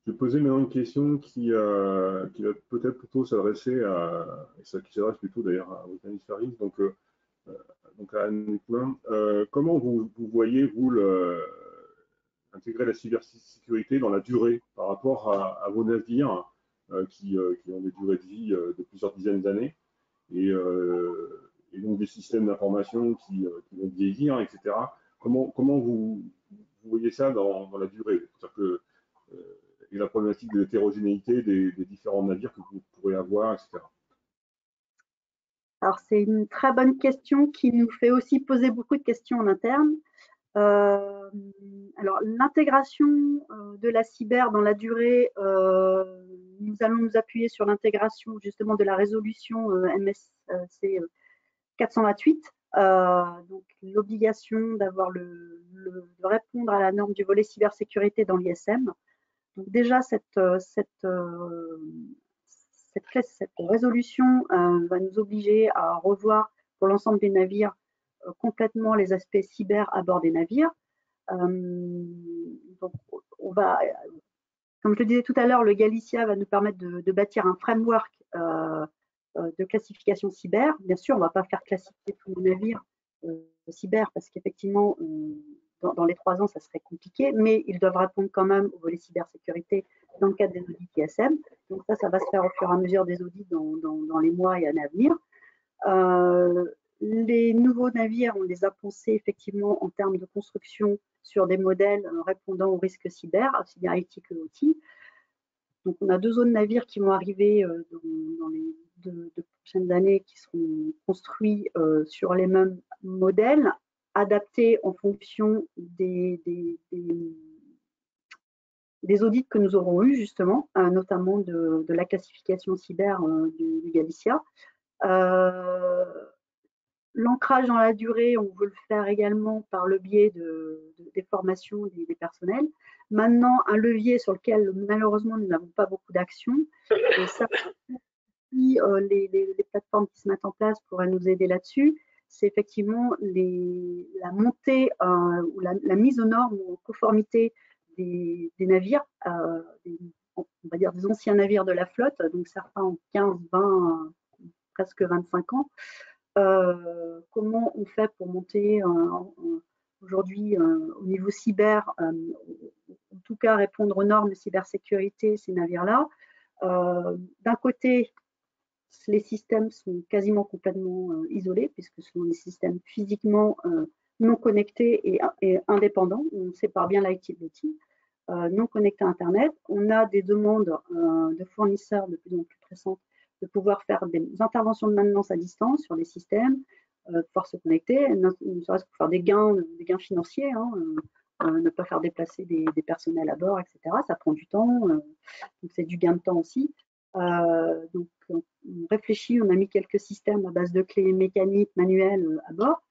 je vais poser maintenant une question qui, euh, qui va peut-être plutôt s'adresser à, qui s'adresse plutôt d'ailleurs à Britannic Faris, donc, euh, donc à Anne comment vous, voyez, vous, intégrer la cybersécurité dans la durée par rapport à, vos navires qui, qui, ont des durées de vie de plusieurs dizaines d'années? Et, donc des systèmes d'information qui, vont vieillir, etc. Comment, vous, voyez ça dans, la durée? Que, Et la problématique de l'hétérogénéité des, différents navires que vous pourrez avoir, etc. Alors, c'est une très bonne question qui nous fait aussi poser beaucoup de questions en interne. Euh, alors, l'intégration euh, de la cyber dans la durée, euh, nous allons nous appuyer sur l'intégration justement de la résolution MSC 428, donc l'obligation d'avoir de répondre à la norme du volet cybersécurité dans l'ISM. Donc déjà, cette, cette, cette, résolution euh, va nous obliger à revoir pour l'ensemble des navires euh, complètement les aspects cyber à bord des navires. Euh, donc, on va, comme je le disais tout à l'heure, le Galicia va nous permettre de, bâtir un framework de classification cyber. Bien sûr, on ne va pas faire classifier tous nos navires cyber parce qu'effectivement, dans, les trois ans, ça serait compliqué, mais ils doivent répondre quand même au volet cybersécurité dans le cadre des audits ISM. Donc ça, ça va se faire au fur et à mesure des audits dans, les mois et années à venir. Euh, les nouveaux navires, on les a pensés effectivement en termes de construction sur des modèles répondant aux risques cyber, aussi bien IT que OT. Donc on a deux zones navires qui vont arriver euh, dans, les deux, prochaines années qui seront construits euh, sur les mêmes modèles adapté en fonction des, des, audits que nous aurons eus justement, euh, notamment de, la classification cyber euh, du, Galicia. L'ancrage dans la durée, on veut le faire également par le biais de, des formations des, personnels. Maintenant, un levier sur lequel malheureusement nous n'avons pas beaucoup d'action, et ça, les, les, plateformes qui se mettent en place pourraient nous aider là-dessus, c'est effectivement la montée euh, ou la, mise aux normes ou en conformité des, navires, euh, on va dire des anciens navires de la flotte, donc certains ont 15, 20, presque 25 ans. Euh, comment on fait pour monter aujourd'hui au niveau cyber, en tout cas répondre aux normes de cybersécurité, ces navires-là? D'un côté, les systèmes sont quasiment complètement euh, isolés, puisque ce sont des systèmes physiquement euh, non connectés et, indépendants. On sépare bien l'IT de l'outil. Euh, non connectés à Internet. On a des demandes de fournisseurs de plus en plus pressantes de pouvoir faire des interventions de maintenance à distance sur les systèmes, pouvoir se connecter, ne serait-ce pour faire des gains, financiers, hein, ne pas faire déplacer des, personnels à bord, etc. Ça prend du temps, donc c'est du gain de temps aussi. Euh, donc, on réfléchit, on a mis quelques systèmes à base de clés mécaniques, manuelles euh, à bord.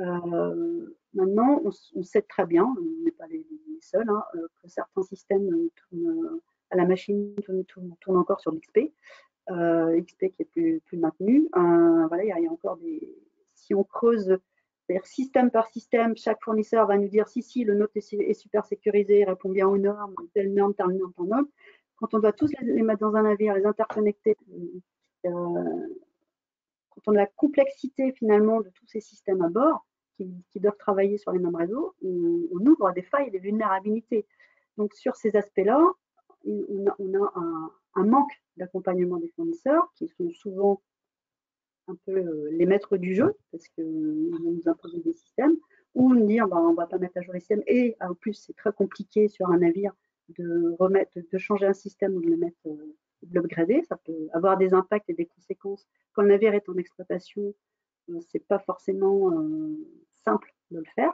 Euh, maintenant, on, sait très bien, on n'est pas les, seuls, hein, que certains systèmes tournent à la machine, tournent, encore sur l'XP. XP qui est plus, maintenu. voilà, il y, a encore des. Si on creuse c'est-à-dire système par système, chaque fournisseur va nous dire si, si, le nôtre est, super sécurisé, répond bien aux normes, telle norme, telle norme, telle norme quand on doit tous les, mettre dans un navire, les interconnecter, euh, quand on a la complexité finalement de tous ces systèmes à bord qui, doivent travailler sur les mêmes réseaux, on, ouvre des failles des vulnérabilités. Donc sur ces aspects-là, on a, un, manque d'accompagnement des fournisseurs qui sont souvent un peu euh, les maîtres du jeu parce qu'ils vont nous imposer des systèmes ou nous dire on ne va pas mettre à jour les systèmes et en plus c'est très compliqué sur un navire de remettre, de changer un système ou de le mettre, euh, de l'upgrader. Ça peut avoir des impacts et des conséquences. Quand le navire est en exploitation, euh, c'est pas forcément euh, simple de le faire.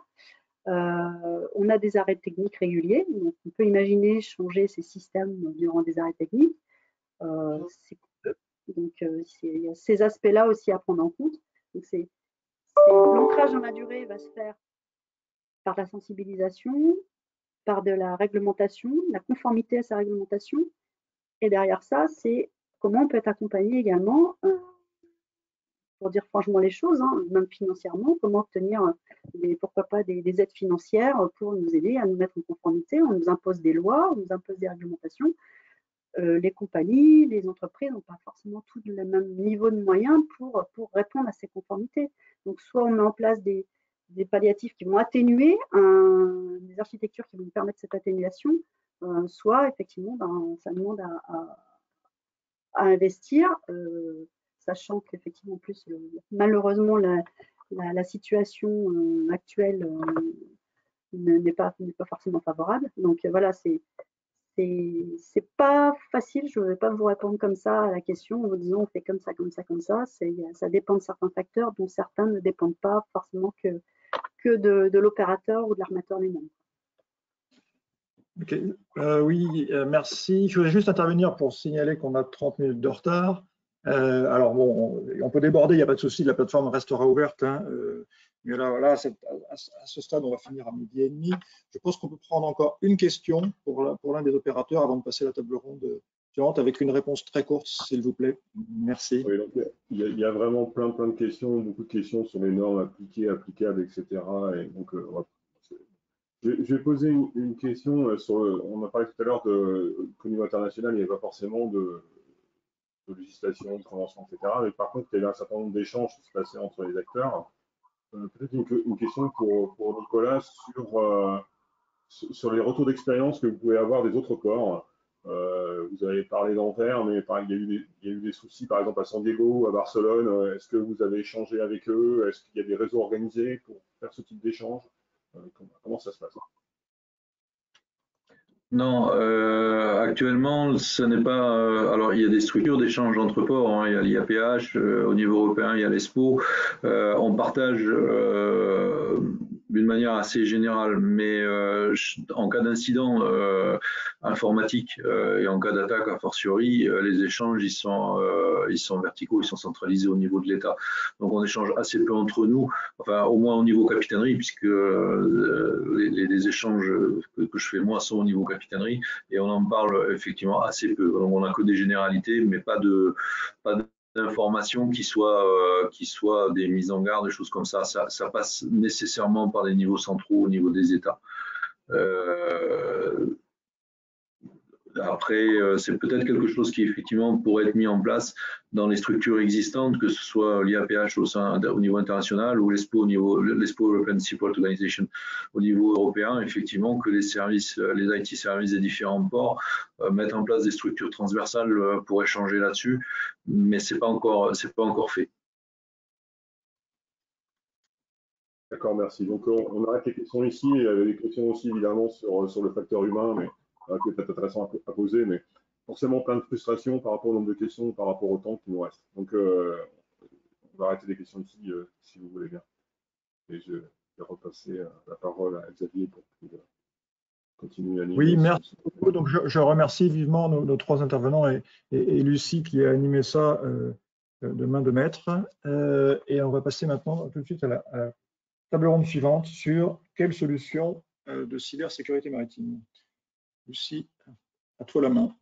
on a des arrêts techniques réguliers, donc on peut imaginer changer ces systèmes durant des arrêts techniques. donc il y a ces aspects-là aussi à prendre en compte. C'est l'ancrage dans la durée va se faire par la sensibilisation, par de la réglementation, la conformité à sa réglementation. Et derrière ça, c'est comment on peut être accompagné également, euh, pour dire franchement les choses, hein, même financièrement, comment obtenir, des, pourquoi pas, des, aides financières pour nous aider à nous mettre en conformité. On nous impose des lois, on nous impose des réglementations. Euh, les compagnies, les entreprises n'ont pas forcément tout le même niveau de moyens pour, pour répondre à ces conformités. Donc, soit on met en place des, des palliatifs qui vont atténuer, des architectures qui vont permettre cette atténuation, euh, soit effectivement ben, ça demande à, investir. Euh, sachant qu'effectivement, plus, malheureusement, la, situation actuelle n'est pas, pas forcément favorable. Donc voilà, c'est c'est pas facile, je ne vais pas vous répondre comme ça à la question en vous disant on fait comme ça, comme ça, comme ça. Ça dépend de certains facteurs dont certains ne dépendent pas forcément que, que de, l'opérateur ou de l'armateur lui-même. Euh, oui, euh, merci. Je voulais juste intervenir pour signaler qu'on a 30 minutes de retard. Euh, alors bon, on, peut déborder, il n'y a pas de souci, la plateforme restera ouverte. Hein, mais là, voilà, à, ce stade, on va finir à midi et demi. Je pense qu'on peut prendre encore une question pour l'un des opérateurs avant de passer à la table ronde suivante avec une réponse très courte, s'il vous plaît. Merci. il, y a, vraiment plein, plein de questions, beaucoup de questions sur les normes appliquées, applicables, etc. Et donc, euh, je, vais poser une, question euh, sur. on a parlé tout à l'heure qu'au niveau international, il n'y avait pas forcément de, législation, de convention, etc. Mais par contre, il y avait un certain nombre d'échanges qui se passaient entre les acteurs. Euh, peut-être une, question pour, Nicolas sur, euh, les retours d'expérience que vous pouvez avoir des autres ports. Euh, vous avez parlé d'Anvers, mais il, y a eu des, soucis, par exemple à San Diego à Barcelone. Est-ce que vous avez échangé avec eux? Est-ce qu'il y a des réseaux organisés pour faire ce type d'échange? Comment, ça se passe? Non, euh, actuellement, ce n'est pas. Euh, alors, il y a des structures d'échange entre ports. Hein, il y a l'IAPH, euh, au niveau européen, il y a l'ESPO. on partage d'une manière assez générale, mais euh, en cas d'incident euh, informatique euh, et en cas d'attaque a fortiori, les échanges ils sont ils sont verticaux, ils sont centralisés au niveau de l'État. Donc on échange assez peu entre nous, enfin au moins au niveau capitainerie, puisque les, échanges que, je fais moi sont au niveau capitainerie et on en parle effectivement assez peu. Donc on n'a que des généralités, mais pas de pas d'informations qui soient euh, qui soient des mises en garde, des choses comme ça. ça. ça. passe nécessairement par les niveaux centraux au niveau des États. Euh, après, euh, c'est peut-être quelque chose qui effectivement pourrait être mis en place dans les structures existantes, que ce soit l'IAPH au, au niveau international ou l'ESPO au niveau l'ESPO European Support Organization au niveau européen, effectivement que les services, les IT services des différents ports euh, mettent en place des structures transversales euh, pour échanger là-dessus, mais c'est pas encore c'est pas encore fait. D'accord, merci. Donc on, arrête les questions ici. Il y avait des questions aussi évidemment sur, sur le facteur humain, mais Qui est peut-être intéressant à, poser, mais forcément plein de frustration par rapport au nombre de questions, par rapport au temps qui nous reste. Donc, euh, on va arrêter les questions ici, euh, si vous voulez bien. Et je vais repasser euh, la parole à Xavier pour continuer à animer. Oui, merci beaucoup. Donc, je, remercie vivement nos, trois intervenants et, Lucie qui a animé ça de main de maître. et on va passer maintenant tout de suite à la, à la table ronde suivante sur quelles solutions de cybersécurité maritime? Lucie, à toi la main.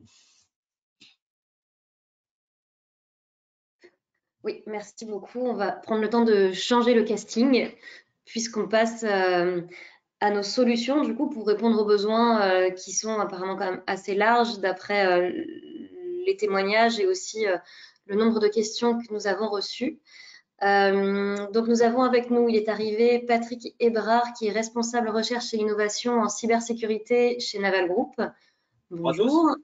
Oui, merci beaucoup. On va prendre le temps de changer le casting puisqu'on passe euh, à nos solutions du coup pour répondre aux besoins euh, qui sont apparemment quand même assez larges d'après euh, les témoignages et aussi le nombre de questions que nous avons reçues. Donc nous avons avec nous, il est arrivé Patrick Ebrard qui est responsable recherche et innovation en cybersécurité chez Naval Group. Bonjour.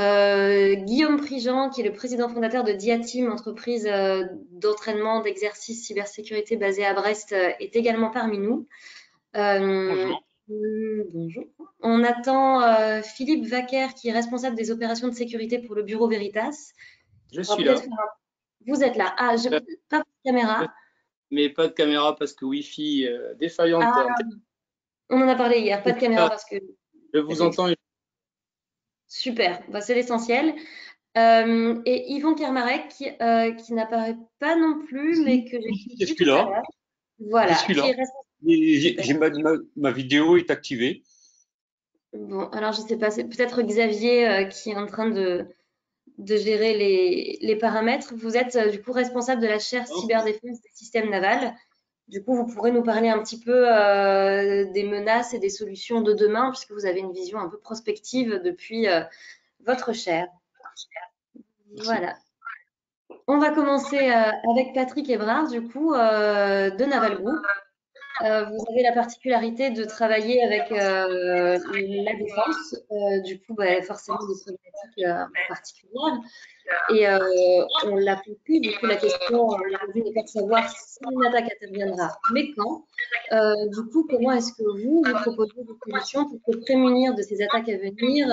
Euh, Guillaume Prigent, qui est le président fondateur de Diatim, entreprise euh, d'entraînement d'exercice cybersécurité basée à Brest, euh, est également parmi nous. bonjour. bonjour. On attend Philippe Vaquer, qui est responsable des opérations de sécurité pour le bureau Veritas. Je suis là. Vous êtes là. Ah, je... pas de caméra. Mais pas de caméra parce que Wi-Fi défaillante. Ah, on en a parlé hier. Pas de caméra parce que. Je vous entends Super, bah, c'est l'essentiel. Euh, et Yvon Kermarek, euh, qui n'apparaît pas non plus, mais que j'ai. Je suis là. Voilà. ma, vidéo est activée. Bon, alors je ne sais pas, c'est peut-être Xavier euh, qui est en train de, de gérer les, les, paramètres. Vous êtes du coup responsable de la chaire cyberdéfense des systèmes navals. Du coup, vous pourrez nous parler un petit peu euh, des menaces et des solutions de demain, puisque vous avez une vision un peu prospective depuis euh, votre chaire. Voilà. On va commencer euh, avec Patrick Ebrard, du coup, de Naval Group. Euh, vous avez la particularité de travailler avec euh, la défense, euh, du coup, bah, forcément des problématiques particulières. Et on l'a compris, du coup, la question aujourd'hui n'est pas de savoir si une attaque interviendra, mais quand. du coup, comment est-ce que vous, vous proposez des solutions pour prémunir de ces attaques à venir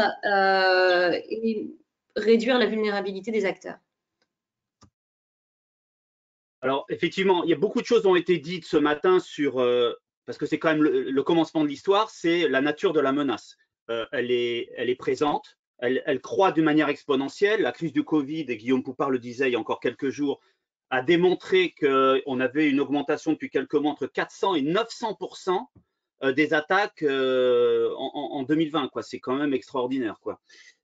et réduire la vulnérabilité des acteurs? Alors, effectivement, il y a beaucoup de choses qui ont été dites ce matin sur, euh, parce que c'est quand même le, commencement de l'histoire, c'est la nature de la menace. Euh, elle, est, présente, elle, elle croît d'une manière exponentielle. La crise du Covid, et Guillaume Poupard le disait il y a encore quelques jours, a démontré qu'on avait une augmentation depuis quelques mois entre 400 et 900 euh, des attaques en, en, 2020. C'est quand même extraordinaire. Quoi.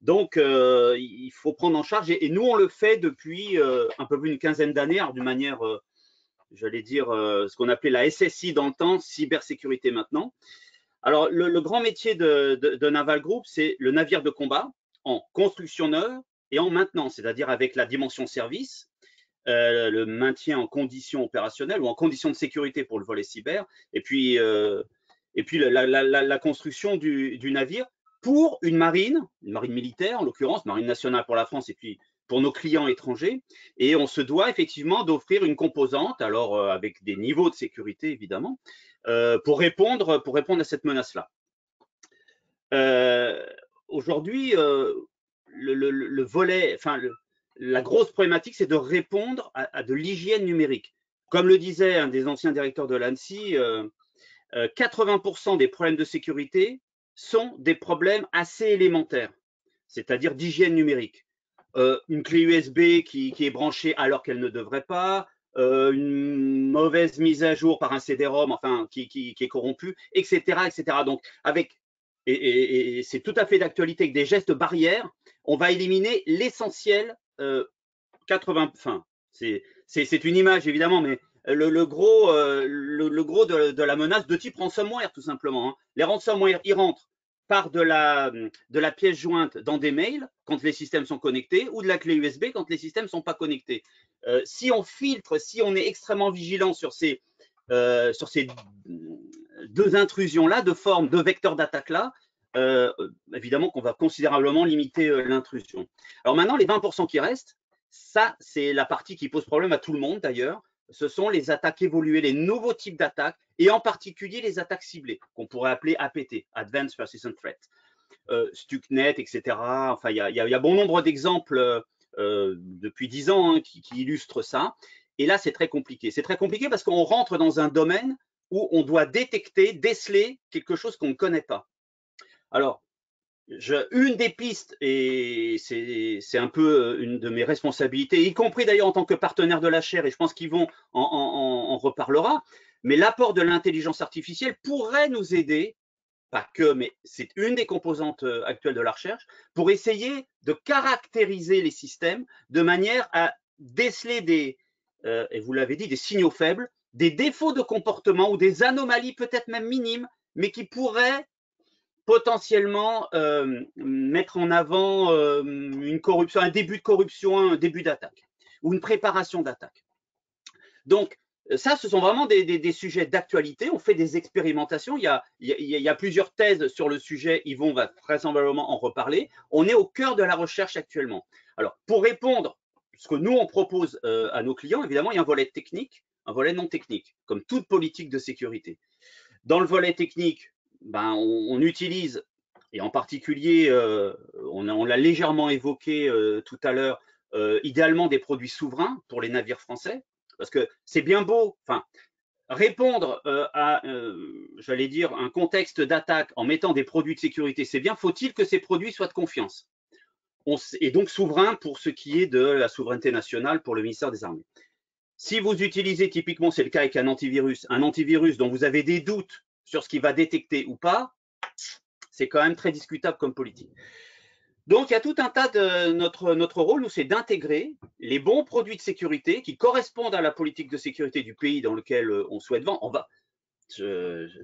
Donc, euh, il faut prendre en charge, et, nous, on le fait depuis euh, un peu plus d'une quinzaine d'années, d'une manière, euh, j'allais dire, ce qu'on appelait la SSI dans le temps, cybersécurité maintenant. Alors, le, grand métier de, Naval Group, c'est le navire de combat en construction neuve et en maintenance, c'est-à-dire avec la dimension service, le maintien en conditions opérationnelles ou en conditions de sécurité pour le volet cyber, et puis, et puis la, construction du, navire pour une marine, une marine militaire en l'occurrence, marine nationale pour la France et puis pour nos clients étrangers. Et on se doit effectivement d'offrir une composante, alors euh, avec des niveaux de sécurité évidemment, euh, pour, répondre, pour répondre à cette menace-là. Euh, aujourd'hui, le, volet, enfin, la grosse problématique, c'est de répondre à, de l'hygiène numérique. Comme le disait un des anciens directeurs de l'ANSI, 80% des problèmes de sécurité sont des problèmes assez élémentaires, c'est-à-dire d'hygiène numérique. Euh, une clé USB qui, est branchée alors qu'elle ne devrait pas, euh, une mauvaise mise à jour par un CD-ROM, enfin qui, est corrompu, etc., etc. Donc avec et, c'est tout à fait d'actualité avec des gestes barrières, on va éliminer l'essentiel 80. Euh, enfin, c'est une image évidemment, mais le, gros, le, gros de, la menace de type ransomware, tout simplement. Hein. Les ransomware, ils rentrent par de la, pièce jointe dans des mails quand les systèmes sont connectés ou de la clé USB quand les systèmes ne sont pas connectés. Euh, si on filtre, si on est extrêmement vigilant sur ces, euh, deux intrusions-là, de forme, de vecteurs d'attaque-là, euh, évidemment qu'on va considérablement limiter l'intrusion. Alors maintenant, les 20% qui restent, ça, c'est la partie qui pose problème à tout le monde d'ailleurs ce sont les attaques évoluées, les nouveaux types d'attaques, et en particulier les attaques ciblées, qu'on pourrait appeler APT, Advanced Persistent Threat, euh, etc. Enfin, il y, a, bon nombre d'exemples euh, depuis dix ans hein, qui, illustrent ça. Et là, c'est très compliqué. C'est très compliqué parce qu'on rentre dans un domaine où on doit détecter, déceler quelque chose qu'on ne connaît pas. Alors, une des pistes, et c'est un peu euh, une de mes responsabilités, y compris d'ailleurs en tant que partenaire de la chaire, et je pense qu'Yvon en, en, reparlera, mais l'apport de l'intelligence artificielle pourrait nous aider, pas que, mais c'est une des composantes euh, actuelles de la recherche, pour essayer de caractériser les systèmes de manière à déceler des, euh, et vous l'avez dit, des signaux faibles, des défauts de comportement ou des anomalies peut-être même minimes, mais qui pourraient potentiellement euh, mettre en avant euh, une corruption, un début de corruption, un début d'attaque ou une préparation d'attaque. Donc, ça, ce sont vraiment des, sujets d'actualité. On fait des expérimentations. Il y, a, plusieurs thèses sur le sujet. Yvon va vraisemblablement en reparler. On est au cœur de la recherche actuellement. Alors, pour répondre, ce que nous, on propose euh, à nos clients, évidemment, il y a un volet technique, un volet non technique, comme toute politique de sécurité. Dans le volet technique, ben, on, utilise, et en particulier, euh, on, l'a légèrement évoqué euh, tout à l'heure, euh, idéalement des produits souverains pour les navires français, parce que c'est bien beau, enfin, répondre à, j'allais dire, un contexte d'attaque en mettant des produits de sécurité, c'est bien, faut-il que ces produits soient de confiance? Et donc souverain pour ce qui est de la souveraineté nationale pour le ministère des Armées. Si vous utilisez typiquement, c'est le cas avec un antivirus, un antivirus dont vous avez des doutes sur ce qu'il va détecter ou pas, c'est quand même très discutable comme politique. Donc, il y a tout un tas de notre, rôle, nous, c'est d'intégrer les bons produits de sécurité qui correspondent à la politique de sécurité du pays dans lequel euh, on souhaite vendre. On va,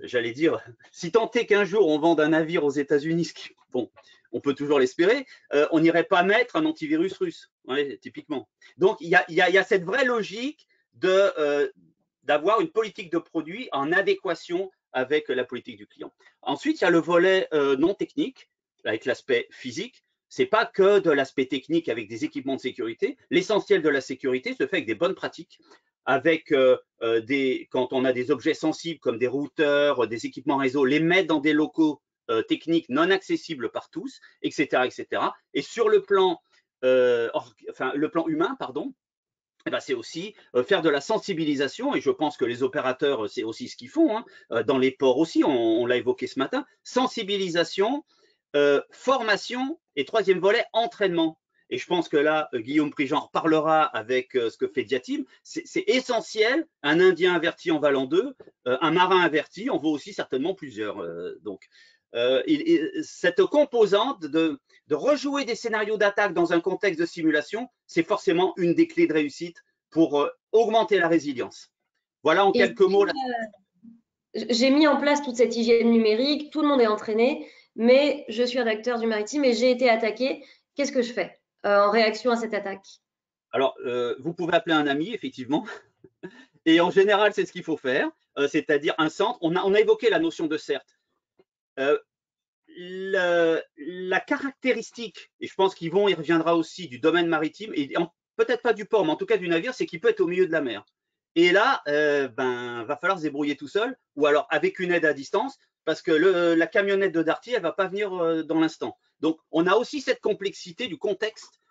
j'allais dire, si tant est qu'un jour on vende un navire aux États-Unis, bon, on peut toujours l'espérer, euh, on n'irait pas mettre un antivirus russe, typiquement. Donc, il y, a, cette vraie logique de, euh, d'avoir une politique de produit en adéquation avec la politique du client. Ensuite, il y a le volet euh, non technique, avec l'aspect physique. C'est pas que de l'aspect technique avec des équipements de sécurité. L'essentiel de la sécurité se fait avec des bonnes pratiques, avec euh, euh, des, quand on a des objets sensibles comme des routeurs, des équipements réseau, les mettre dans des locaux techniques non accessibles par tous, etc., etc. Et sur le plan, enfin, le plan humain, pardon, eh ben, c'est aussi euh, faire de la sensibilisation, et je pense que les opérateurs, euh, c'est aussi ce qu'ils font, hein, euh, dans les ports aussi, on, l'a évoqué ce matin, sensibilisation, formation, et troisième volet, entraînement. Et je pense que là, Guillaume Prigent reparlera avec ce que fait Diatim. C'est essentiel, un Indien averti en valant deux, un marin averti, on vaut aussi certainement plusieurs. donc, cette composante de, de rejouer des scénarios d'attaque dans un contexte de simulation, c'est forcément une des clés de réussite pour euh, augmenter la résilience. Voilà en quelques mots. Euh, j'ai mis en place toute cette hygiène numérique, tout le monde est entraîné, mais je suis un acteur du maritime et j'ai été attaqué. Qu'est-ce que je fais euh, en réaction à cette attaque? Alors, vous pouvez appeler un ami, effectivement. Et en général, c'est ce qu'il faut faire, c'est-à-dire un centre. On a, on a, évoqué la notion de CERT la caractéristique, et je pense vont, il reviendra aussi du domaine maritime, et peut-être pas du port, mais en tout cas du navire, c'est qu'il peut être au milieu de la mer. Et là, euh, ben, va falloir se débrouiller tout seul, ou alors avec une aide à distance, parce que la camionnette de Darty, elle va pas venir euh, dans l'instant. Donc, on a aussi cette complexité du contexte,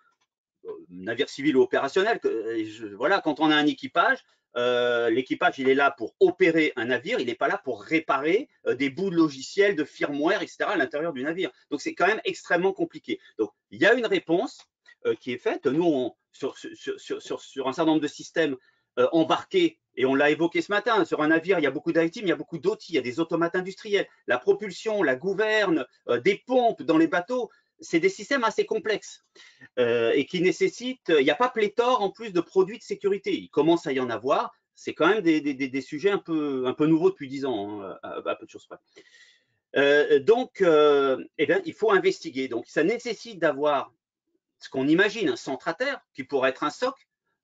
euh, navire civil ou opérationnel. Que, voilà, quand on a un équipage, euh, l'équipage, il est là pour opérer un navire, il n'est pas là pour réparer euh, des bouts de logiciels, de firmware, etc. à l'intérieur du navire. Donc, c'est quand même extrêmement compliqué. Donc, il y a une réponse euh, qui est faite. Nous, sur, un certain nombre de systèmes embarqués, et on l'a évoqué ce matin, sur un navire, il y a beaucoup d'IT, il y a beaucoup d'outils, il y a des automates industriels, la propulsion, la gouverne, des pompes dans les bateaux c'est des systèmes assez complexes euh, et qui nécessitent, il n'y a pas pléthore en plus de produits de sécurité. Il commence à y en avoir. C'est quand même des, sujets un peu, un peu nouveaux depuis 10 ans, hein, à, peu de choses près. Euh, donc, euh, eh bien, il faut investiguer. Donc, ça nécessite d'avoir ce qu'on imagine, un centre à terre, qui pourrait être un SOC,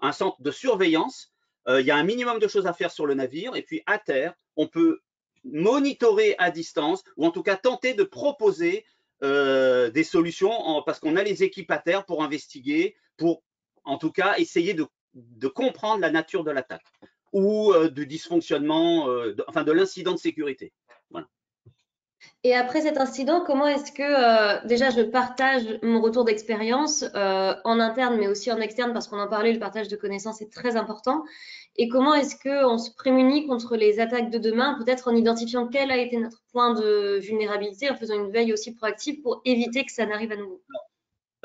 un centre de surveillance. il y a un minimum de choses à faire sur le navire. Et puis, à terre, on peut monitorer à distance, ou en tout cas tenter de proposer euh, des solutions parce qu'on a les équipes à terre pour investiguer, pour en tout cas essayer de, comprendre la nature de l'attaque ou euh, du dysfonctionnement, euh, enfin de l'incident de sécurité. Et après cet incident, comment est-ce que déjà je partage mon retour d'expérience en interne mais aussi en externe parce qu'on en parlait, le partage de connaissances est très important. Et comment est-ce qu'on se prémunit contre les attaques de demain, peut-être en identifiant quel a été notre point de vulnérabilité, en faisant une veille aussi proactive pour éviter que ça n'arrive à nouveau?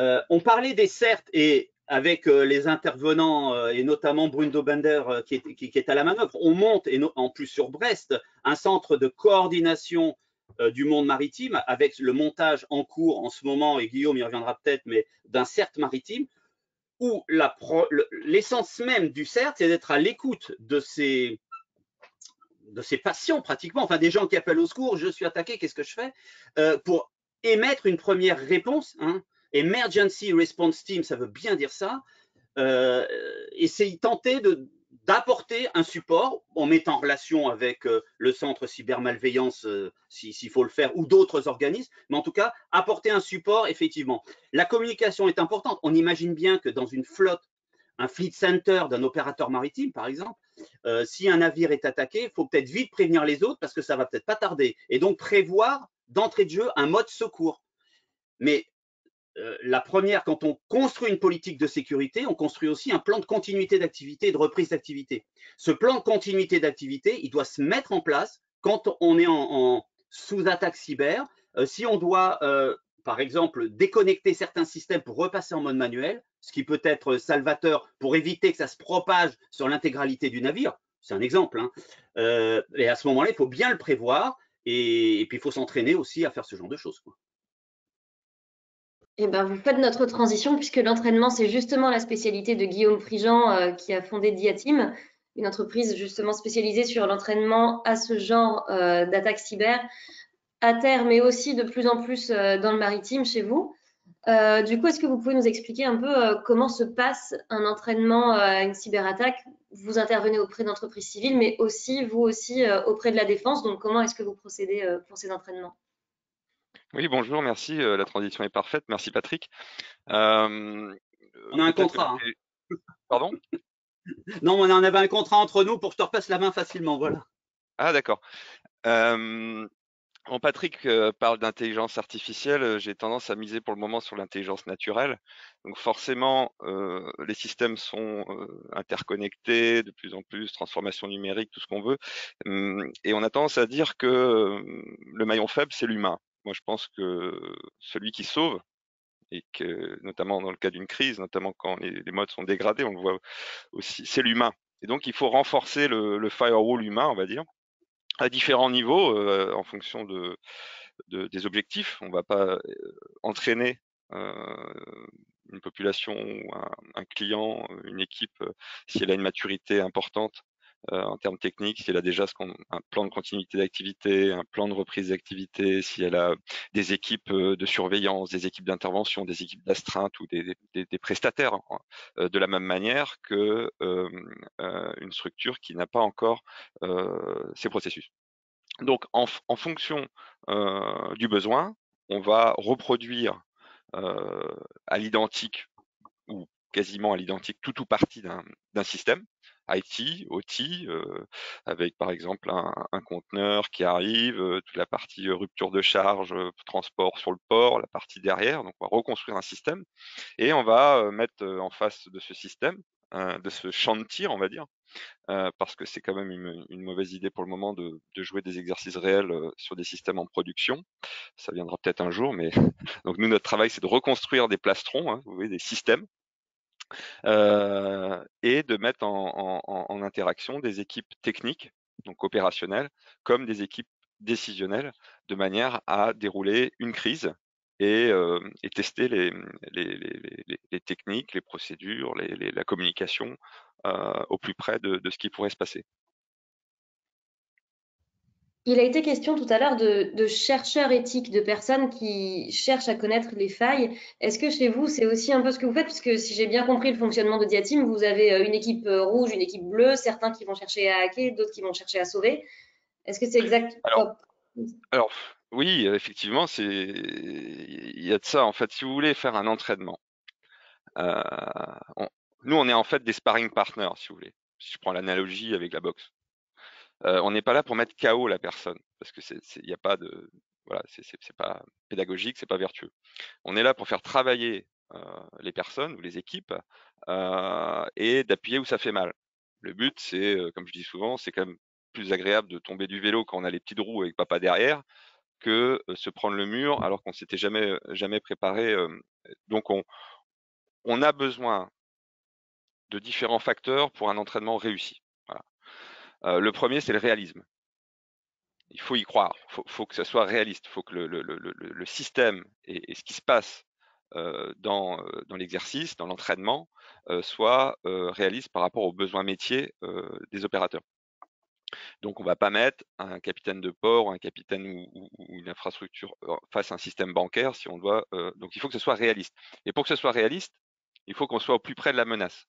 Euh, On parlait des certes et avec euh, les intervenants euh, et notamment Bruno Bender qui est, qui, est, à la manœuvre, on monte, et en plus sur Brest, un centre de coordination du monde maritime avec le montage en cours en ce moment, et Guillaume y reviendra peut-être, mais d'un CERT maritime où l'essence même du CERT, c'est d'être à l'écoute de ces, de ces patients pratiquement, enfin des gens qui appellent au secours, je suis attaqué, qu'est-ce que je fais euh, Pour émettre une première réponse. Hein. Emergency Response Team, ça veut bien dire ça. Euh, c'est tenter de, d'apporter un support en mettant en relation avec euh, le centre cybermalveillance, euh, s'il faut le faire, ou d'autres organismes, mais en tout cas, apporter un support, effectivement. La communication est importante. On imagine bien que dans une flotte, un fleet center d'un opérateur maritime, par exemple, euh, si un navire est attaqué, il faut peut-être vite prévenir les autres parce que ça va peut-être pas tarder. Et donc, prévoir d'entrée de jeu un mode secours. Mais euh, la première, quand on construit une politique de sécurité, on construit aussi un plan de continuité d'activité et de reprise d'activité. Ce plan de continuité d'activité, il doit se mettre en place quand on est en, sous-attaque cyber. Euh, si on doit, euh, par exemple, déconnecter certains systèmes pour repasser en mode manuel, ce qui peut être salvateur pour éviter que ça se propage sur l'intégralité du navire, c'est un exemple. Hein. et à ce moment-là, il faut bien le prévoir et, puis il faut s'entraîner aussi à faire ce genre de choses. Eh ben, vous faites notre transition puisque l'entraînement, c'est justement la spécialité de Guillaume Prigent euh, qui a fondé Diatim, une entreprise justement spécialisée sur l'entraînement à ce genre euh, d'attaque cyber à terre, mais aussi de plus en plus euh, dans le maritime chez vous. Euh, du coup, est-ce que vous pouvez nous expliquer un peu comment se passe un entraînement à une cyberattaque? Vous intervenez auprès d'entreprises civiles, mais aussi, vous aussi, auprès de la défense. Donc, comment est-ce que vous procédez pour ces entraînements? Oui, bonjour, merci. la transition est parfaite. Merci, Patrick. on a un contrat. Hein. Pardon? Non, on en avait un contrat entre nous pour que je te repasse la main facilement. Voilà. Ah, d'accord. Quand Patrick parle d'intelligence artificielle, j'ai tendance à miser pour le moment sur l'intelligence naturelle. Donc forcément, les systèmes sont interconnectés de plus en plus, transformation numérique, tout ce qu'on veut. et on a tendance à dire que le maillon faible, c'est l'humain. Moi, je pense que celui qui sauve, et que notamment dans le cas d'une crise, notamment quand les, modes sont dégradés, on le voit aussi, c'est l'humain. Et donc, il faut renforcer le, firewall humain, on va dire à différents niveaux euh, en fonction de, des objectifs. On ne va pas euh, entraîner euh, une population ou un, client, une équipe, si elle a une maturité importante en termes techniques, si elle a déjà ce un plan de continuité d'activité, un plan de reprise d'activité, si elle a des équipes de surveillance, des équipes d'intervention, des équipes d'astreinte ou des, des, prestataires, hein, de la même manière que une structure qui n'a pas encore ces processus. Donc, en, en fonction du besoin, on va reproduire à l'identique ou quasiment à l'identique tout ou partie d'un système. IT, OT, euh, avec par exemple un, conteneur qui arrive, euh, toute la partie euh, rupture de charge, transport sur le port, la partie derrière. Donc on va reconstruire un système et on va mettre en face de ce système, de ce tir, on va dire, parce que c'est quand même une, mauvaise idée pour le moment de, de jouer des exercices réels sur des systèmes en production. Ça viendra peut-être un jour, mais donc nous notre travail c'est de reconstruire des plastrons, hein, vous voyez, des systèmes et de mettre en, interaction des équipes techniques, donc opérationnelles, comme des équipes décisionnelles, de manière à dérouler une crise et, tester les, techniques, les procédures, la communication au plus près de ce qui pourrait se passer. Il a été question tout à l'heure de, chercheurs éthiques, de personnes qui cherchent à connaître les failles. Est-ce que chez vous, c'est aussi un peu ce que vous faites? Puisque si j'ai bien compris le fonctionnement de Diatim, vous avez euh, une équipe euh, rouge, une équipe bleue, certains qui vont chercher à hacker, d'autres qui vont chercher à sauver. Est-ce que c'est exact? Alors, oui, effectivement, il y a de ça. En fait, si vous voulez faire un entraînement, euh, nous, on est en fait des sparring partners, si vous voulez. Si je prends l'analogie avec la boxe. Euh, on n'est pas là pour mettre KO la personne, parce que il n'y a pas de, voilà, c'est pas pédagogique, c'est pas vertueux. On est là pour faire travailler euh, les personnes ou les équipes euh, et d'appuyer où ça fait mal. Le but, c'est, comme je dis souvent, c'est quand même plus agréable de tomber du vélo quand on a les petites roues avec papa derrière que se prendre le mur alors qu'on s'était jamais jamais préparé. donc on on a besoin de différents facteurs pour un entraînement réussi. Euh, le premier, c'est le réalisme. Il faut y croire, il faut, que ça soit réaliste, il faut que le, système et, ce qui se passe euh, euh, dans, l'exercice, dans l'entraînement, soit réaliste par rapport aux besoins métiers des opérateurs. Donc, on ne va pas mettre un capitaine de port, un capitaine ou, une infrastructure face à un système bancaire si on doit. donc, il faut que ce soit réaliste. Et pour que ce soit réaliste, il faut qu'on soit au plus près de la menace,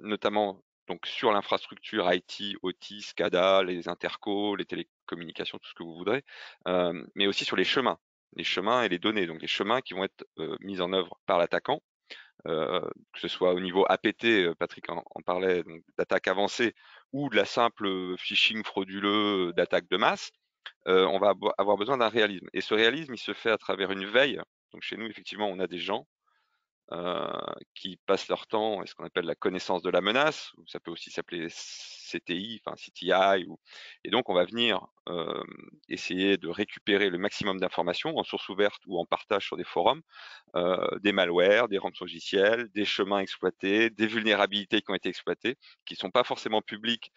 notamment donc sur l'infrastructure IT, OT, SCADA, les intercos, les télécommunications, tout ce que vous voudrez, mais aussi sur les chemins, les chemins et les données, donc les chemins qui vont être mis en œuvre par l'attaquant, que ce soit au niveau APT, Patrick en, parlait, d'attaque avancée, ou de la simple phishing frauduleux d'attaque de masse, on va avoir besoin d'un réalisme. Et ce réalisme, il se fait à travers une veille. Donc chez nous, effectivement, on a des gens euh, qui passent leur temps, ce qu'on appelle la connaissance de la menace, ou ça peut aussi s'appeler CTI, enfin CTI, et donc on va venir euh, essayer de récupérer le maximum d'informations en source ouverte ou en partage sur des forums, euh, des malwares, des rangs logiciels, des chemins exploités, des vulnérabilités qui ont été exploitées, qui ne sont pas forcément publiques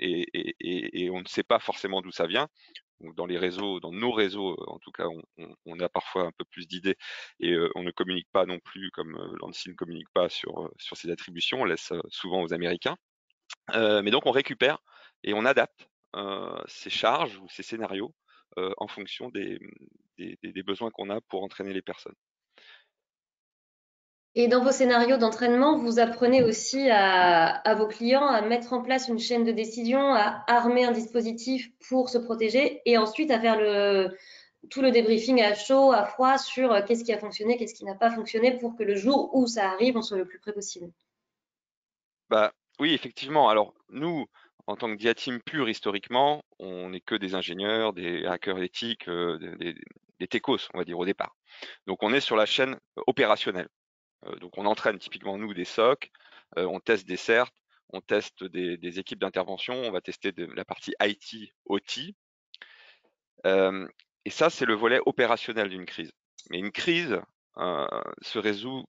et, on ne sait pas forcément d'où ça vient dans les réseaux, dans nos réseaux, euh, en tout cas, on, a parfois un peu plus d'idées et euh, on ne communique pas non plus comme euh, l'ANSI ne communique pas sur, sur ses attributions, on laisse souvent aux Américains. mais donc on récupère et on adapte ces charges ou ces scénarios en fonction des, des besoins qu'on a pour entraîner les personnes. Et dans vos scénarios d'entraînement, vous apprenez aussi à, vos clients à mettre en place une chaîne de décision, à armer un dispositif pour se protéger et ensuite à faire tout le débriefing à chaud, à froid sur euh, qu'est-ce qui a fonctionné, qu'est-ce qui n'a pas fonctionné pour que le jour où ça arrive, on soit le plus près possible. Bah, oui, effectivement. Alors, nous, en tant que team pur historiquement, on n'est que des ingénieurs, des hackers éthiques, euh, des, des techos, on va dire, au départ. Donc, on est sur la chaîne opérationnelle. Euh, donc on entraîne typiquement nous des SOC, euh, on teste des CERT, on teste des, équipes d'intervention, on va tester de, la partie IT, OT. Euh, et ça, c'est le volet opérationnel d'une crise. Mais une crise se résout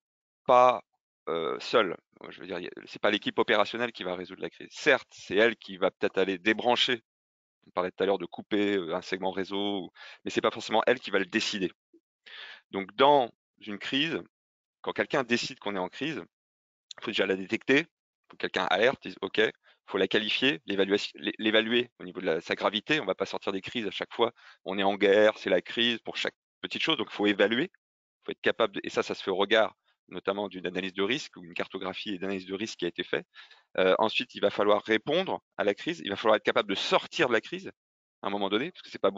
pas seule. Je veux dire, c'est pas l'équipe opérationnelle qui va résoudre la crise. Certes, c'est elle qui va peut-être aller débrancher. On parlait tout à l'heure de couper un segment réseau, mais c'est pas forcément elle qui va le décider. Donc, dans une crise, quand quelqu'un décide qu'on est en crise, il faut déjà la détecter, faut que quelqu'un alerte, dise OK, il faut la qualifier, l'évaluer au niveau de sa gravité. On ne va pas sortir des crises à chaque fois. On est en guerre, c'est la crise pour chaque petite chose. Donc, il faut évaluer. Il faut être capable, et ça, ça se fait au regard notamment d'une analyse de risque ou une cartographie et d'analyse de risque qui a été fait. Euh, ensuite, il va falloir répondre à la crise. Il va falloir être capable de sortir de la crise à un moment donné, parce que c'est pas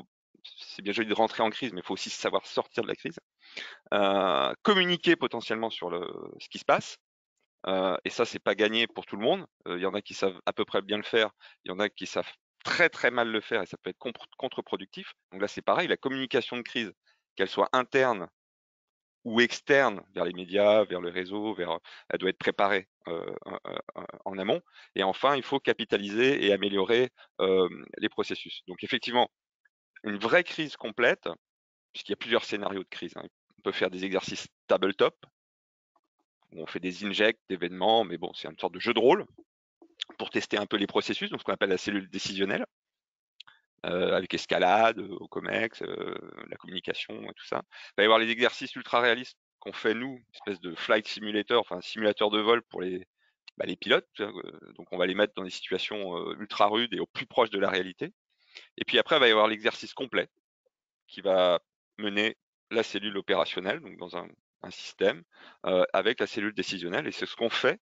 c'est bien joli de rentrer en crise, mais il faut aussi savoir sortir de la crise. Euh, communiquer potentiellement sur ce qui se passe. Euh, et ça, c'est pas gagné pour tout le monde. Euh, il y en a qui savent à peu près bien le faire, il y en a qui savent très très mal le faire et ça peut être contre-productif. Donc là, c'est pareil, la communication de crise, qu'elle soit interne ou externe vers les médias, vers le réseau, elle doit être préparée en amont. Et enfin, il faut capitaliser et améliorer les processus. Donc effectivement, une vraie crise complète, puisqu'il y a plusieurs scénarios de crise. Hein. On peut faire des exercices tabletop, où on fait des injects d'événements, mais bon, c'est une sorte de jeu de rôle pour tester un peu les processus, donc ce qu'on appelle la cellule décisionnelle, euh, avec escalade, au COMEX, euh, la communication et tout ça. Il va y avoir les exercices ultra réalistes qu'on fait nous, une espèce de flight simulator, enfin simulateur de vol pour les, bah, les pilotes. Euh, donc on va les mettre dans des situations ultra rudes et au plus proche de la réalité. Et puis après, il va y avoir l'exercice complet qui va mener la cellule opérationnelle, donc dans un, système, euh, avec la cellule décisionnelle. Et c'est ce qu'on fait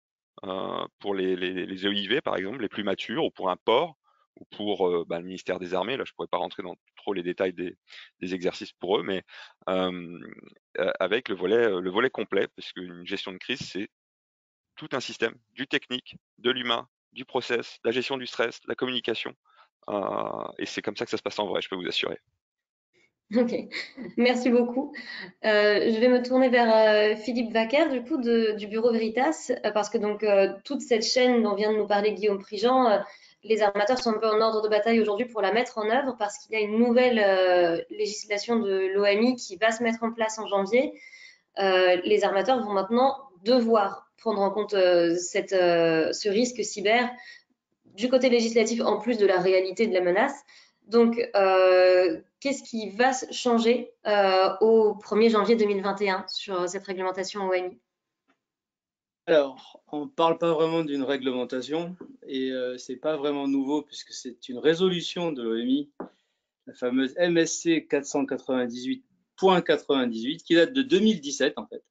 euh, pour les, les, EIV, par exemple, les plus matures, ou pour un port, ou pour euh, bah, le ministère des Armées. Là, je ne pourrais pas rentrer dans trop les détails des, exercices pour eux, mais avec le volet, le volet complet, parce qu'une gestion de crise, c'est tout un système, du technique, de l'humain, du process, la gestion du stress, la communication. Et c'est comme ça que ça se passe en vrai, je peux vous assurer. Ok, merci beaucoup. Euh, je vais me tourner vers euh, Philippe Vaquer, du coup, du bureau Veritas, euh, parce que donc toute cette chaîne dont vient de nous parler Guillaume Prigent, les armateurs sont un peu en ordre de bataille aujourd'hui pour la mettre en œuvre, parce qu'il y a une nouvelle législation de l'OMI qui va se mettre en place en janvier. les armateurs vont maintenant devoir prendre en compte cette, ce risque cyber du côté législatif, en plus de la réalité de la menace. Donc, euh, qu'est-ce qui va changer euh, au 1er janvier 2021 sur cette réglementation OMI alors, on ne parle pas vraiment d'une réglementation et euh, ce n'est pas vraiment nouveau puisque c'est une résolution de l'OMI, la fameuse MSC 498.98 qui date de 2017 en fait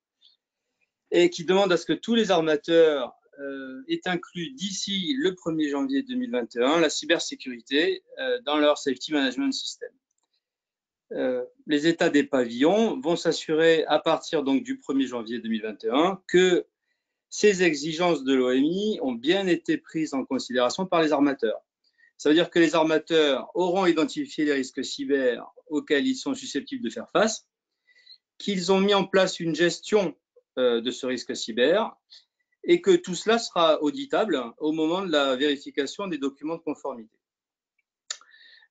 et qui demande à ce que tous les armateurs euh, est inclus d'ici le 1er janvier 2021 la cybersécurité euh, dans leur safety management system. Euh, les États des pavillons vont s'assurer à partir donc du 1er janvier 2021 que ces exigences de l'OMI ont bien été prises en considération par les armateurs. Ça veut dire que les armateurs auront identifié les risques cyber auxquels ils sont susceptibles de faire face, qu'ils ont mis en place une gestion de ce risque cyber et que tout cela sera auditable au moment de la vérification des documents de conformité.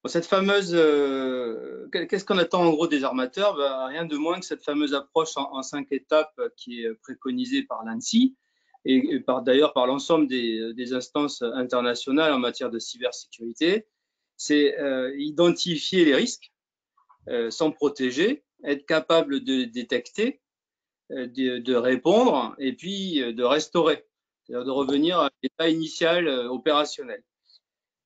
cette fameuse, euh, qu'est-ce qu'on attend en gros des armateurs? Ben, Rien de moins que cette fameuse approche en, cinq étapes qui est préconisée par l'ANSI et, par d'ailleurs par l'ensemble des, instances internationales en matière de cybersécurité. C'est euh, identifier les risques, euh, s'en protéger, être capable de détecter, euh, de, répondre et puis euh, de restaurer, c'est-à-dire de revenir à l'état initial euh, opérationnel.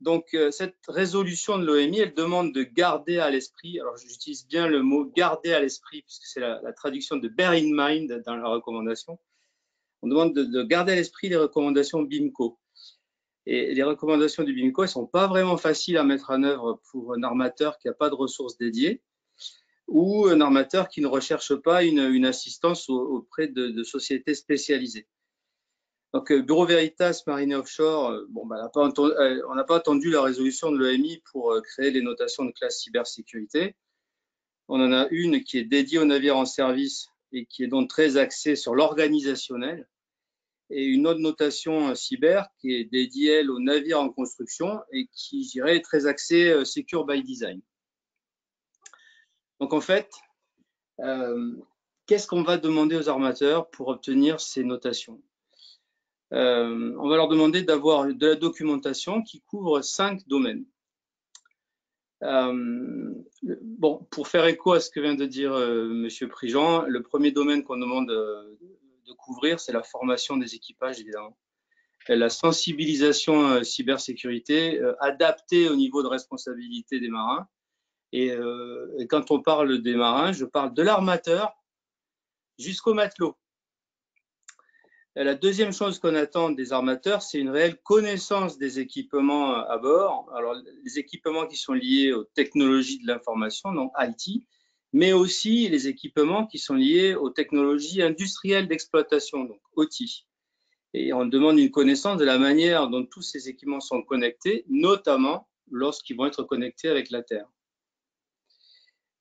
Donc, cette résolution de l'OMI, elle demande de garder à l'esprit, alors j'utilise bien le mot garder à l'esprit, puisque c'est la, traduction de bear in mind dans la recommandation. On demande de, garder à l'esprit les recommandations BIMCO. Et les recommandations du BIMCO, elles ne sont pas vraiment faciles à mettre en œuvre pour un armateur qui n'a pas de ressources dédiées ou un armateur qui ne recherche pas une, assistance auprès de sociétés spécialisées. Donc, euh, Bureau Veritas Marine Offshore, euh, bon, euh, on n'a pas attendu la résolution de l'EMI pour créer les notations de classe cybersécurité. On en a une qui est dédiée aux navires en service et qui est donc très axée sur l'organisationnel, et une autre notation cyber qui est dédiée elle, aux navires en construction et qui, je dirais, est très axée secure by design. Donc en fait, qu'est-ce qu'on va demander aux armateurs pour obtenir ces notations? Euh, on va leur demander d'avoir de la documentation qui couvre cinq domaines. Euh, pour faire écho à ce que vient de dire euh, Monsieur Prigent, le premier domaine qu'on demande de couvrir, c'est la formation des équipages, évidemment. La sensibilisation cybersécurité adaptée au niveau de responsabilité des marins. Et, quand on parle des marins, je parle de l'armateur jusqu'au matelot. La deuxième chose qu'on attend des armateurs, c'est une réelle connaissance des équipements à bord. Alors, les équipements qui sont liés aux technologies de l'information, donc IT, mais aussi les équipements qui sont liés aux technologies industrielles d'exploitation, donc OT. Et on demande une connaissance de la manière dont tous ces équipements sont connectés, notamment lorsqu'ils vont être connectés avec la Terre.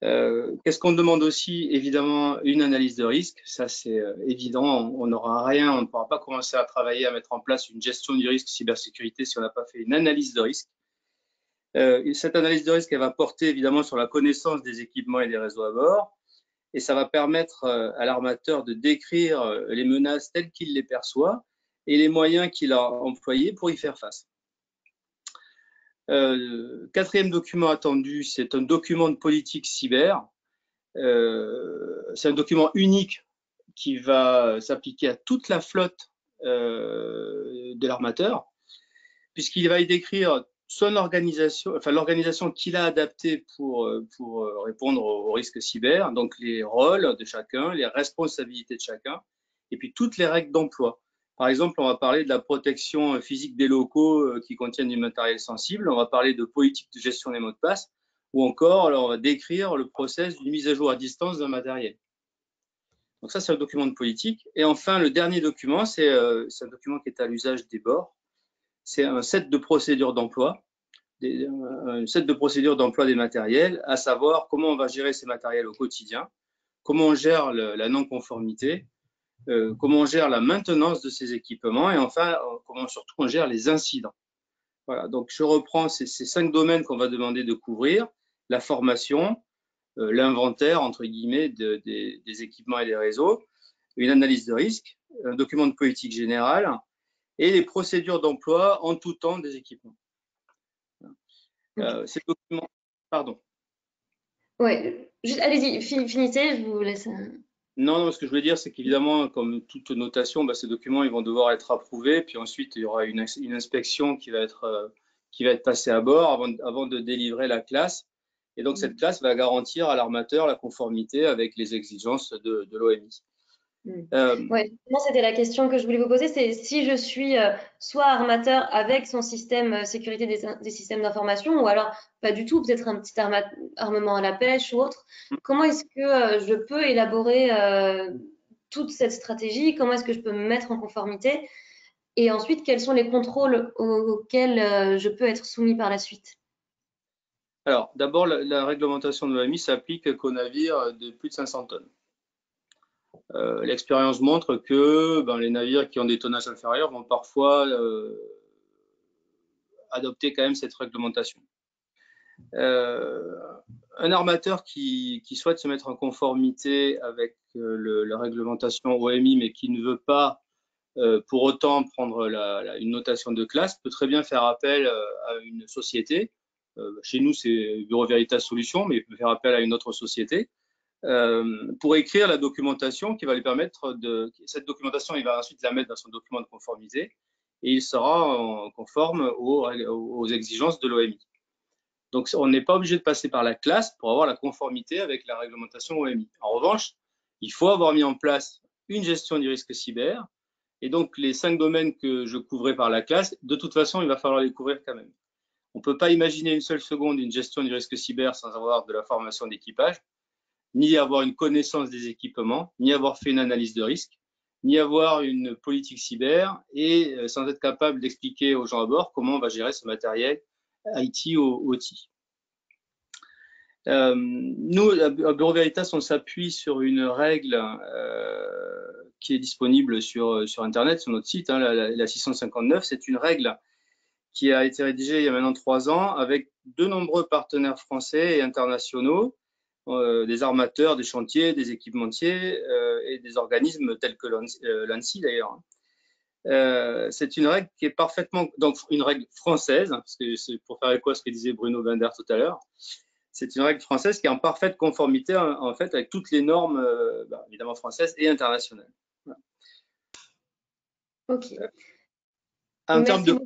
Euh, qu'est-ce qu'on demande aussi? Évidemment, une analyse de risque. Ça, c'est euh, évident. On n'aura rien, on ne pourra pas commencer à travailler, à mettre en place une gestion du risque cybersécurité si on n'a pas fait une analyse de risque. Euh, cette analyse de risque, elle va porter évidemment sur la connaissance des équipements et des réseaux à bord. Et ça va permettre à l'armateur de décrire les menaces telles qu'il les perçoit et les moyens qu'il a employés pour y faire face. Euh, quatrième document attendu, c'est un document de politique cyber. Euh, c'est un document unique qui va s'appliquer à toute la flotte euh, de l'armateur, puisqu'il va y décrire son organisation, enfin l'organisation qu'il a adaptée pour, pour répondre aux risques cyber, donc les rôles de chacun, les responsabilités de chacun, et puis toutes les règles d'emploi. Par exemple, on va parler de la protection physique des locaux euh, qui contiennent du matériel sensible, on va parler de politique de gestion des mots de passe, ou encore, alors, on va décrire le process d'une mise à jour à distance d'un matériel. Donc ça, c'est un document de politique. Et enfin, le dernier document, c'est euh, un document qui est à l'usage des bords. C'est un set de procédures d'emploi, un set de procédures d'emploi des matériels, à savoir comment on va gérer ces matériels au quotidien, comment on gère la non-conformité, euh, comment on gère la maintenance de ces équipements et enfin, euh, comment surtout on gère les incidents. Voilà, donc je reprends ces, cinq domaines qu'on va demander de couvrir, la formation, euh, l'inventaire, entre guillemets, des, équipements et des réseaux, une analyse de risque, un document de politique générale et les procédures d'emploi en tout temps des équipements. ces documents, pardon. Oui, allez-y, finissez, je vous laisse. Non, ce que je voulais dire, c'est qu'évidemment, comme toute notation, bah, ces documents ils vont devoir être approuvés, puis ensuite il y aura une, inspection qui va être euh, qui va être passée à bord avant, de délivrer la classe. Et donc cette mmh. classe va garantir à l'armateur la conformité avec les exigences de, de l'OMI. Mm. Euh, oui, c'était la question que je voulais vous poser. C'est si je suis euh, soit armateur avec son système euh, sécurité des, systèmes d'information, ou alors pas du tout, peut-être un petit armement à la pêche ou autre. Mm. Comment est-ce que je peux élaborer toute cette stratégie Comment est-ce que je peux me mettre en conformité Et ensuite, quels sont les contrôles auxquels je peux être soumis par la suite? Alors, d'abord, la, la, réglementation de l'OMI s'applique qu'aux navires de plus de 500 tonnes. Euh, l'expérience montre que ben, les navires qui ont des tonnages inférieurs vont parfois euh, adopter quand même cette réglementation. Euh, un armateur qui, souhaite se mettre en conformité avec la réglementation OMI, mais qui ne veut pas pour autant prendre une notation de classe, peut très bien faire appel à une société. chez nous, c'est Bureau Veritas Solutions, mais il peut faire appel à une autre société pour écrire la documentation qui va lui permettre de. Cette documentation, il va ensuite la mettre dans son document de conformité et il sera conforme aux, exigences de l'OMI. Donc, on n'est pas obligé de passer par la classe pour avoir la conformité avec la réglementation OMI. En revanche, il faut avoir mis en place une gestion du risque cyber. Et donc, les cinq domaines que je couvrais par la classe, de toute façon, il va falloir les couvrir quand même. On ne peut pas imaginer une seule seconde une gestion du risque cyber sans avoir de la formation d'équipage, ni avoir une connaissance des équipements, ni avoir fait une analyse de risque, ni avoir une politique cyber et euh, sans être capable d'expliquer aux gens à bord comment on va gérer ce matériel IT ou OT. Euh, nous, à Bureau Veritas, on s'appuie sur une règle euh, qui est disponible sur, sur Internet, sur notre site, hein, la, 659. C'est une règle qui a été rédigée il y a maintenant trois ans avec de nombreux partenaires français et internationaux, euh, des armateurs, des chantiers, des équipementiers et des organismes tels que l'ANSI d'ailleurs. c'est une règle qui est parfaitement, donc une règle française, parce que c'est pour faire écho à ce que disait Bruno Binder tout à l'heure, c'est une règle française qui est en parfaite conformité en, fait avec toutes les normes euh, bah, évidemment françaises et internationales. Ok. en termes de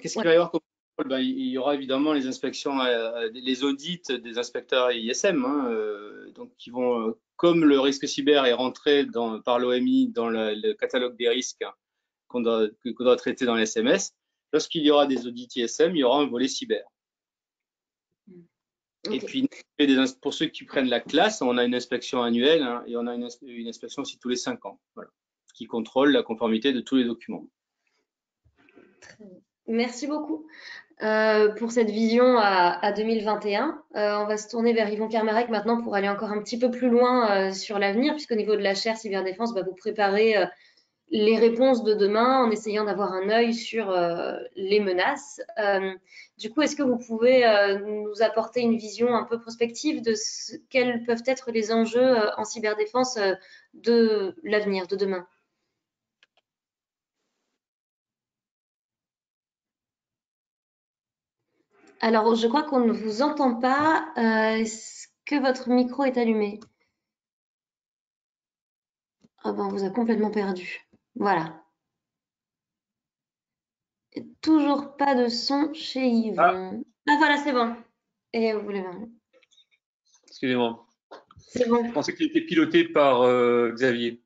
qu'est-ce qu'il va y avoir comme ben, il y aura évidemment les inspections, euh, les audits des inspecteurs ISM, hein, euh, donc qui vont, comme le risque cyber est rentré dans, par l'OMI dans le, catalogue des risques qu'on doit, doit, traiter dans les SMS, lorsqu'il y aura des audits ISM, il y aura un volet cyber. Et puis, pour ceux qui prennent la classe, on a une inspection annuelle hein, et on a une, inspection aussi tous les cinq ans, qui contrôle la conformité de tous les documents. Merci beaucoup euh, pour cette vision à, 2021. Euh, on va se tourner vers Yvon Kermarek maintenant pour aller encore un petit peu plus loin euh, sur l'avenir, puisqu'au niveau de la chaire cyberdéfense, vous préparez les réponses de demain en essayant d'avoir un œil sur les menaces. Du coup, est-ce que vous pouvez nous apporter une vision un peu prospective de ce, quels peuvent être les enjeux en cyberdéfense de l'avenir, de demain? Alors, je crois qu'on ne vous entend pas. Est-ce que votre micro est allumé? Ah ben, on vous a complètement perdu. Voilà. toujours pas de son chez Yves. Ah, ah voilà, c'est bon. Et vous voulez Excusez-moi. C'est bon. Je pensais qu'il était piloté par euh, Xavier.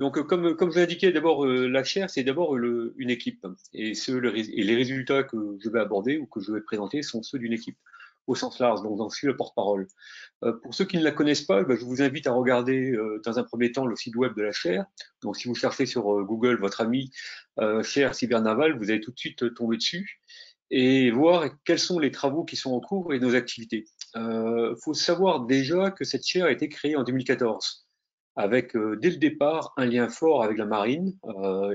Donc, euh, comme, comme je l'ai indiqué, d'abord, euh, la chaire, c'est d'abord une équipe. Et, et les résultats que je vais aborder ou que je vais présenter sont ceux d'une équipe au sens large, donc j'en suis le porte-parole. Euh, pour ceux qui ne la connaissent pas, bah, je vous invite à regarder euh, dans un premier temps le site web de la chaire. Donc si vous cherchez sur euh, Google votre ami chaire cybernaval, vous allez tout de suite tomber dessus et voir quels sont les travaux qui sont en cours et nos activités. Il faut savoir déjà que cette chaire a été créée en 2014 avec dès le départ un lien fort avec la marine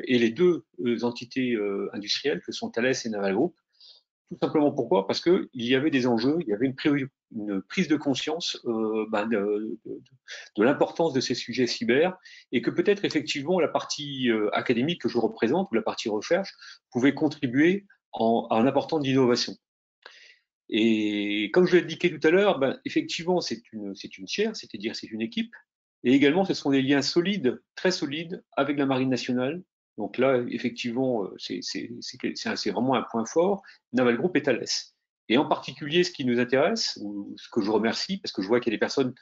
et les deux entités industrielles que sont Thales et Naval Group tout simplement pourquoi? Parce qu'il y avait des enjeux, il y avait une, prise de conscience euh, ben, de, l'importance de ces sujets cyber et que peut-être effectivement la partie euh, académique que je représente ou la partie recherche pouvait contribuer en, à un important d'innovation. Et comme je l'ai indiqué tout à l'heure, ben, effectivement c'est une, c'est une chaire, c'est-à-dire c'est une équipe, et également ce sont des liens solides, très solides avec la Marine nationale, donc là, effectivement, euh, c'est vraiment un point fort. Naval Group est Thales. Et en particulier, ce qui nous intéresse, ou ce que je remercie, parce que je vois qu'il y a des personnes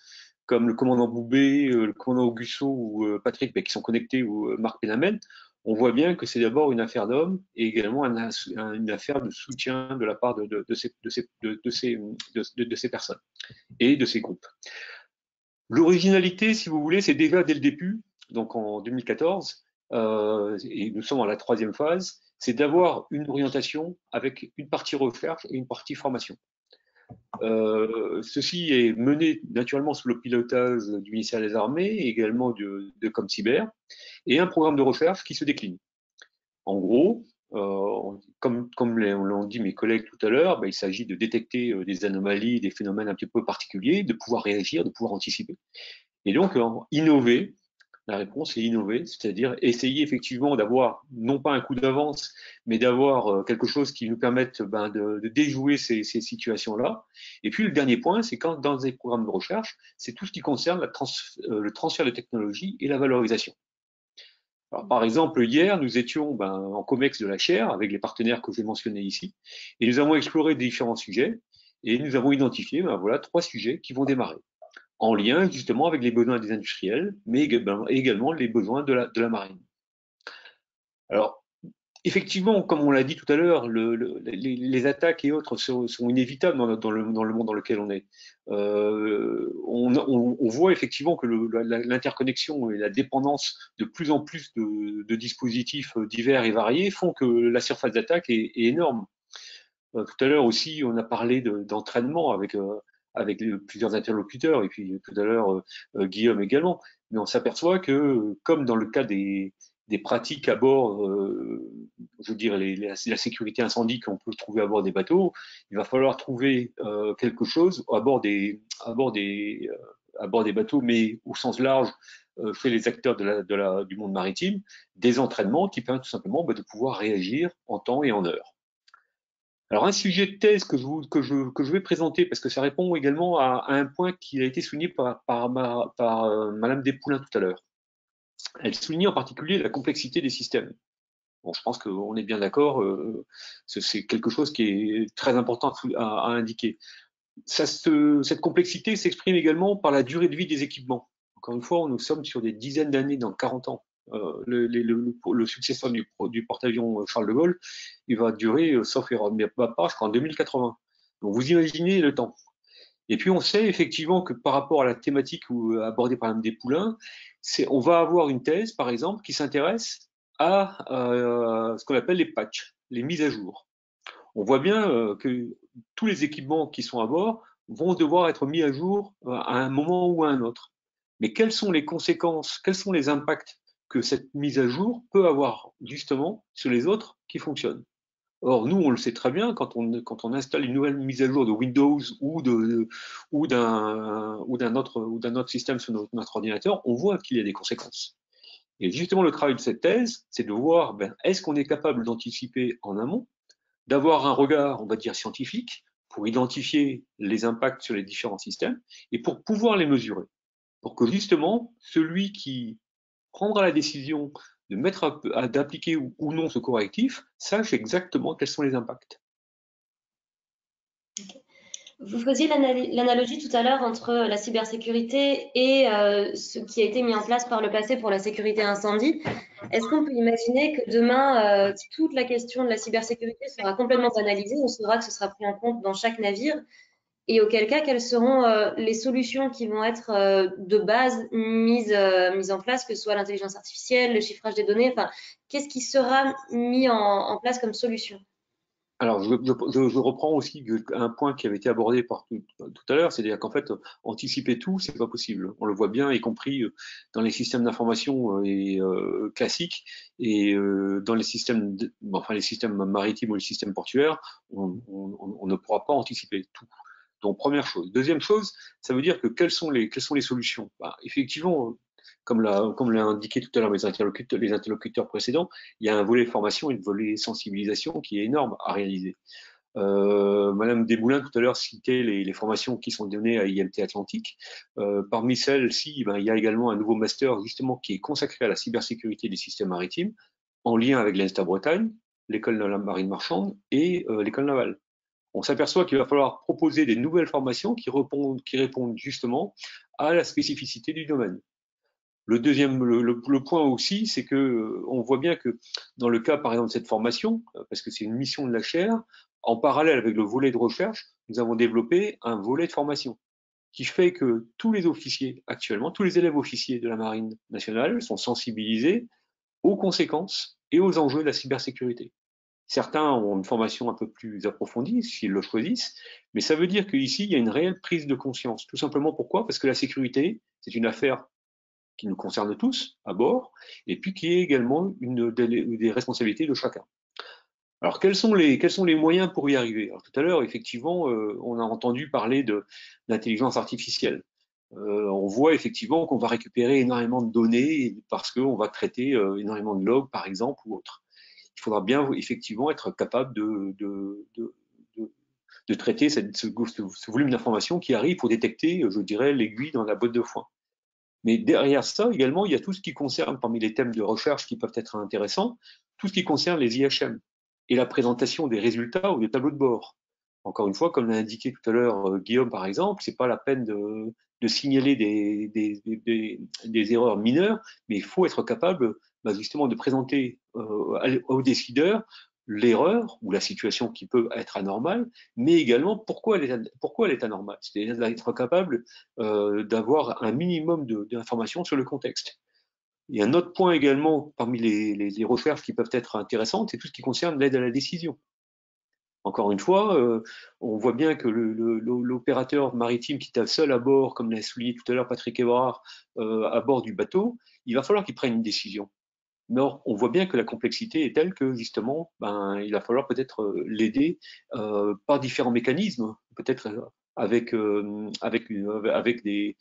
comme le commandant Boubé, euh, le commandant Augusto ou euh, Patrick ben, qui sont connectés, ou Marc Pénamen, on voit bien que c'est d'abord une affaire d'hommes et également une affaire de soutien de la part de, ces personnes et de ces groupes. L'originalité, si vous voulez, c'est déjà dès le début, donc en 2014, euh, et nous sommes dans la troisième phase, c'est d'avoir une orientation avec une partie recherche et une partie formation. Euh, ceci est mené naturellement sous le pilotage du ministère des Armées et également de, de ComCyber et un programme de recherche qui se décline. En gros, euh, comme, comme l'ont dit mes collègues tout à l'heure, ben, il s'agit de détecter euh, des anomalies, des phénomènes un petit peu particuliers, de pouvoir réagir, de pouvoir anticiper. Et donc, innover la réponse est innover, c'est-à-dire essayer effectivement d'avoir non pas un coup d'avance, mais d'avoir euh, quelque chose qui nous permette ben, de, déjouer ces, situations-là. Et puis le dernier point, c'est quand dans des programmes de recherche, c'est tout ce qui concerne euh, le transfert de technologie et la valorisation. Alors, par exemple, hier, nous étions ben, en COMEX de la chaire avec les partenaires que j'ai mentionnés ici, et nous avons exploré différents sujets, et nous avons identifié ben, voilà, trois sujets qui vont démarrer, en lien justement avec les besoins des industriels, mais également les besoins de la, de la marine. Alors, effectivement, comme on l'a dit tout à l'heure, les, attaques et autres sont, inévitables dans, le, monde dans lequel on est. Euh, on, voit effectivement que l'interconnexion et la dépendance de plus en plus de, dispositifs divers et variés font que la surface d'attaque est, énorme. Euh, tout à l'heure aussi, on a parlé d'entraînement avec, euh, avec plusieurs interlocuteurs, et puis tout à l'heure Guillaume également. Mais on s'aperçoit que, comme dans le cas des, des pratiques à bord, euh, je veux dire la, sécurité incendie qu'on peut trouver à bord des bateaux, il va falloir trouver euh, quelque chose euh, à bord des bateaux, mais au sens large chez les acteurs du monde maritime, des entraînements qui permettent tout simplement bah, de pouvoir réagir en temps et en heure. Alors un sujet de thèse que je, vais présenter, parce que ça répond également à, un point qui a été souligné par, par, par Madame Despoulins tout à l'heure. Elle souligne en particulier la complexité des systèmes. Bon, je pense qu'on est bien d'accord, euh, c'est quelque chose qui est très important à, indiquer. Cette complexité s'exprime également par la durée de vie des équipements. Encore une fois, nous sommes sur des dizaines d'années, dans 40 ans. Euh, le, successeur du, porte-avions Charles de Gaulle, il va durer, euh, sauf erreur de ma part, je crois en 2080. Donc vous imaginez le temps. Et puis on sait effectivement que par rapport à la thématique abordée par Mme On va avoir une thèse, par exemple, qui s'intéresse à euh, ce qu'on appelle les patchs, les mises à jour. On voit bien euh, que tous les équipements qui sont à bord vont devoir être mis à jour euh, à un moment ou à un autre. Mais quelles sont les conséquences, quels sont les impacts que cette mise à jour peut avoir justement sur les autres qui fonctionnent? Or, nous, on le sait très bien, quand on, installe une nouvelle mise à jour de Windows ou d'un autre, système sur notre, ordinateur, on voit qu'il y a des conséquences. Et justement, le travail de cette thèse, c'est de voir, ben, est-ce qu'on est capable d'anticiper en amont, d'avoir un regard, on va dire, scientifique, pour identifier les impacts sur les différents systèmes, et pour pouvoir les mesurer. Pour que justement, celui qui prendra la décision mettre d'appliquer ou non ce correctif, sache exactement quels sont les impacts. Vous faisiez l'analogie tout à l'heure entre la cybersécurité et euh, ce qui a été mis en place par le passé pour la sécurité incendie. Est-ce qu'on peut imaginer que demain, euh, toute la question de la cybersécurité sera complètement analysée, on saura que ce sera pris en compte dans chaque navire et auquel cas, quelles seront euh, les solutions qui vont être euh, de base mises, euh, mises en place, que ce soit l'intelligence artificielle, le chiffrage des données, enfin, qu'est-ce qui sera mis en, place comme solution? Alors, je, je, reprends aussi un point qui avait été abordé par tout, à l'heure, c'est-à-dire qu'en fait, anticiper tout, c'est pas possible. On le voit bien, y compris dans les systèmes d'information et classiques et dans les systèmes, enfin les systèmes maritimes ou les systèmes portuaires, on ne pourra pas anticiper tout. Donc, première chose. Deuxième chose, ça veut dire que quelles sont les, solutions? Bah, Effectivement, comme l'a indiqué tout à l'heure les interlocuteurs, les interlocuteurs précédents, il y a un volet formation et un volet sensibilisation qui est énorme à réaliser. Euh, Madame Desmoulins tout à l'heure citait les, formations qui sont données à IMT Atlantique. Euh, parmi celles-ci, ben, il y a également un nouveau master justement qui est consacré à la cybersécurité des systèmes maritimes, en lien avec l'Insta Bretagne, l'école de la marine marchande et euh, l'école navale on s'aperçoit qu'il va falloir proposer des nouvelles formations qui répondent, justement à la spécificité du domaine. Le deuxième, le, point aussi, c'est que on voit bien que dans le cas, par exemple, de cette formation, parce que c'est une mission de la chaire, en parallèle avec le volet de recherche, nous avons développé un volet de formation qui fait que tous les officiers actuellement, tous les élèves officiers de la marine nationale sont sensibilisés aux conséquences et aux enjeux de la cybersécurité. Certains ont une formation un peu plus approfondie s'ils le choisissent, mais ça veut dire qu'ici, il y a une réelle prise de conscience. Tout simplement pourquoi? Parce que la sécurité, c'est une affaire qui nous concerne tous à bord, et puis qui est également une des, responsabilités de chacun. Alors, quels sont les, moyens pour y arriver? Alors, Tout à l'heure, effectivement, euh, on a entendu parler d'intelligence artificielle. Euh, on voit effectivement qu'on va récupérer énormément de données parce qu'on va traiter euh, énormément de logs, par exemple, ou autre il faudra bien effectivement être capable de, traiter ce, volume d'informations qui arrive pour détecter, je dirais, l'aiguille dans la botte de foin. Mais derrière ça, également, il y a tout ce qui concerne, parmi les thèmes de recherche qui peuvent être intéressants, tout ce qui concerne les IHM et la présentation des résultats ou des tableaux de bord. Encore une fois, comme l'a indiqué tout à l'heure euh, Guillaume, par exemple, c'est pas la peine de, de signaler des, des, des, des, erreurs mineures, mais il faut être capable bah, justement de présenter euh, aux décideurs l'erreur ou la situation qui peut être anormale, mais également pourquoi elle est, pourquoi elle est anormale. C'est-à-dire d'être capable euh, d'avoir un minimum d'informations sur le contexte. Il y a un autre point également parmi les, les, les recherches qui peuvent être intéressantes, c'est tout ce qui concerne l'aide à la décision. Encore une fois, euh, on voit bien que l'opérateur maritime qui est seul à bord, comme l'a souligné tout à l'heure Patrick Evrard, euh, à bord du bateau, il va falloir qu'il prenne une décision. Mais on voit bien que la complexité est telle que justement, ben, il va falloir peut-être euh, l'aider euh, par différents mécanismes, peut-être avec, des,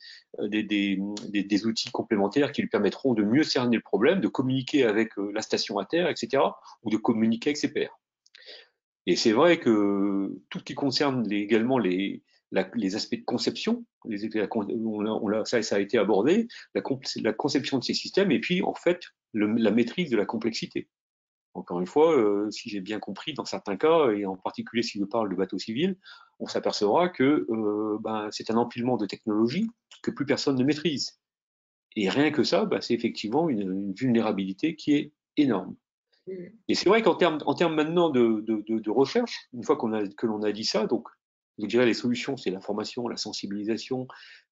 outils complémentaires qui lui permettront de mieux cerner le problème, de communiquer avec la station à terre, etc., ou de communiquer avec ses pairs. Et c'est vrai que tout ce qui concerne également les, les aspects de conception, les, ça, ça a été abordé, la, conception de ces systèmes, et puis en fait la maîtrise de la complexité. Encore une fois, euh, si j'ai bien compris, dans certains cas, et en particulier si je parle de bateau civil, on s'apercevra que euh, ben, c'est un empilement de technologies que plus personne ne maîtrise. Et rien que ça, ben, c'est effectivement une vulnérabilité qui est énorme. Mm. Et c'est vrai qu'en termes, en termes maintenant de, de, de, de recherche, une fois qu'on a, que l'on a dit ça, donc je dirais les solutions, c'est la formation, la sensibilisation,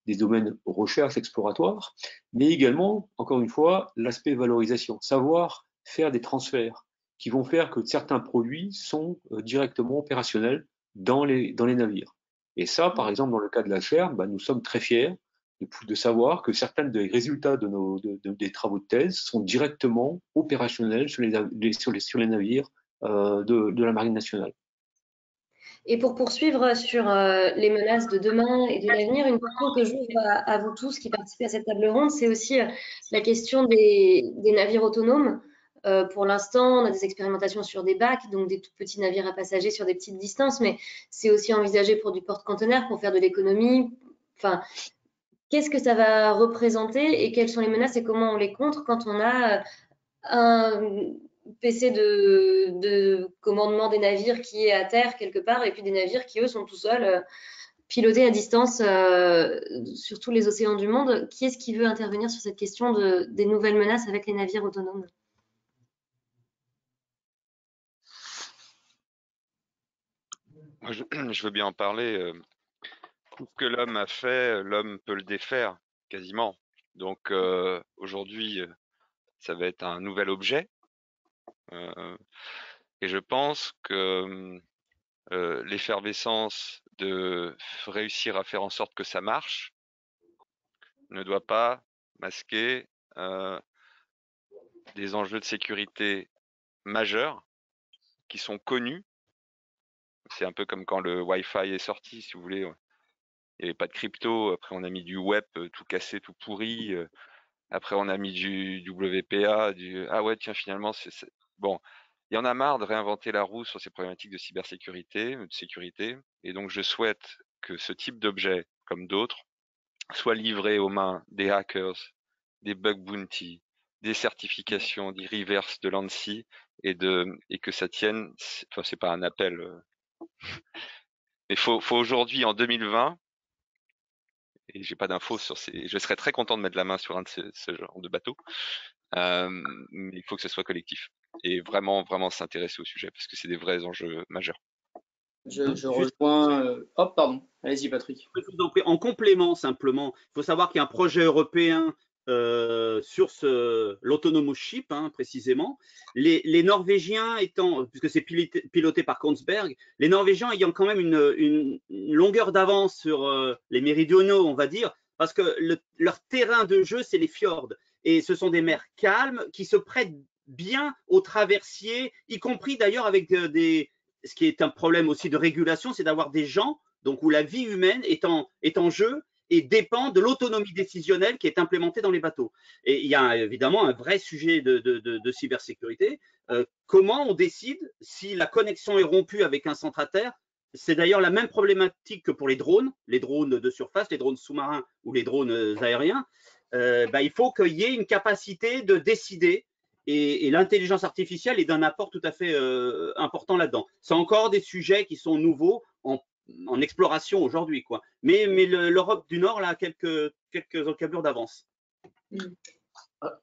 des domaines recherche exploratoire, mais également, encore une fois, l'aspect valorisation, savoir faire des transferts qui vont faire que certains produits sont euh, directement opérationnels dans les, dans les navires. Et ça, par exemple, dans le cas de la chair, bah, nous sommes très fiers de, savoir que certains des résultats de nos, des travaux de thèse sont directement opérationnels sur les, sur les, sur les navires euh, de, la Marine nationale. Et pour poursuivre sur euh, les menaces de demain et de l'avenir, une question que j'ouvre à, à, vous tous qui participez à cette table ronde, c'est aussi euh, la question des, des navires autonomes. Euh, pour l'instant, on a des expérimentations sur des bacs, donc des tout petits navires à passagers sur des petites distances, mais c'est aussi envisagé pour du porte-conteneur, pour faire de l'économie. Enfin, qu'est-ce que ça va représenter et quelles sont les menaces et comment on les contre quand on a euh, un PC de, de, commandement des navires qui est à terre quelque part et puis des navires qui, eux, sont tout seuls, euh, pilotés à distance euh, sur tous les océans du monde. Qui est-ce qui veut intervenir sur cette question de, des nouvelles menaces avec les navires autonomes? Je, veux bien en parler tout ce que l'homme a fait, l'homme peut le défaire quasiment. Donc euh, aujourd'hui, ça va être un nouvel objet. Euh, et je pense que euh, l'effervescence de réussir à faire en sorte que ça marche ne doit pas masquer euh, des enjeux de sécurité majeurs qui sont connus. C'est un peu comme quand le Wi-Fi est sorti, si vous voulez il n'y avait pas de crypto. Après, on a mis du web euh, tout cassé, tout pourri. Euh. Après, on a mis du, WPA. Du... Ah ouais, tiens, finalement, c'est bon. Il y en a marre de réinventer la roue sur ces problématiques de cybersécurité, de sécurité. Et donc, je souhaite que ce type d'objet, comme d'autres, soit livré aux mains des hackers, des bug bounty, des certifications, des reverse de l'ANSI et de que ça tienne. Enfin, c'est pas un appel. Euh. Mais faut, faut aujourd'hui, en 2020, et j'ai pas d'infos sur ces. Je serais très content de mettre la main sur un de ce, ce genre de bateau, euh, mais il faut que ce soit collectif et vraiment, vraiment s'intéresser au sujet parce que c'est des vrais enjeux majeurs. Je, je rejoins. Euh... Hop, pardon. Allez-y, Patrick. En complément, simplement, il faut savoir qu'il y a un projet européen euh, sur l'autonomous ship hein, précisément. Les, Norvégiens étant, puisque c'est piloté, par Kongsberg, les Norvégiens ayant quand même une, longueur d'avance sur euh, les méridionaux, on va dire, parce que le, leur terrain de jeu, c'est les fjords. Et ce sont des mers calmes qui se prêtent bien aux traversiers, y compris d'ailleurs avec euh, des, ce qui est un problème aussi de régulation, c'est d'avoir des gens donc où la vie humaine est en jeu et dépend de l'autonomie décisionnelle qui est implémentée dans les bateaux. Et il y a évidemment un vrai sujet de, cybersécurité. Euh, comment on décide si la connexion est rompue avec un terre? C'est d'ailleurs la même problématique que pour les drones, les drones de surface, les drones sous-marins ou les drones aériens. bah, il faut qu'il y ait une capacité de décider et, l'intelligence artificielle est d'un apport tout à fait important là-dedans. C'est encore des sujets qui sont nouveaux en, exploration aujourd'hui, quoi. Mais, mais l'Europe du Nord là, a quelques, quelques encablures d'avance. Mm.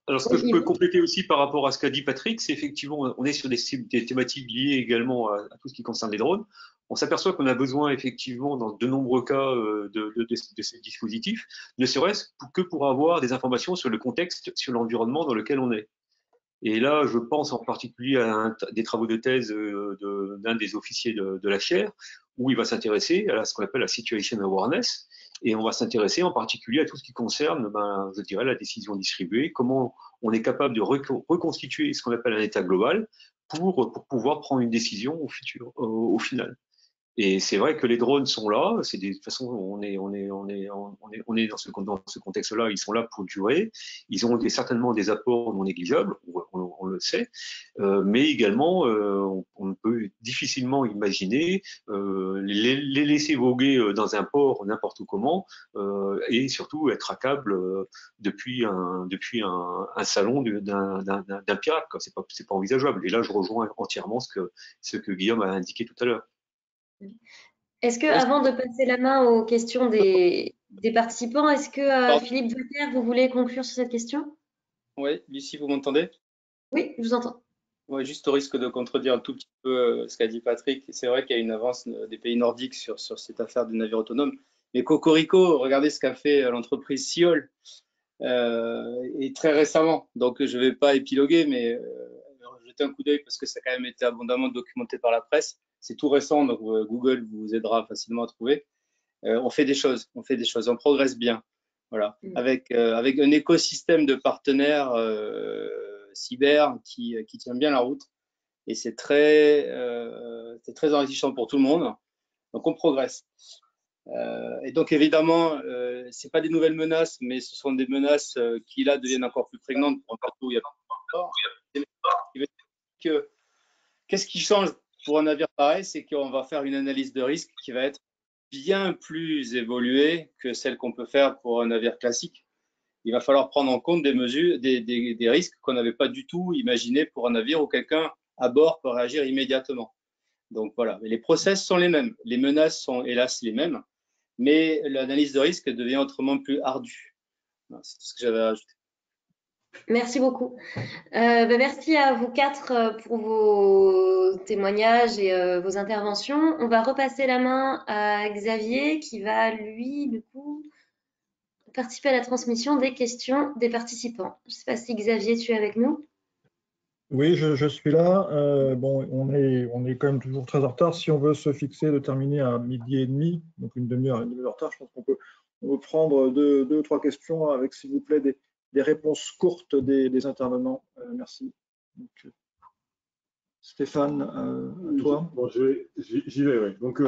Alors, ce que je peux compléter aussi par rapport à ce qu'a dit Patrick, c'est effectivement, on est sur des, thématiques liées également à, tout ce qui concerne les drones. On s'aperçoit qu'on a besoin effectivement, dans de nombreux cas, euh, de, de, de, ces dispositifs, ne serait-ce que pour avoir des informations sur le contexte, sur l'environnement dans lequel on est. Et là, je pense en particulier à des travaux de thèse euh, d'un des officiers de, la chaire, où il va s'intéresser à ce qu'on appelle la situation awareness, et on va s'intéresser en particulier à tout ce qui concerne, ben, je dirais, la décision distribuée, comment on est capable de reconstituer ce qu'on appelle un état global pour, pour pouvoir prendre une décision au futur, au final. Et c'est vrai que les drones sont là. C'est de toute façon, on est, on est, on est, on est, on est dans ce, contexte-là. Ils sont là pour durer. Ils ont des, certainement des apports non négligeables, on, on le sait. Euh, mais également, euh, on, peut difficilement imaginer euh, les, les, laisser voguer euh, dans un port n'importe comment euh, et surtout être accable euh, depuis un, depuis un, un salon d'un pirate. C'est pas, pas envisageable. Et là, je rejoins entièrement ce que, ce que Guillaume a indiqué tout à l'heure. Est-ce que, avant de passer la main aux questions des, participants, est-ce que euh, Philippe Voltaire, vous voulez conclure sur cette question? Oui, Lucie, vous m'entendez? Oui, je vous entends. Juste au risque de contredire un tout petit peu euh, ce qu'a dit Patrick, c'est vrai qu'il y a une avance euh, des pays nordiques sur, sur cette affaire du navire autonome. Mais Cocorico, regardez ce qu'a fait l'entreprise Siol et très récemment. Donc, je ne vais pas épiloguer, mais jeter un coup d'œil parce que ça a quand même été abondamment documenté par la presse c'est tout récent, donc euh, Google vous aidera facilement à trouver. Euh, on fait des choses, on fait des choses, on progresse bien. Voilà, mm. avec, euh, avec un écosystème de partenaires cyber qui, qui, tient bien la route. Et c'est très, c'est très enrichissant pour tout le monde. Donc on progresse. et donc évidemment, euh, c'est pas des nouvelles menaces, mais ce sont des menaces qui là deviennent encore plus prégnantes pour un où il y a Qu'est-ce qui change pour un navire pareil, c'est qu'on va faire une analyse de risque qui va être bien plus évoluée que celle qu'on peut faire pour un navire classique. Il va falloir prendre en compte des mesures, des, risques qu'on n'avait pas du tout imaginés pour un navire où quelqu'un à bord peut réagir immédiatement. Donc voilà, les process sont les mêmes, les menaces sont hélas les mêmes, mais l'analyse de risque devient autrement plus ardue. C'est tout ce que j'avais à ajouter. Merci beaucoup. Euh, ben, merci à vous quatre euh, pour vos témoignages et euh, vos interventions. On va repasser la main à Xavier qui va, lui, du coup, participer à la transmission des questions des participants. Je ne sais pas si Xavier, tu es avec nous? Oui, je, suis là. bon, on est, on est quand même toujours très en retard. Si on veut se fixer de terminer à midi et demi, donc une demi-heure, une demi-heure de retard, je pense qu'on peut, prendre deux, deux ou trois questions avec, s'il vous plaît, des, des réponses courtes des, intervenants. Euh, merci. Euh, Stéphane, euh, toi J'y vais, oui. Donc,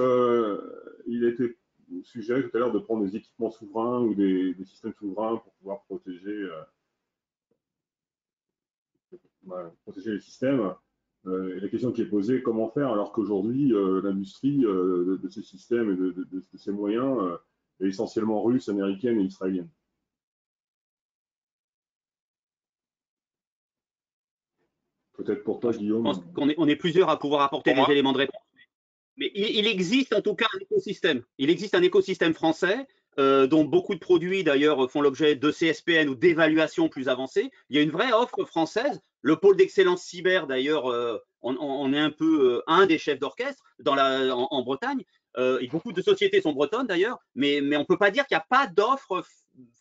il a été suggéré tout à l'heure de prendre des équipements souverains ou des, systèmes souverains pour pouvoir protéger, protéger les systèmes. et la question qui est posée, comment faire alors qu'aujourd'hui, l'industrie de, ces systèmes et de, de ces moyens est essentiellement russe, américaine et israélienne Peut-être pour toi, Guillaume. Je pense qu'on est, on est plusieurs à pouvoir apporter des éléments de réponse. Mais il, existe en tout cas un écosystème. Il existe un écosystème français euh, dont beaucoup de produits d'ailleurs font l'objet de CSPN ou d'évaluations plus avancées. Il y a une vraie offre française. Le pôle d'excellence cyber d'ailleurs, euh, on, est un peu euh, un des chefs d'orchestre dans la, en, Bretagne. et beaucoup de sociétés sont bretonnes d'ailleurs, mais, mais on ne peut pas dire qu'il n'y a pas d'offre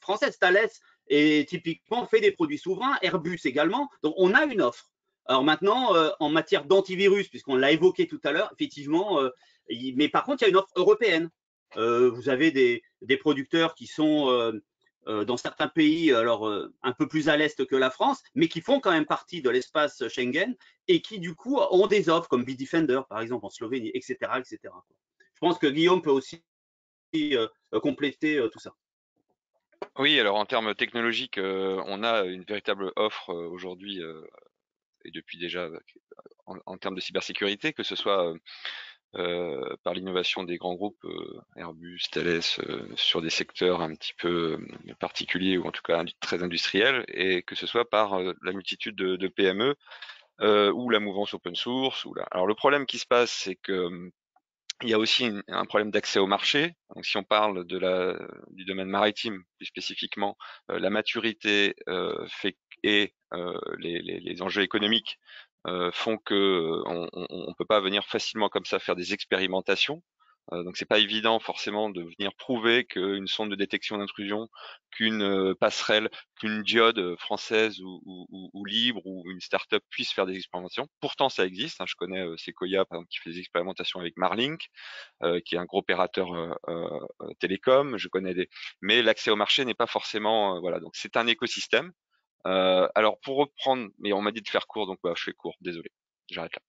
française. Thales et typiquement fait des produits souverains, Airbus également. Donc on a une offre. Alors maintenant, euh, en matière d'antivirus, puisqu'on l'a évoqué tout à l'heure, effectivement, euh, mais par contre, il y a une offre européenne. Euh, vous avez des, producteurs qui sont dans certains pays, alors un peu plus à l'est que la France, mais qui font quand même partie de l'espace Schengen et qui du coup ont des offres comme Bitdefender, par exemple en Slovénie, etc., etc. Je pense que Guillaume peut aussi compléter tout ça. Oui, alors en termes technologiques, on a une véritable offre aujourd'hui et depuis déjà en, termes de cybersécurité, que ce soit euh, par l'innovation des grands groupes euh, Airbus, Thales sur des secteurs un petit peu particuliers ou en tout cas très industriels, et que ce soit par la multitude de, PME ou la mouvance open source. Ou Alors le problème qui se passe, c'est que il y a aussi un problème d'accès au marché. Donc, si on parle de la, du domaine maritime plus spécifiquement, la maturité fait et les, les, les, enjeux économiques euh, font que on, on, peut pas venir facilement comme ça faire des expérimentations. Euh, donc c'est pas évident forcément de venir prouver qu'une sonde de détection d'intrusion, qu'une euh, passerelle, qu'une diode française ou, libre ou une start-up puisse faire des expérimentations. Pourtant ça existe. Hein. Je connais Sequoia par qui fait des expérimentations avec Marlink, qui est un gros opérateur télécom. Je connais des, mais l'accès au marché n'est pas forcément voilà. Donc c'est un écosystème. Euh, alors pour reprendre, mais on m'a dit de faire court, donc bah, je fais court, désolé, j'arrête là.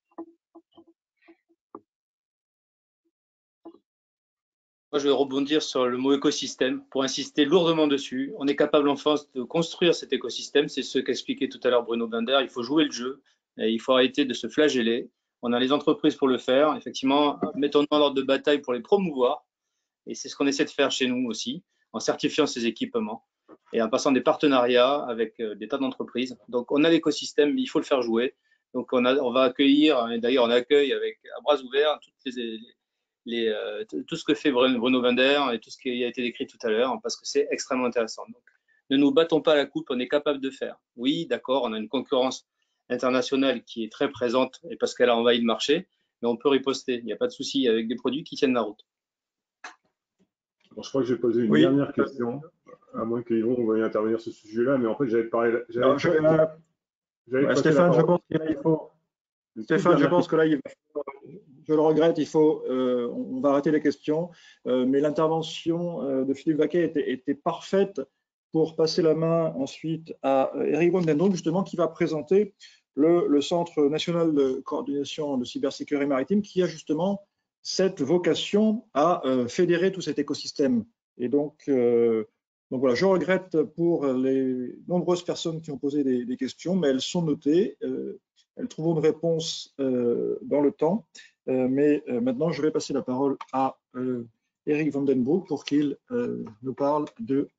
Moi, je vais rebondir sur le mot écosystème pour insister lourdement dessus. On est capable en France de construire cet écosystème. C'est ce qu'expliquait tout à l'heure Bruno Binder. Il faut jouer le jeu. Et il faut arrêter de se flageller. On a les entreprises pour le faire. Effectivement, mettons-nous en ordre de bataille pour les promouvoir. Et c'est ce qu'on essaie de faire chez nous aussi, en certifiant ces équipements et en passant des partenariats avec euh, des tas d'entreprises. Donc, on a l'écosystème, il faut le faire jouer. Donc, on, va accueillir, d'ailleurs, on accueille avec à bras ouverts toutes les, les, euh, tout ce que fait Bruno Winder et tout ce qui a été décrit tout à l'heure, parce que c'est extrêmement intéressant. Donc, ne nous battons pas à la coupe, on est capable de faire. Oui, d'accord, on a une concurrence internationale qui est très présente et parce qu'elle a envahi le marché, mais on peut riposter. Il n'y a pas de souci avec des produits qui tiennent la route. Bon, je crois que j'ai posé une dernière question à moins qu'ils veuille intervenir sur ce sujet-là, mais en fait, j'avais parlé. Je, euh, Stéphane, je pense qu'il faut. Stéphane, je pense que là, il je le regrette, il faut, euh, on va arrêter les questions, euh, mais l'intervention de Philippe Vaquet était, parfaite pour passer la main ensuite à Eric Wondendon, justement, qui va présenter le, Centre national de coordination de cybersécurité maritime, qui a justement cette vocation à fédérer tout cet écosystème. Et donc, voilà, je regrette pour les nombreuses personnes qui ont posé des, questions, mais elles sont notées, euh, elles trouveront une réponse euh, dans le temps. Euh, mais maintenant, je vais passer la parole à Eric Vandenbroek pour qu'il nous parle de,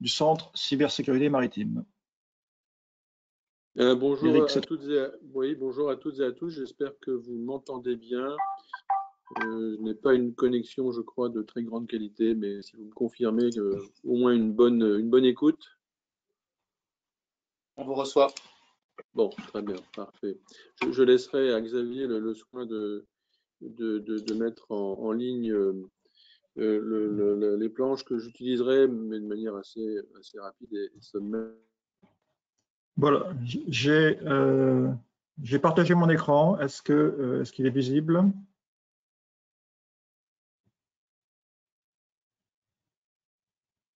du Centre Cybersécurité Maritime. bonjour, à toutes et oui, bonjour à toutes et à tous, j'espère que vous m'entendez bien. Euh, je n'ai pas une connexion, je crois, de très grande qualité, mais si vous me confirmez au moins une bonne, une bonne écoute. On vous reçoit. Bon, très bien, parfait. Je, laisserai à Xavier le, soin de, de, mettre en, ligne euh, le, les planches que j'utiliserai, mais de manière assez, assez rapide et, sommaire. Voilà, j'ai euh, partagé mon écran. Est-ce qu'il est, -ce qu'il est visible?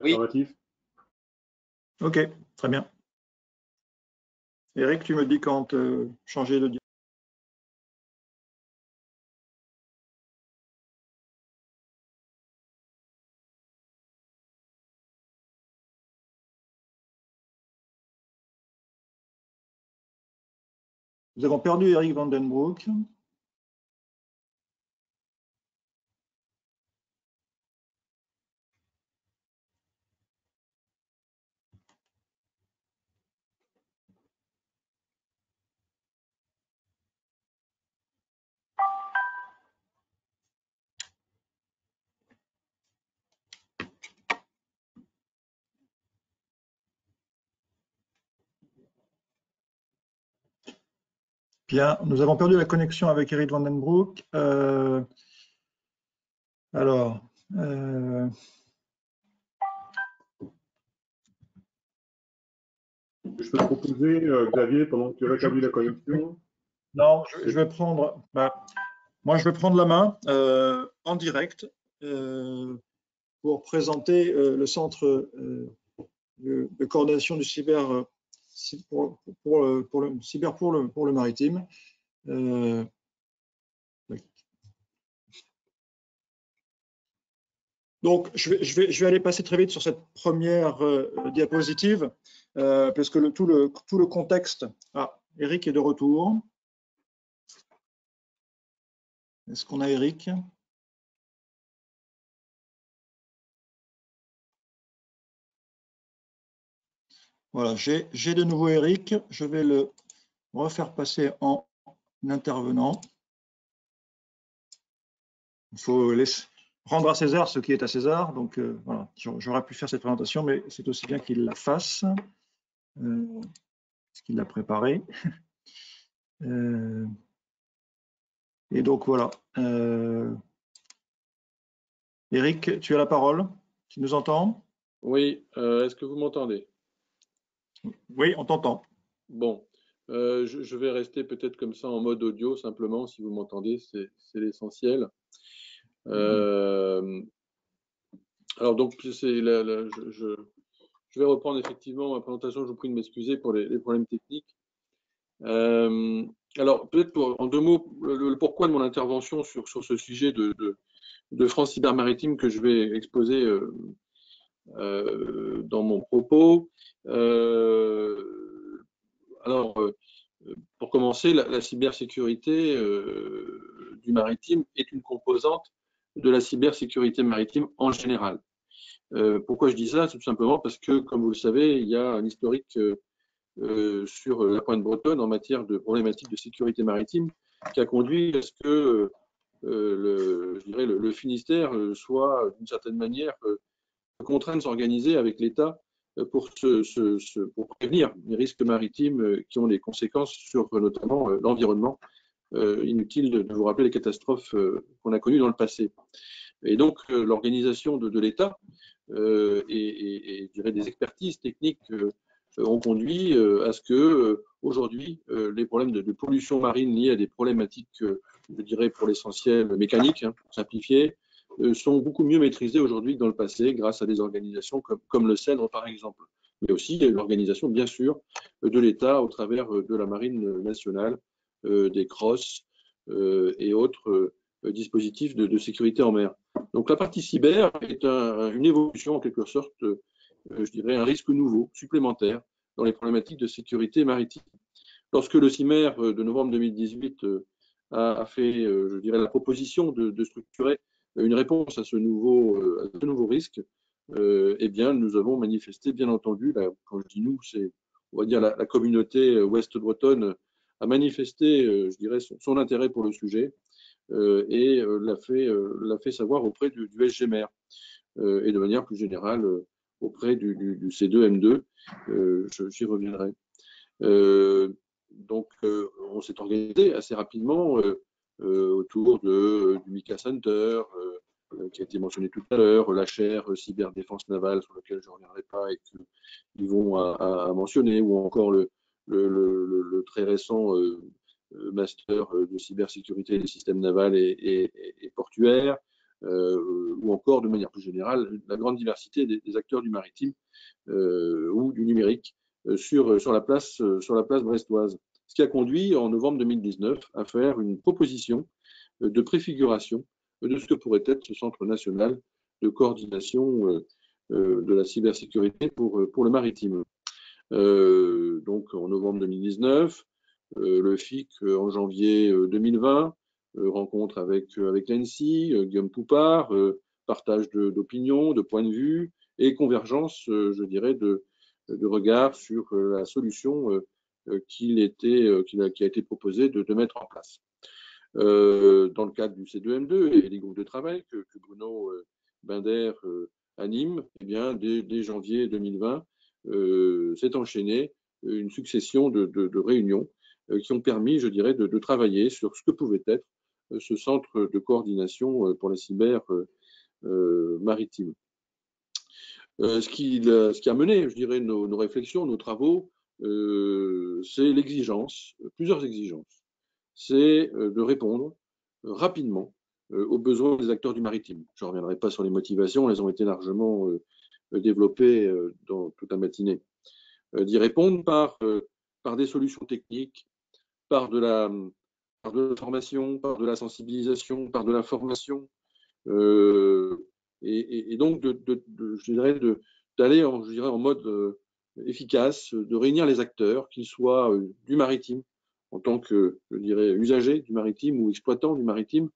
Oui. Ok, très bien. Eric, tu me dis quand euh, changer de Nous avons perdu Eric Vandenbroek. Bien, nous avons perdu la connexion avec Eric Vandenbroek. Euh, alors, euh, je peux te proposer, euh, Xavier, pendant que tu rétablis la connexion Non, je, vais prendre. Bah, moi, je vais prendre la main en direct pour présenter le centre de, coordination du cyber pour, pour, le cyber pour le, pour le maritime. Euh, donc, je vais, je, vais, je vais, aller passer très vite sur cette première euh, diapositive, euh, parce que le, tout, le, tout le contexte. Ah, Eric est de retour. Est-ce qu'on a Eric? Voilà, j'ai de nouveau Eric. Je vais le refaire passer en intervenant. Il faut laisser, rendre à César ce qui est à César. Donc euh, voilà, j'aurais pu faire cette présentation, mais c'est aussi bien qu'il la fasse. Euh, ce qu'il l'a préparé. Euh, et donc voilà. Eric, tu as la parole. Tu nous entends? Oui. Est-ce que vous m'entendez? Oui, on t'entend. Bon. je, vais rester peut-être comme ça en mode audio, simplement, si vous m'entendez, c'est l'essentiel. Euh, alors, donc, je, je, vais reprendre effectivement ma présentation. Je vous prie de m'excuser pour les, problèmes techniques. Euh, alors, peut-être en deux mots, le, pourquoi de mon intervention sur, sur ce sujet de, de, France Cyber Maritime que je vais exposer euh, dans mon propos. alors, pour commencer, la, cybersécurité du maritime est une composante de la cybersécurité maritime en général. Euh, pourquoi je dis ça? C'est tout simplement parce que, comme vous le savez, il y a un historique euh, euh, sur la pointe bretonne en matière de problématiques de sécurité maritime qui a conduit à ce que le, Finistère soit d'une certaine manière contraint de s'organiser avec l'État pour, pour prévenir les risques maritimes qui ont des conséquences sur notamment l'environnement euh, inutile de, vous rappeler les catastrophes euh, qu'on a connues dans le passé. Et donc, euh, l'organisation de, l'État et, des expertises techniques ont conduit à ce que aujourd'hui les problèmes de, pollution marine liés à des problématiques, je dirais pour l'essentiel mécaniques, hein, pour simplifier, sont beaucoup mieux maîtrisés aujourd'hui que dans le passé grâce à des organisations comme, le CEDRE par exemple, mais aussi l'organisation bien sûr de l'État au travers de la marine nationale euh, des crosses euh, et autres euh, dispositifs de, sécurité en mer. Donc la partie cyber est une évolution en quelque sorte, je dirais un risque nouveau, supplémentaire dans les problématiques de sécurité maritime. Lorsque le CIMER de novembre 2018 a, fait, je dirais, la proposition de, structurer une réponse à ce nouveau, à ce nouveau risque, eh bien, nous avons manifesté, bien entendu, quand je dis nous, c'est, on va dire, la, communauté ouest bretonne a manifesté, euh, je dirais, son, intérêt pour le sujet euh, et euh, l'a fait, fait savoir auprès du, SGMR et de manière plus générale auprès du, C2M2. J'y reviendrai. donc, on s'est organisé assez rapidement autour de, du Mika Center, qui a été mentionné tout à l'heure, la chaire cyberdéfense navale, sur laquelle je ne reviendrai pas et qu'ils vont à, mentionner, ou encore le, le, très récent euh, euh, master euh, de cybersécurité des systèmes navals et, portuaires, ou encore de manière plus générale la grande diversité des, acteurs du maritime ou du numérique sur, sur, la place, sur la place brestoise. Ce qui a conduit en novembre 2019 à faire une proposition de préfiguration de ce que pourrait être ce centre national de coordination de la cybersécurité pour, le maritime. Euh, donc en novembre 2019, euh, le FIC euh, en janvier 2020, rencontre avec, avec l'ANSI, Guillaume Poupard, partage d'opinions, de, points de vue et convergence, je dirais, de, de regard sur la solution qu'il était, qui a, qui a été proposée de, mettre en place. Euh, dans le cadre du C2M2 et des groupes de travail que, Bruno Binder anime, eh bien, dès, janvier 2020, euh, s'est enchaîné une succession de, réunions euh, qui ont permis, je dirais, de, travailler sur ce que pouvait être euh, ce centre de coordination pour la cyber maritime. ce, qui, a mené, je dirais, nos, réflexions, nos travaux, c'est l'exigence, plusieurs exigences. C'est de répondre rapidement aux besoins des acteurs du maritime. Je ne reviendrai pas sur les motivations, elles ont été largement développé euh, dans toute la matinée, euh, d'y répondre par, euh, par des solutions techniques, par de la, par de la formation, par de la sensibilisation, par de la formation, et, donc de, de, je dirais d'aller en mode efficace, de réunir les acteurs, qu'ils soient du maritime, en tant que, je dirais, usagers du maritime ou exploitants du maritime,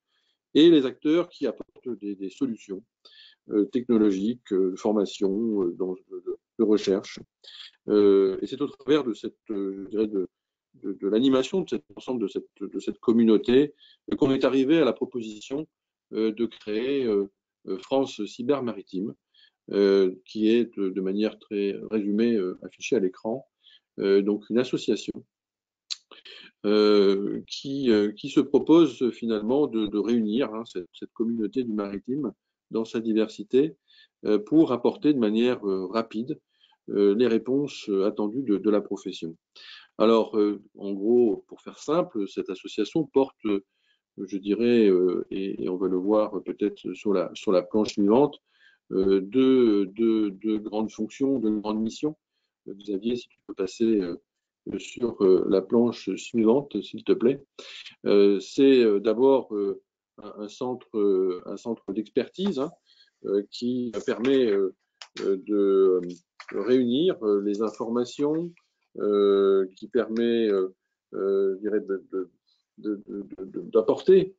et les acteurs qui apportent des, solutions technologiques, de formation, de, recherche. et c'est au travers de cette, de, de, l'animation de cet ensemble de cette, de cette communauté qu'on est arrivé à la proposition de créer France Cyber Maritime, qui est de, manière très résumée affichée à l'écran, donc une association qui, qui, se propose finalement de, réunir hein, cette, cette, communauté du maritime dans sa diversité pour apporter de manière rapide les réponses attendues de, la profession. Alors, en gros, pour faire simple, cette association porte, je dirais, et, on va le voir peut-être sur la, sur la planche suivante, deux, deux, grandes fonctions, deux grandes missions. Xavier, si tu peux passer sur la planche suivante, s'il te plaît. C'est d'abord un centre, d'expertise hein, qui permet de réunir les informations, qui permet, d'apporter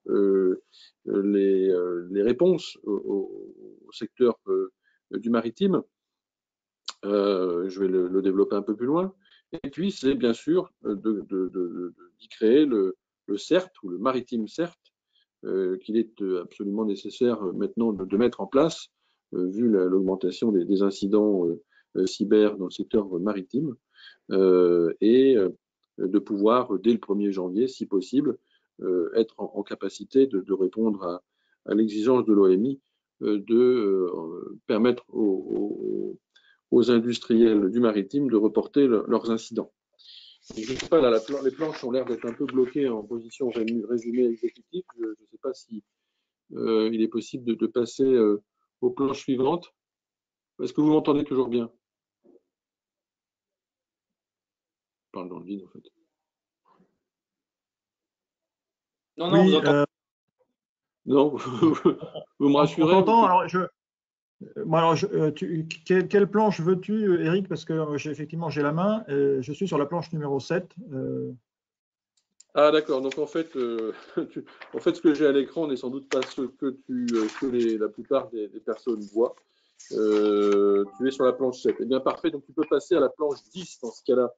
les, les, réponses au, secteur du maritime. je vais le, développer un peu plus loin. Et puis, c'est bien sûr d'y créer le, le, CERT ou le maritime CERT, qu'il est absolument nécessaire maintenant de, mettre en place, vu l'augmentation des, incidents cyber dans le secteur maritime. Euh, et euh, de pouvoir, dès le 1er janvier, si possible, euh, être en, capacité de, répondre à, l'exigence de l'OMI de permettre aux, industriels du maritime de reporter leurs incidents. Je ne sais pas, les planches ont l'air d'être un peu bloquées en position résumé exécutif. Je ne sais pas si il est possible de passer aux planches suivantes. Est-ce que vous m'entendez toujours bien? Dans le vide, en fait. Non, non, vous euh, Non, vous me rassurez. alors je, alors, euh, quelle, planche veux-tu, Eric? Parce que euh, effectivement, j'ai la main. je suis sur la planche numéro 7. Ah, d'accord. Donc, en fait, en fait, ce que j'ai à l'écran n'est sans doute pas ce que, tu, que la plupart des, personnes voient. tu es sur la planche 7. Eh bien, parfait. Donc, tu peux passer à la planche 10 dans ce cas-là.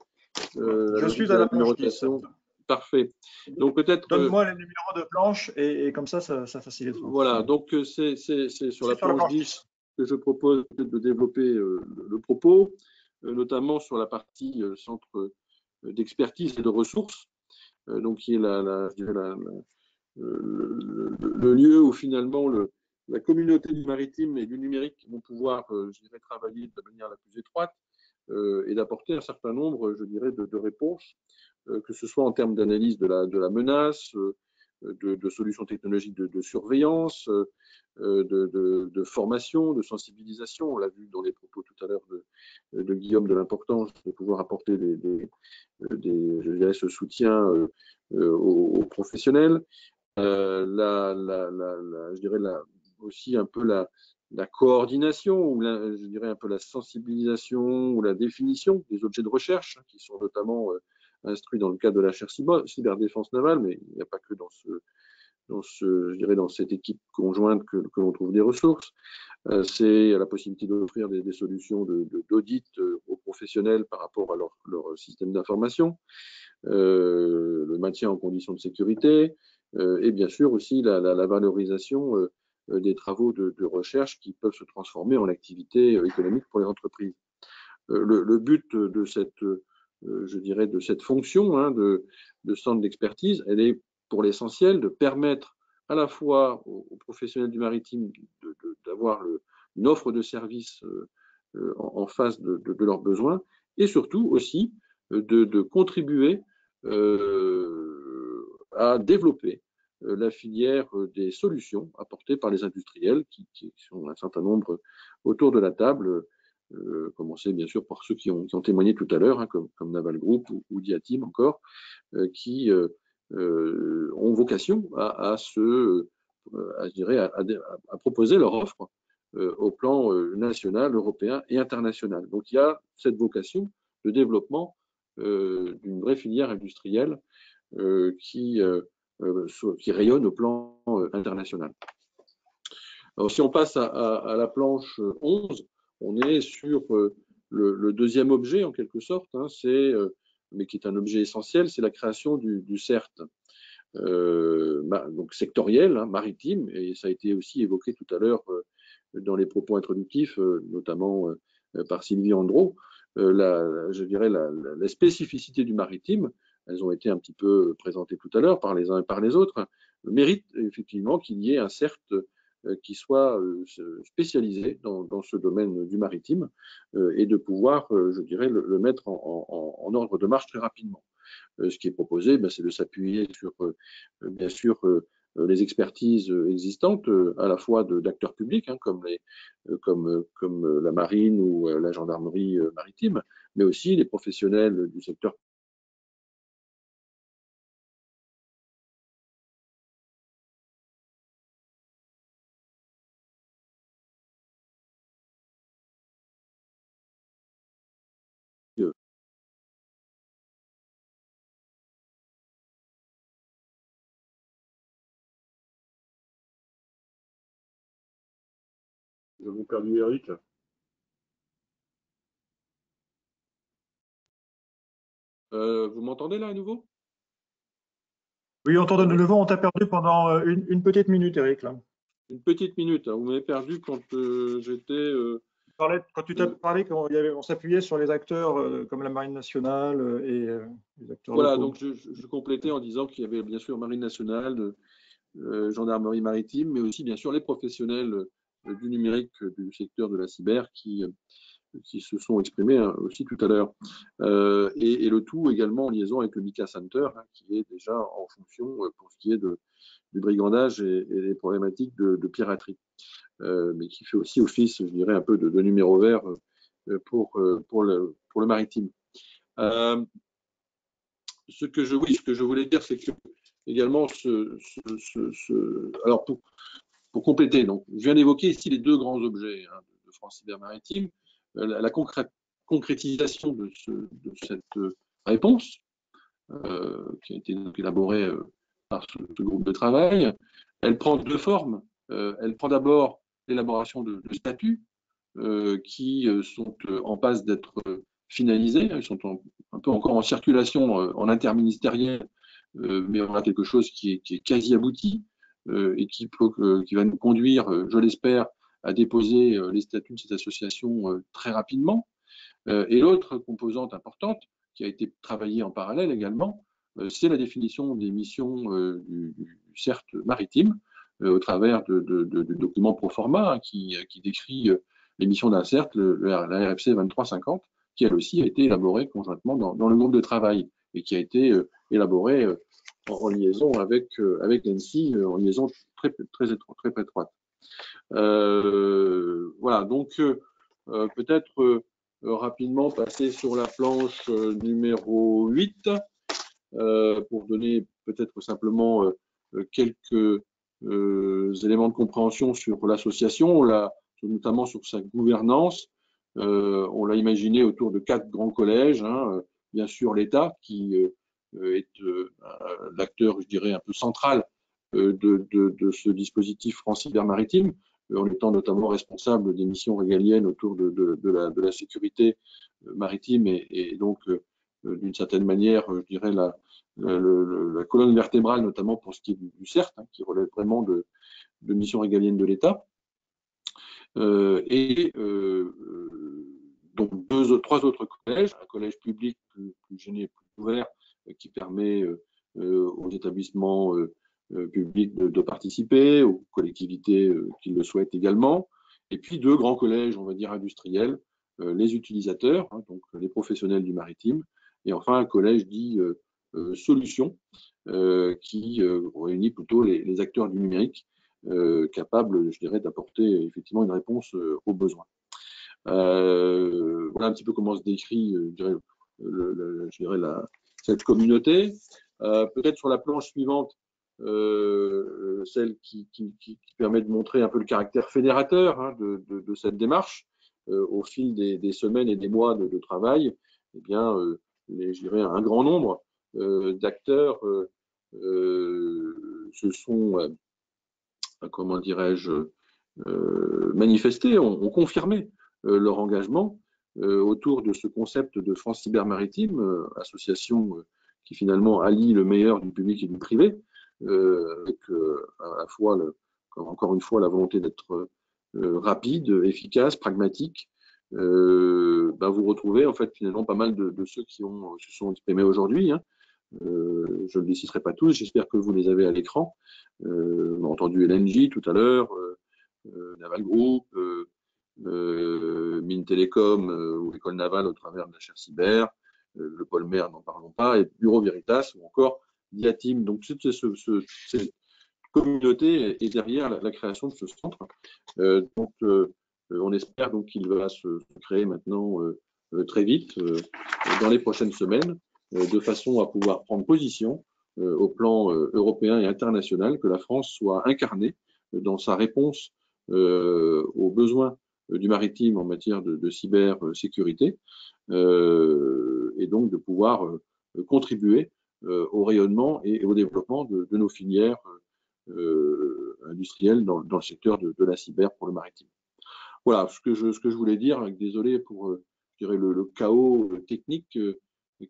Euh, je suis à la numérotation. Parfait. Donc peut-être. Donne-moi les numéros de planche et, comme ça, ça, facilite. Voilà. Donc euh, c'est sur la planche 10 que je propose de développer euh, le propos, notamment sur la partie centre d'expertise et de ressources, donc qui est la, le, lieu où finalement le, la communauté du maritime et du numérique vont pouvoir, je dirais, travailler de manière la plus étroite euh, et d'apporter un certain nombre, je dirais, de, réponses, euh, que ce soit en termes d'analyse de la, menace, euh, de, solutions technologiques de, surveillance, de, formation, de sensibilisation. On l'a vu dans les propos tout à l'heure de, Guillaume de l'importance de pouvoir apporter ce soutien aux, professionnels. la, je dirais aussi un peu la, la coordination, ou je dirais un peu la sensibilisation ou la définition des objets de recherche, hein, qui sont notamment euh, instruits dans le cadre de la chaire cyberdéfense navale, mais il n'y a pas que dans ce, dans ce, je dirais dans cette équipe conjointe que, que l'on trouve des ressources. Euh, c'est la possibilité d'offrir des, solutions d'audit de, euh, aux professionnels par rapport à leur, leur système d'information, le maintien en conditions de sécurité, et bien sûr aussi la, la, la valorisation euh, des travaux de, recherche qui peuvent se transformer en activité euh, économique pour les entreprises. Euh, le, but de cette, je dirais, de cette fonction hein, de, centre d'expertise, elle est pour l'essentiel de permettre à la fois aux, professionnels du maritime d'avoir une offre de services en, face de, leurs besoins et surtout aussi de, contribuer à développer euh, la filière euh, des solutions apportées par les industriels, qui, sont un certain nombre autour de la table, euh, commencer bien sûr par ceux qui ont, témoigné tout à l'heure, hein, comme, Naval Group ou, Diatim encore, qui ont vocation à, se, à, dirais, à, proposer leur offre au plan national, européen et international. Donc il y a cette vocation de développement d'une vraie filière industrielle qui qui rayonnent au plan international. Alors, si on passe à, la planche 11, on est sur le, deuxième objet, en quelque sorte, hein, mais qui est un objet essentiel, c'est la création du, CERT, donc sectoriel, hein, maritime, et ça a été aussi évoqué tout à l'heure dans les propos introductifs, notamment par Sylvie Andro. La, je dirais la, spécificité du maritime, elles ont été un petit peu présentées tout à l'heure par les uns et par les autres, mérite effectivement qu'il y ait un CERT euh, qui soit euh, spécialisé dans, ce domaine du maritime euh, et de pouvoir, je dirais, le, mettre en, ordre de marche très rapidement. Ce qui est proposé, ben, c'est de s'appuyer sur, bien sûr, les expertises existantes, à la fois d'acteurs publics, hein, comme, la marine ou la gendarmerie maritime, mais aussi les professionnels du secteur Nous avons perdu Eric. Euh, vous m'entendez là à nouveau? Oui, on t'entend de nouveau. On t'a perdu pendant euh, une, petite minute, Eric. Là. Une petite minute. Hein. Vous m'avez perdu quand euh, j'étais. quand tu t'as parlé qu'on s'appuyait sur les acteurs comme la Marine nationale et les acteurs. Voilà, donc je, je, complétais en disant qu'il y avait bien sûr Marine nationale, gendarmerie maritime, mais aussi bien sûr les professionnels du numérique du secteur de la cyber qui, qui se sont exprimés hein, aussi tout à l'heure. Euh, et, le tout également en liaison avec le Mika Center, hein, qui est déjà en fonction euh, pour ce qui est de, du brigandage et, des problématiques de, piraterie, euh, mais qui fait aussi office, je dirais, un peu de, numéro vert pour, pour, le, pour le maritime. ce que je, ce que je voulais dire, c'est que également, ce, alors pour, pour compléter, donc, je viens d'évoquer ici les deux grands objets hein, de France Cyber Maritime. Euh, la, concrétisation de, cette euh, réponse, euh, qui a été élaborée par ce, groupe de travail, elle prend deux formes. elle prend d'abord l'élaboration de, statuts qui sont en passe d'être finalisés. Ils sont un peu encore en circulation en interministériel, mais on a quelque chose qui est quasi abouti. Euh, et qui, euh, qui, va nous conduire, euh, je l'espère, à déposer les statuts de cette association très rapidement. et l'autre composante importante, qui a été travaillée en parallèle également, c'est la définition des missions du, CERT maritime au travers de, du document pro forma hein, qui, décrit les missions d'un CERT, la RFC 2350, qui elle aussi a été élaborée conjointement dans le groupe de travail et qui a été élaborée en, liaison avec, euh, avec l'ANSI, euh, en liaison très, très, très étroite. Euh, voilà, donc peut-être rapidement passer sur la planche numéro 8 pour donner peut-être simplement quelques éléments de compréhension sur l'association, notamment sur sa gouvernance. on l'a imaginé autour de quatre grands collèges, hein, bien sûr l'État qui est euh, l'acteur, je dirais, un peu central euh, de, de, ce dispositif France Cyber Maritime, en étant notamment responsable des missions régaliennes autour de, de la, sécurité maritime et, donc, d'une certaine manière, je dirais, la, colonne vertébrale, notamment pour ce qui est du, CERT, hein, qui relève vraiment de, missions régaliennes de l'État. et donc trois autres collèges, un collège public plus, plus gêné, plus ouvert, qui permet euh, euh, aux établissements euh, publics de, participer, aux collectivités qui le souhaitent également, et puis deux grands collèges, on va dire industriels, les utilisateurs, hein, donc les professionnels du maritime, et enfin un collège dit solution, qui réunit plutôt les, acteurs du numérique, capables, je dirais, d'apporter effectivement une réponse aux besoins. voilà un petit peu comment se décrit, je dirais, je dirais la, cette communauté. Euh, peut-être sur la planche suivante, euh, celle qui, permet de montrer un peu le caractère fédérateur hein, de, cette démarche euh, au fil des, semaines et des mois de, travail, eh bien, les, je dirais un grand nombre d'acteurs se sont, comment dirais-je, manifestés, ont, confirmé leur engagement autour de ce concept de France Cyber Maritime, association qui finalement allie le meilleur du public et du privé, avec à la fois, encore une fois, la volonté d'être rapide, efficace, pragmatique, euh, bah, vous retrouvez en fait finalement pas mal de, ceux qui ont, se sont exprimés aujourd'hui. Hein. Euh, je ne les citerai pas tous, j'espère que vous les avez à l'écran. Euh, on a entendu LNG tout à l'heure, euh, euh, Naval Group, Mine Télécom ou École Navale au travers de la chaire cyber, le Polmer, n'en parlons pas, et Bureau Veritas ou encore Diatim. Donc cette, ce, ce, cette communauté est derrière la, création de ce centre. donc euh, on espère donc qu'il va se, créer maintenant euh, euh, très vite, dans les prochaines semaines, de façon à pouvoir prendre position au plan européen et international, que la France soit incarnée dans sa réponse aux besoins du maritime en matière de, de cybersécurité euh, et donc de pouvoir contribuer au rayonnement et, au développement de, nos filières euh, industrielles dans, le secteur de, la cyber pour le maritime. Voilà ce que je, ce que je voulais dire. Désolé pour euh, je dirais, le, chaos euh, technique euh,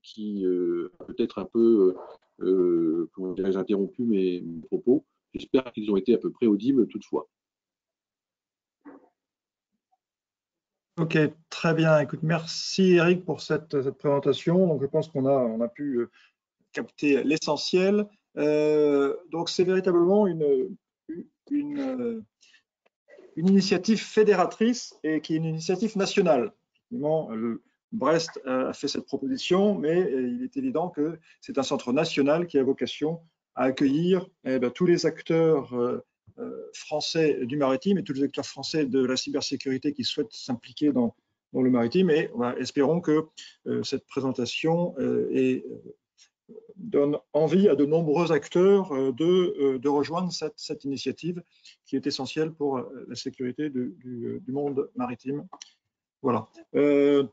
qui a peut-être un peu euh, comment dirais-je, interrompu mes propos. J'espère qu'ils ont été à peu près audibles toutefois. Ok, très bien. Écoute, merci Eric pour cette, présentation. Donc, je pense qu'on a, on a pu capter l'essentiel. Euh, donc, c'est véritablement une, une, initiative fédératrice et qui est une initiative nationale. Brest a fait cette proposition, mais euh, il est évident que c'est un centre national qui a vocation à accueillir eh bien, tous les acteurs euh, euh, français du maritime et tous les acteurs français de la cybersécurité qui souhaitent s'impliquer dans, le maritime. Et espérons que cette présentation est donne envie à de nombreux acteurs euh, de, euh, rejoindre cette, initiative qui est essentielle pour euh, la sécurité du, monde maritime. Voilà. Euh,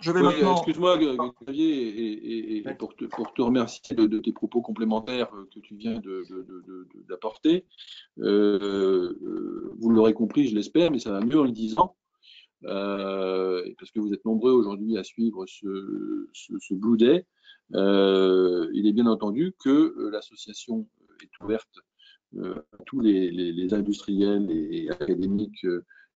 je vais oui, maintenant. Excuse-moi, Xavier, et, et, et, pour, te, pour te remercier de, de, tes propos complémentaires que tu viens d'apporter. Euh, vous l'aurez compris, je l'espère, mais ça va mieux en le disant. Euh, parce que vous êtes nombreux aujourd'hui à suivre ce, ce, ce Blue Day. Euh, il est bien entendu que euh, l'association est ouverte euh, à tous les, les, les industriels et, et académiques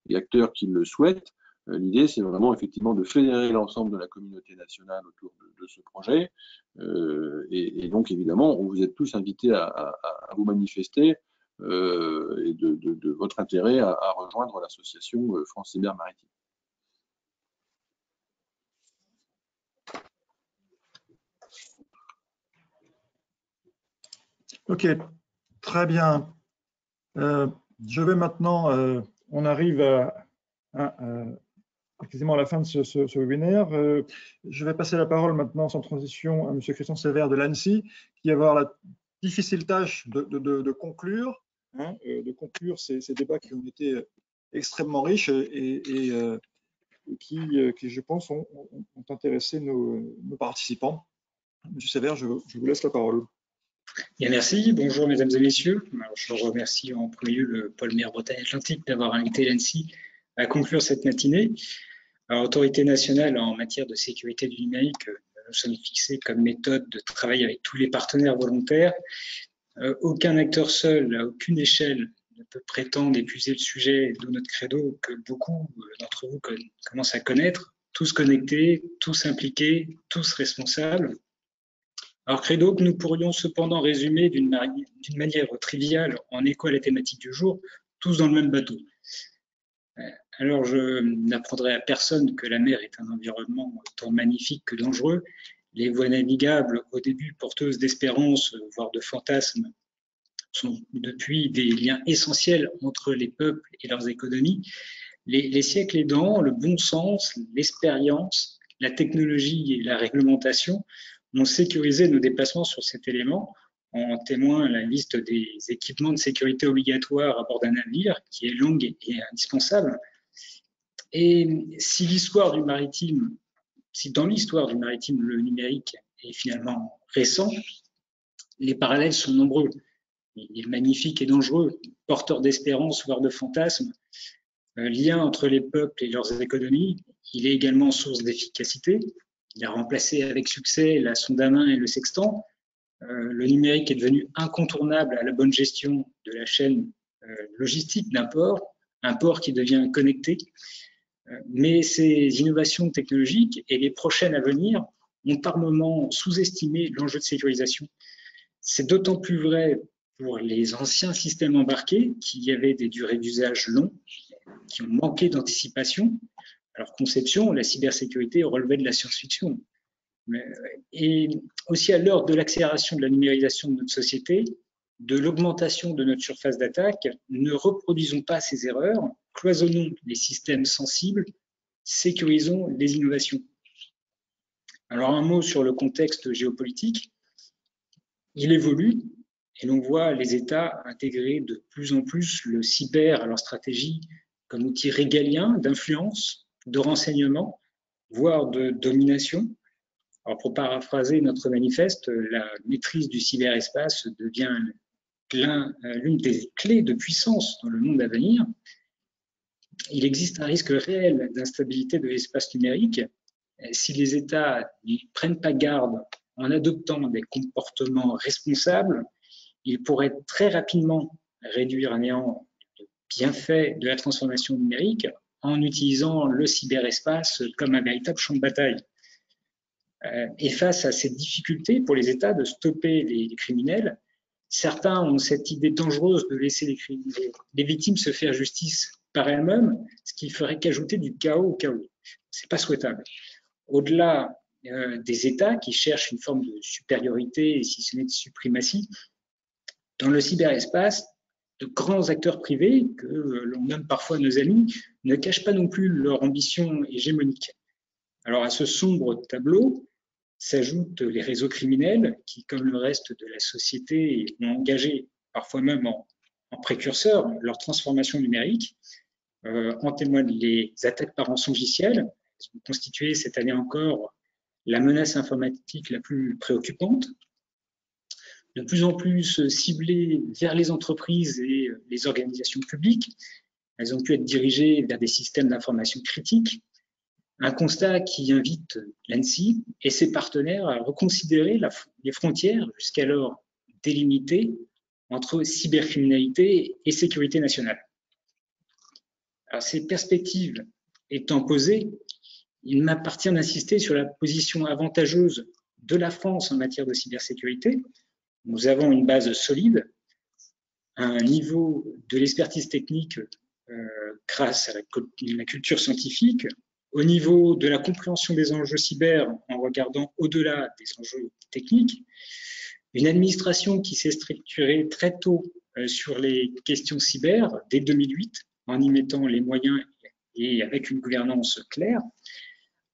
et acteurs qui le souhaitent. L'idée, c'est vraiment effectivement de fédérer l'ensemble de la communauté nationale autour de, ce projet. Euh, et, donc, évidemment, vous êtes tous invités à, vous manifester euh, et de, votre intérêt à, rejoindre l'association France Cyber Maritime. Ok, très bien. Euh, je vais maintenant, euh, on arrive à, à, la fin de ce, webinaire. Euh, je vais passer la parole maintenant sans transition à M. Christian Sévère de l'ANSI, qui va avoir la difficile tâche de, de, de, conclure, hein, conclure ces, débats qui ont été extrêmement riches et, et qui, je pense, ont, intéressé nos, participants. Monsieur Sévère, je, vous laisse la parole. Merci. Bonjour, mesdames et messieurs. Je remercie en premier lieu le pôle mer Bretagne Atlantique d'avoir invité l'ANSI à conclure cette matinée. Autorité nationale en matière de sécurité du numérique, euh, nous sommes fixés comme méthode de travailler avec tous les partenaires volontaires. Euh, aucun acteur seul, à aucune échelle, ne peut prétendre épuiser le sujet de notre credo que beaucoup euh, d'entre vous commencent à connaître. Tous connectés, tous impliqués, tous responsables. Alors, credo que nous pourrions cependant résumer d'une manière triviale en écho à la thématique du jour, tous dans le même bateau. Alors, je n'apprendrai à personne que la mer est un environnement tant magnifique que dangereux. Les voies navigables, au début porteuses d'espérance, voire de fantasmes, sont depuis des liens essentiels entre les peuples et leurs économies. Les, les siècles aidant, le bon sens, l'expérience, la technologie et la réglementation ont sécurisé nos déplacements sur cet élément. En témoigne la liste des équipements de sécurité obligatoires à bord d'un navire, qui est longue et indispensable. Et si l'histoire du maritime, si dans l'histoire du maritime le numérique est finalement récent, les parallèles sont nombreux. Il est magnifique et dangereux, porteur d'espérance, voire de fantasmes, lien entre les peuples et leurs économies. Il est également source d'efficacité. Il a remplacé avec succès la sonde à main et le sextant. le numérique est devenu incontournable à la bonne gestion de la chaîne logistique d'un port, un port qui devient connecté. Mais ces innovations technologiques et les prochaines à venir ont par moments sous-estimé l'enjeu de sécurisation. C'est d'autant plus vrai pour les anciens systèmes embarqués qui avaient des durées d'usage longues, qui ont manqué d'anticipation. Alors, conception, la cybersécurité relevait de la science-fiction. Et aussi à l'heure de l'accélération de la numérisation de notre société, de l'augmentation de notre surface d'attaque, ne reproduisons pas ces erreurs, cloisonnons les systèmes sensibles, sécurisons les innovations. Alors un mot sur le contexte géopolitique. Il évolue et l'on voit les États intégrer de plus en plus le cyber à leur stratégie comme outil régalien d'influence, de renseignement, voire de domination. Alors pour paraphraser notre manifeste, la maîtrise du cyberespace devient l'une des clés de puissance dans le monde à venir. Il existe un risque réel d'instabilité de l'espace numérique si les États ne prennent pas garde en adoptant des comportements responsables, ils pourraient très rapidement réduire à néant le bienfait de la transformation numérique en utilisant le cyberespace comme un véritable champ de bataille. Euh, et face à ces difficultés pour les États de stopper les, criminels, certains ont cette idée dangereuse de laisser les, les victimes se faire justice par elles-mêmes, ce qui ferait qu'ajouter du chaos au chaos. C'est pas souhaitable au-delà euh, des États qui cherchent une forme de supériorité, si ce n'est de suprématie, dans le cyberespace, de grands acteurs privés, que l'on nomme parfois nos amis, ne cachent pas non plus leur ambition hégémonique. Alors à ce sombre tableau s'ajoutent les réseaux criminels qui, comme le reste de la société, ont engagé, parfois même en, précurseur, leur transformation numérique. Euh, en témoignent les attaques par rançongiciel, ont constitué cette année encore la menace informatique la plus préoccupante, de plus en plus ciblées vers les entreprises et les organisations publiques. Elles ont pu être dirigées vers des systèmes d'information critiques, un constat qui invite l'ANSI et ses partenaires à reconsidérer les frontières jusqu'alors délimitées entre cybercriminalité et sécurité nationale. Alors, ces perspectives étant posées, il m'appartient d'insister sur la position avantageuse de la France en matière de cybersécurité. Nous avons une base solide, un niveau de l'expertise technique euh, grâce à la, culture scientifique, au niveau de la compréhension des enjeux cyber en regardant au-delà des enjeux techniques, une administration qui s'est structurée très tôt euh, sur les questions cyber dès 2008 en y mettant les moyens et avec une gouvernance claire,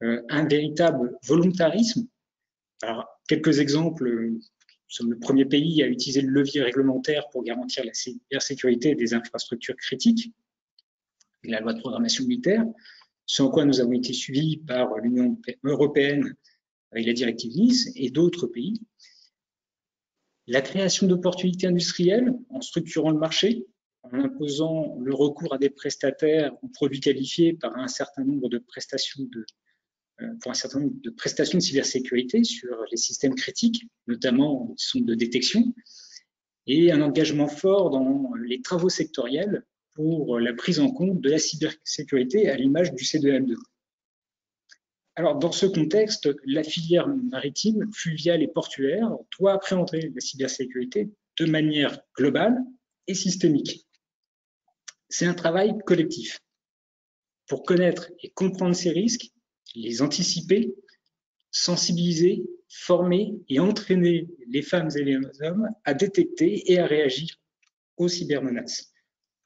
euh, un véritable volontarisme. Alors, quelques exemples. Nous sommes le premier pays à utiliser le levier réglementaire pour garantir la sécurité des infrastructures critiques, la loi de programmation militaire, ce en quoi nous avons été suivis par l'Union européenne avec la directive Nice et d'autres pays. La création d'opportunités industrielles en structurant le marché, en imposant le recours à des prestataires ou produits qualifiés par un certain nombre de prestations de, euh, pour un certain nombre de prestations de cybersécurité sur les systèmes critiques, notamment les sondes de détection, et un engagement fort dans les travaux sectoriels pour la prise en compte de la cybersécurité à l'image du C2M2. Alors, dans ce contexte, la filière maritime, fluviale et portuaire doit appréhender la cybersécurité de manière globale et systémique. C'est un travail collectif. Pour connaître et comprendre ces risques, les anticiper, sensibiliser, former et entraîner les femmes et les hommes à détecter et à réagir aux cybermenaces.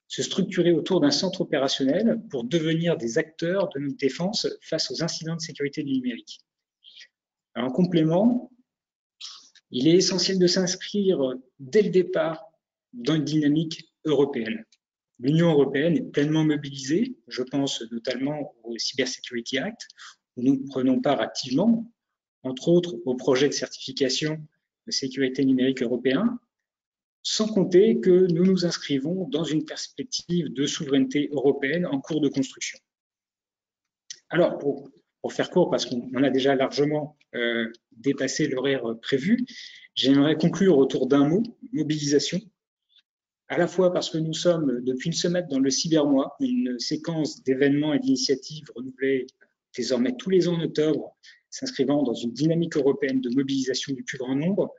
Se structurer autour d'un centre opérationnel pour devenir des acteurs de notre défense face aux incidents de sécurité du numérique. en complément, il est essentiel de s'inscrire dès le départ dans une dynamique européenne. L'Union européenne est pleinement mobilisée, je pense notamment au Cybersecurity Act, nous prenons part activement, entre autres au projet de certification de sécurité numérique européen, sans compter que nous nous inscrivons dans une perspective de souveraineté européenne en cours de construction. Alors, pour, faire court, parce qu'on a déjà largement euh, dépassé l'horaire prévu, j'aimerais conclure autour d'un mot, mobilisation. À la fois parce que nous sommes depuis une semaine dans le cybermois, une séquence d'événements et d'initiatives renouvelées désormais tous les ans en octobre, s'inscrivant dans une dynamique européenne de mobilisation du plus grand nombre,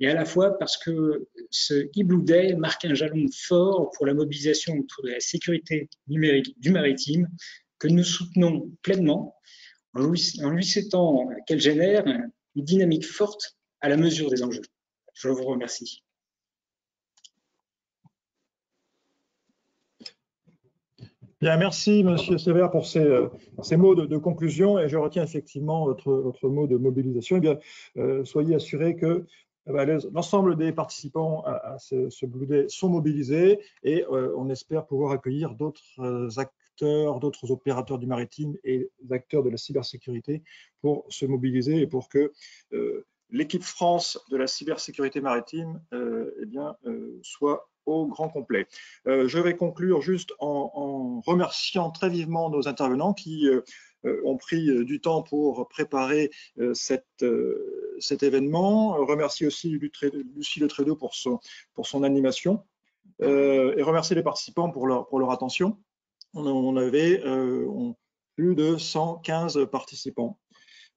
et à la fois parce que ce e Day marque un jalon fort pour la mobilisation autour de la sécurité numérique du maritime, que nous soutenons pleinement, en lui, souhaitant qu'elle génère une dynamique forte à la mesure des enjeux. Je vous remercie. Bien, merci Monsieur Sévère pour ces, euh, ces mots de, conclusion et je retiens effectivement votre, votre mot de mobilisation. Eh bien, euh, soyez assurés que l'ensemble des participants à, ce, Blue Day sont mobilisés et euh, on espère pouvoir accueillir d'autres acteurs, d'autres opérateurs du maritime et acteurs de la cybersécurité pour se mobiliser et pour que l'équipe France de la cybersécurité maritime eh soit au grand complet. Euh, je vais conclure juste en, remerciant très vivement nos intervenants qui euh, euh, ont pris du temps pour préparer cette, cet événement. Remercier aussi Lucie Letredo pour pour son animation et remercier les participants pour leur, attention. On, avait plus de 115 participants.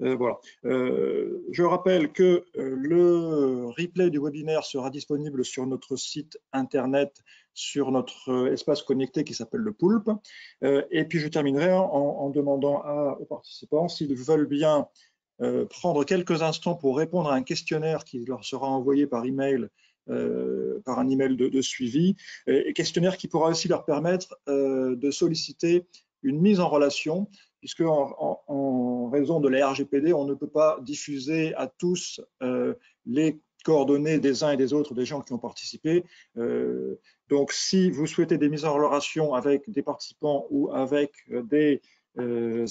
Euh, voilà. Euh, je rappelle que euh, le replay du webinaire sera disponible sur notre site internet, sur notre espace connecté qui s'appelle le Poulpe. et puis je terminerai en, demandant aux participants s'ils veulent bien prendre quelques instants pour répondre à un questionnaire qui leur sera envoyé par email par un email de, de suivi, et questionnaire qui pourra aussi leur permettre de solliciter une mise en relation puisque en, raison de la RGPD, on ne peut pas diffuser à tous euh, les coordonnées des uns et des autres des gens qui ont participé. Euh, donc, si vous souhaitez des mises en relation avec des participants ou avec euh, des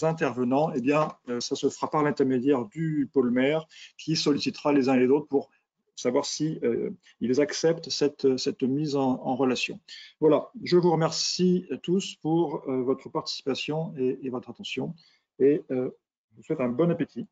intervenants, eh bien, ça se fera par l'intermédiaire du pôle maire qui sollicitera les uns et les autres pour savoir si euh, ils acceptent cette, mise en, relation. Voilà, je vous remercie tous pour euh, votre participation et, votre attention et euh, je vous souhaite un bon appétit.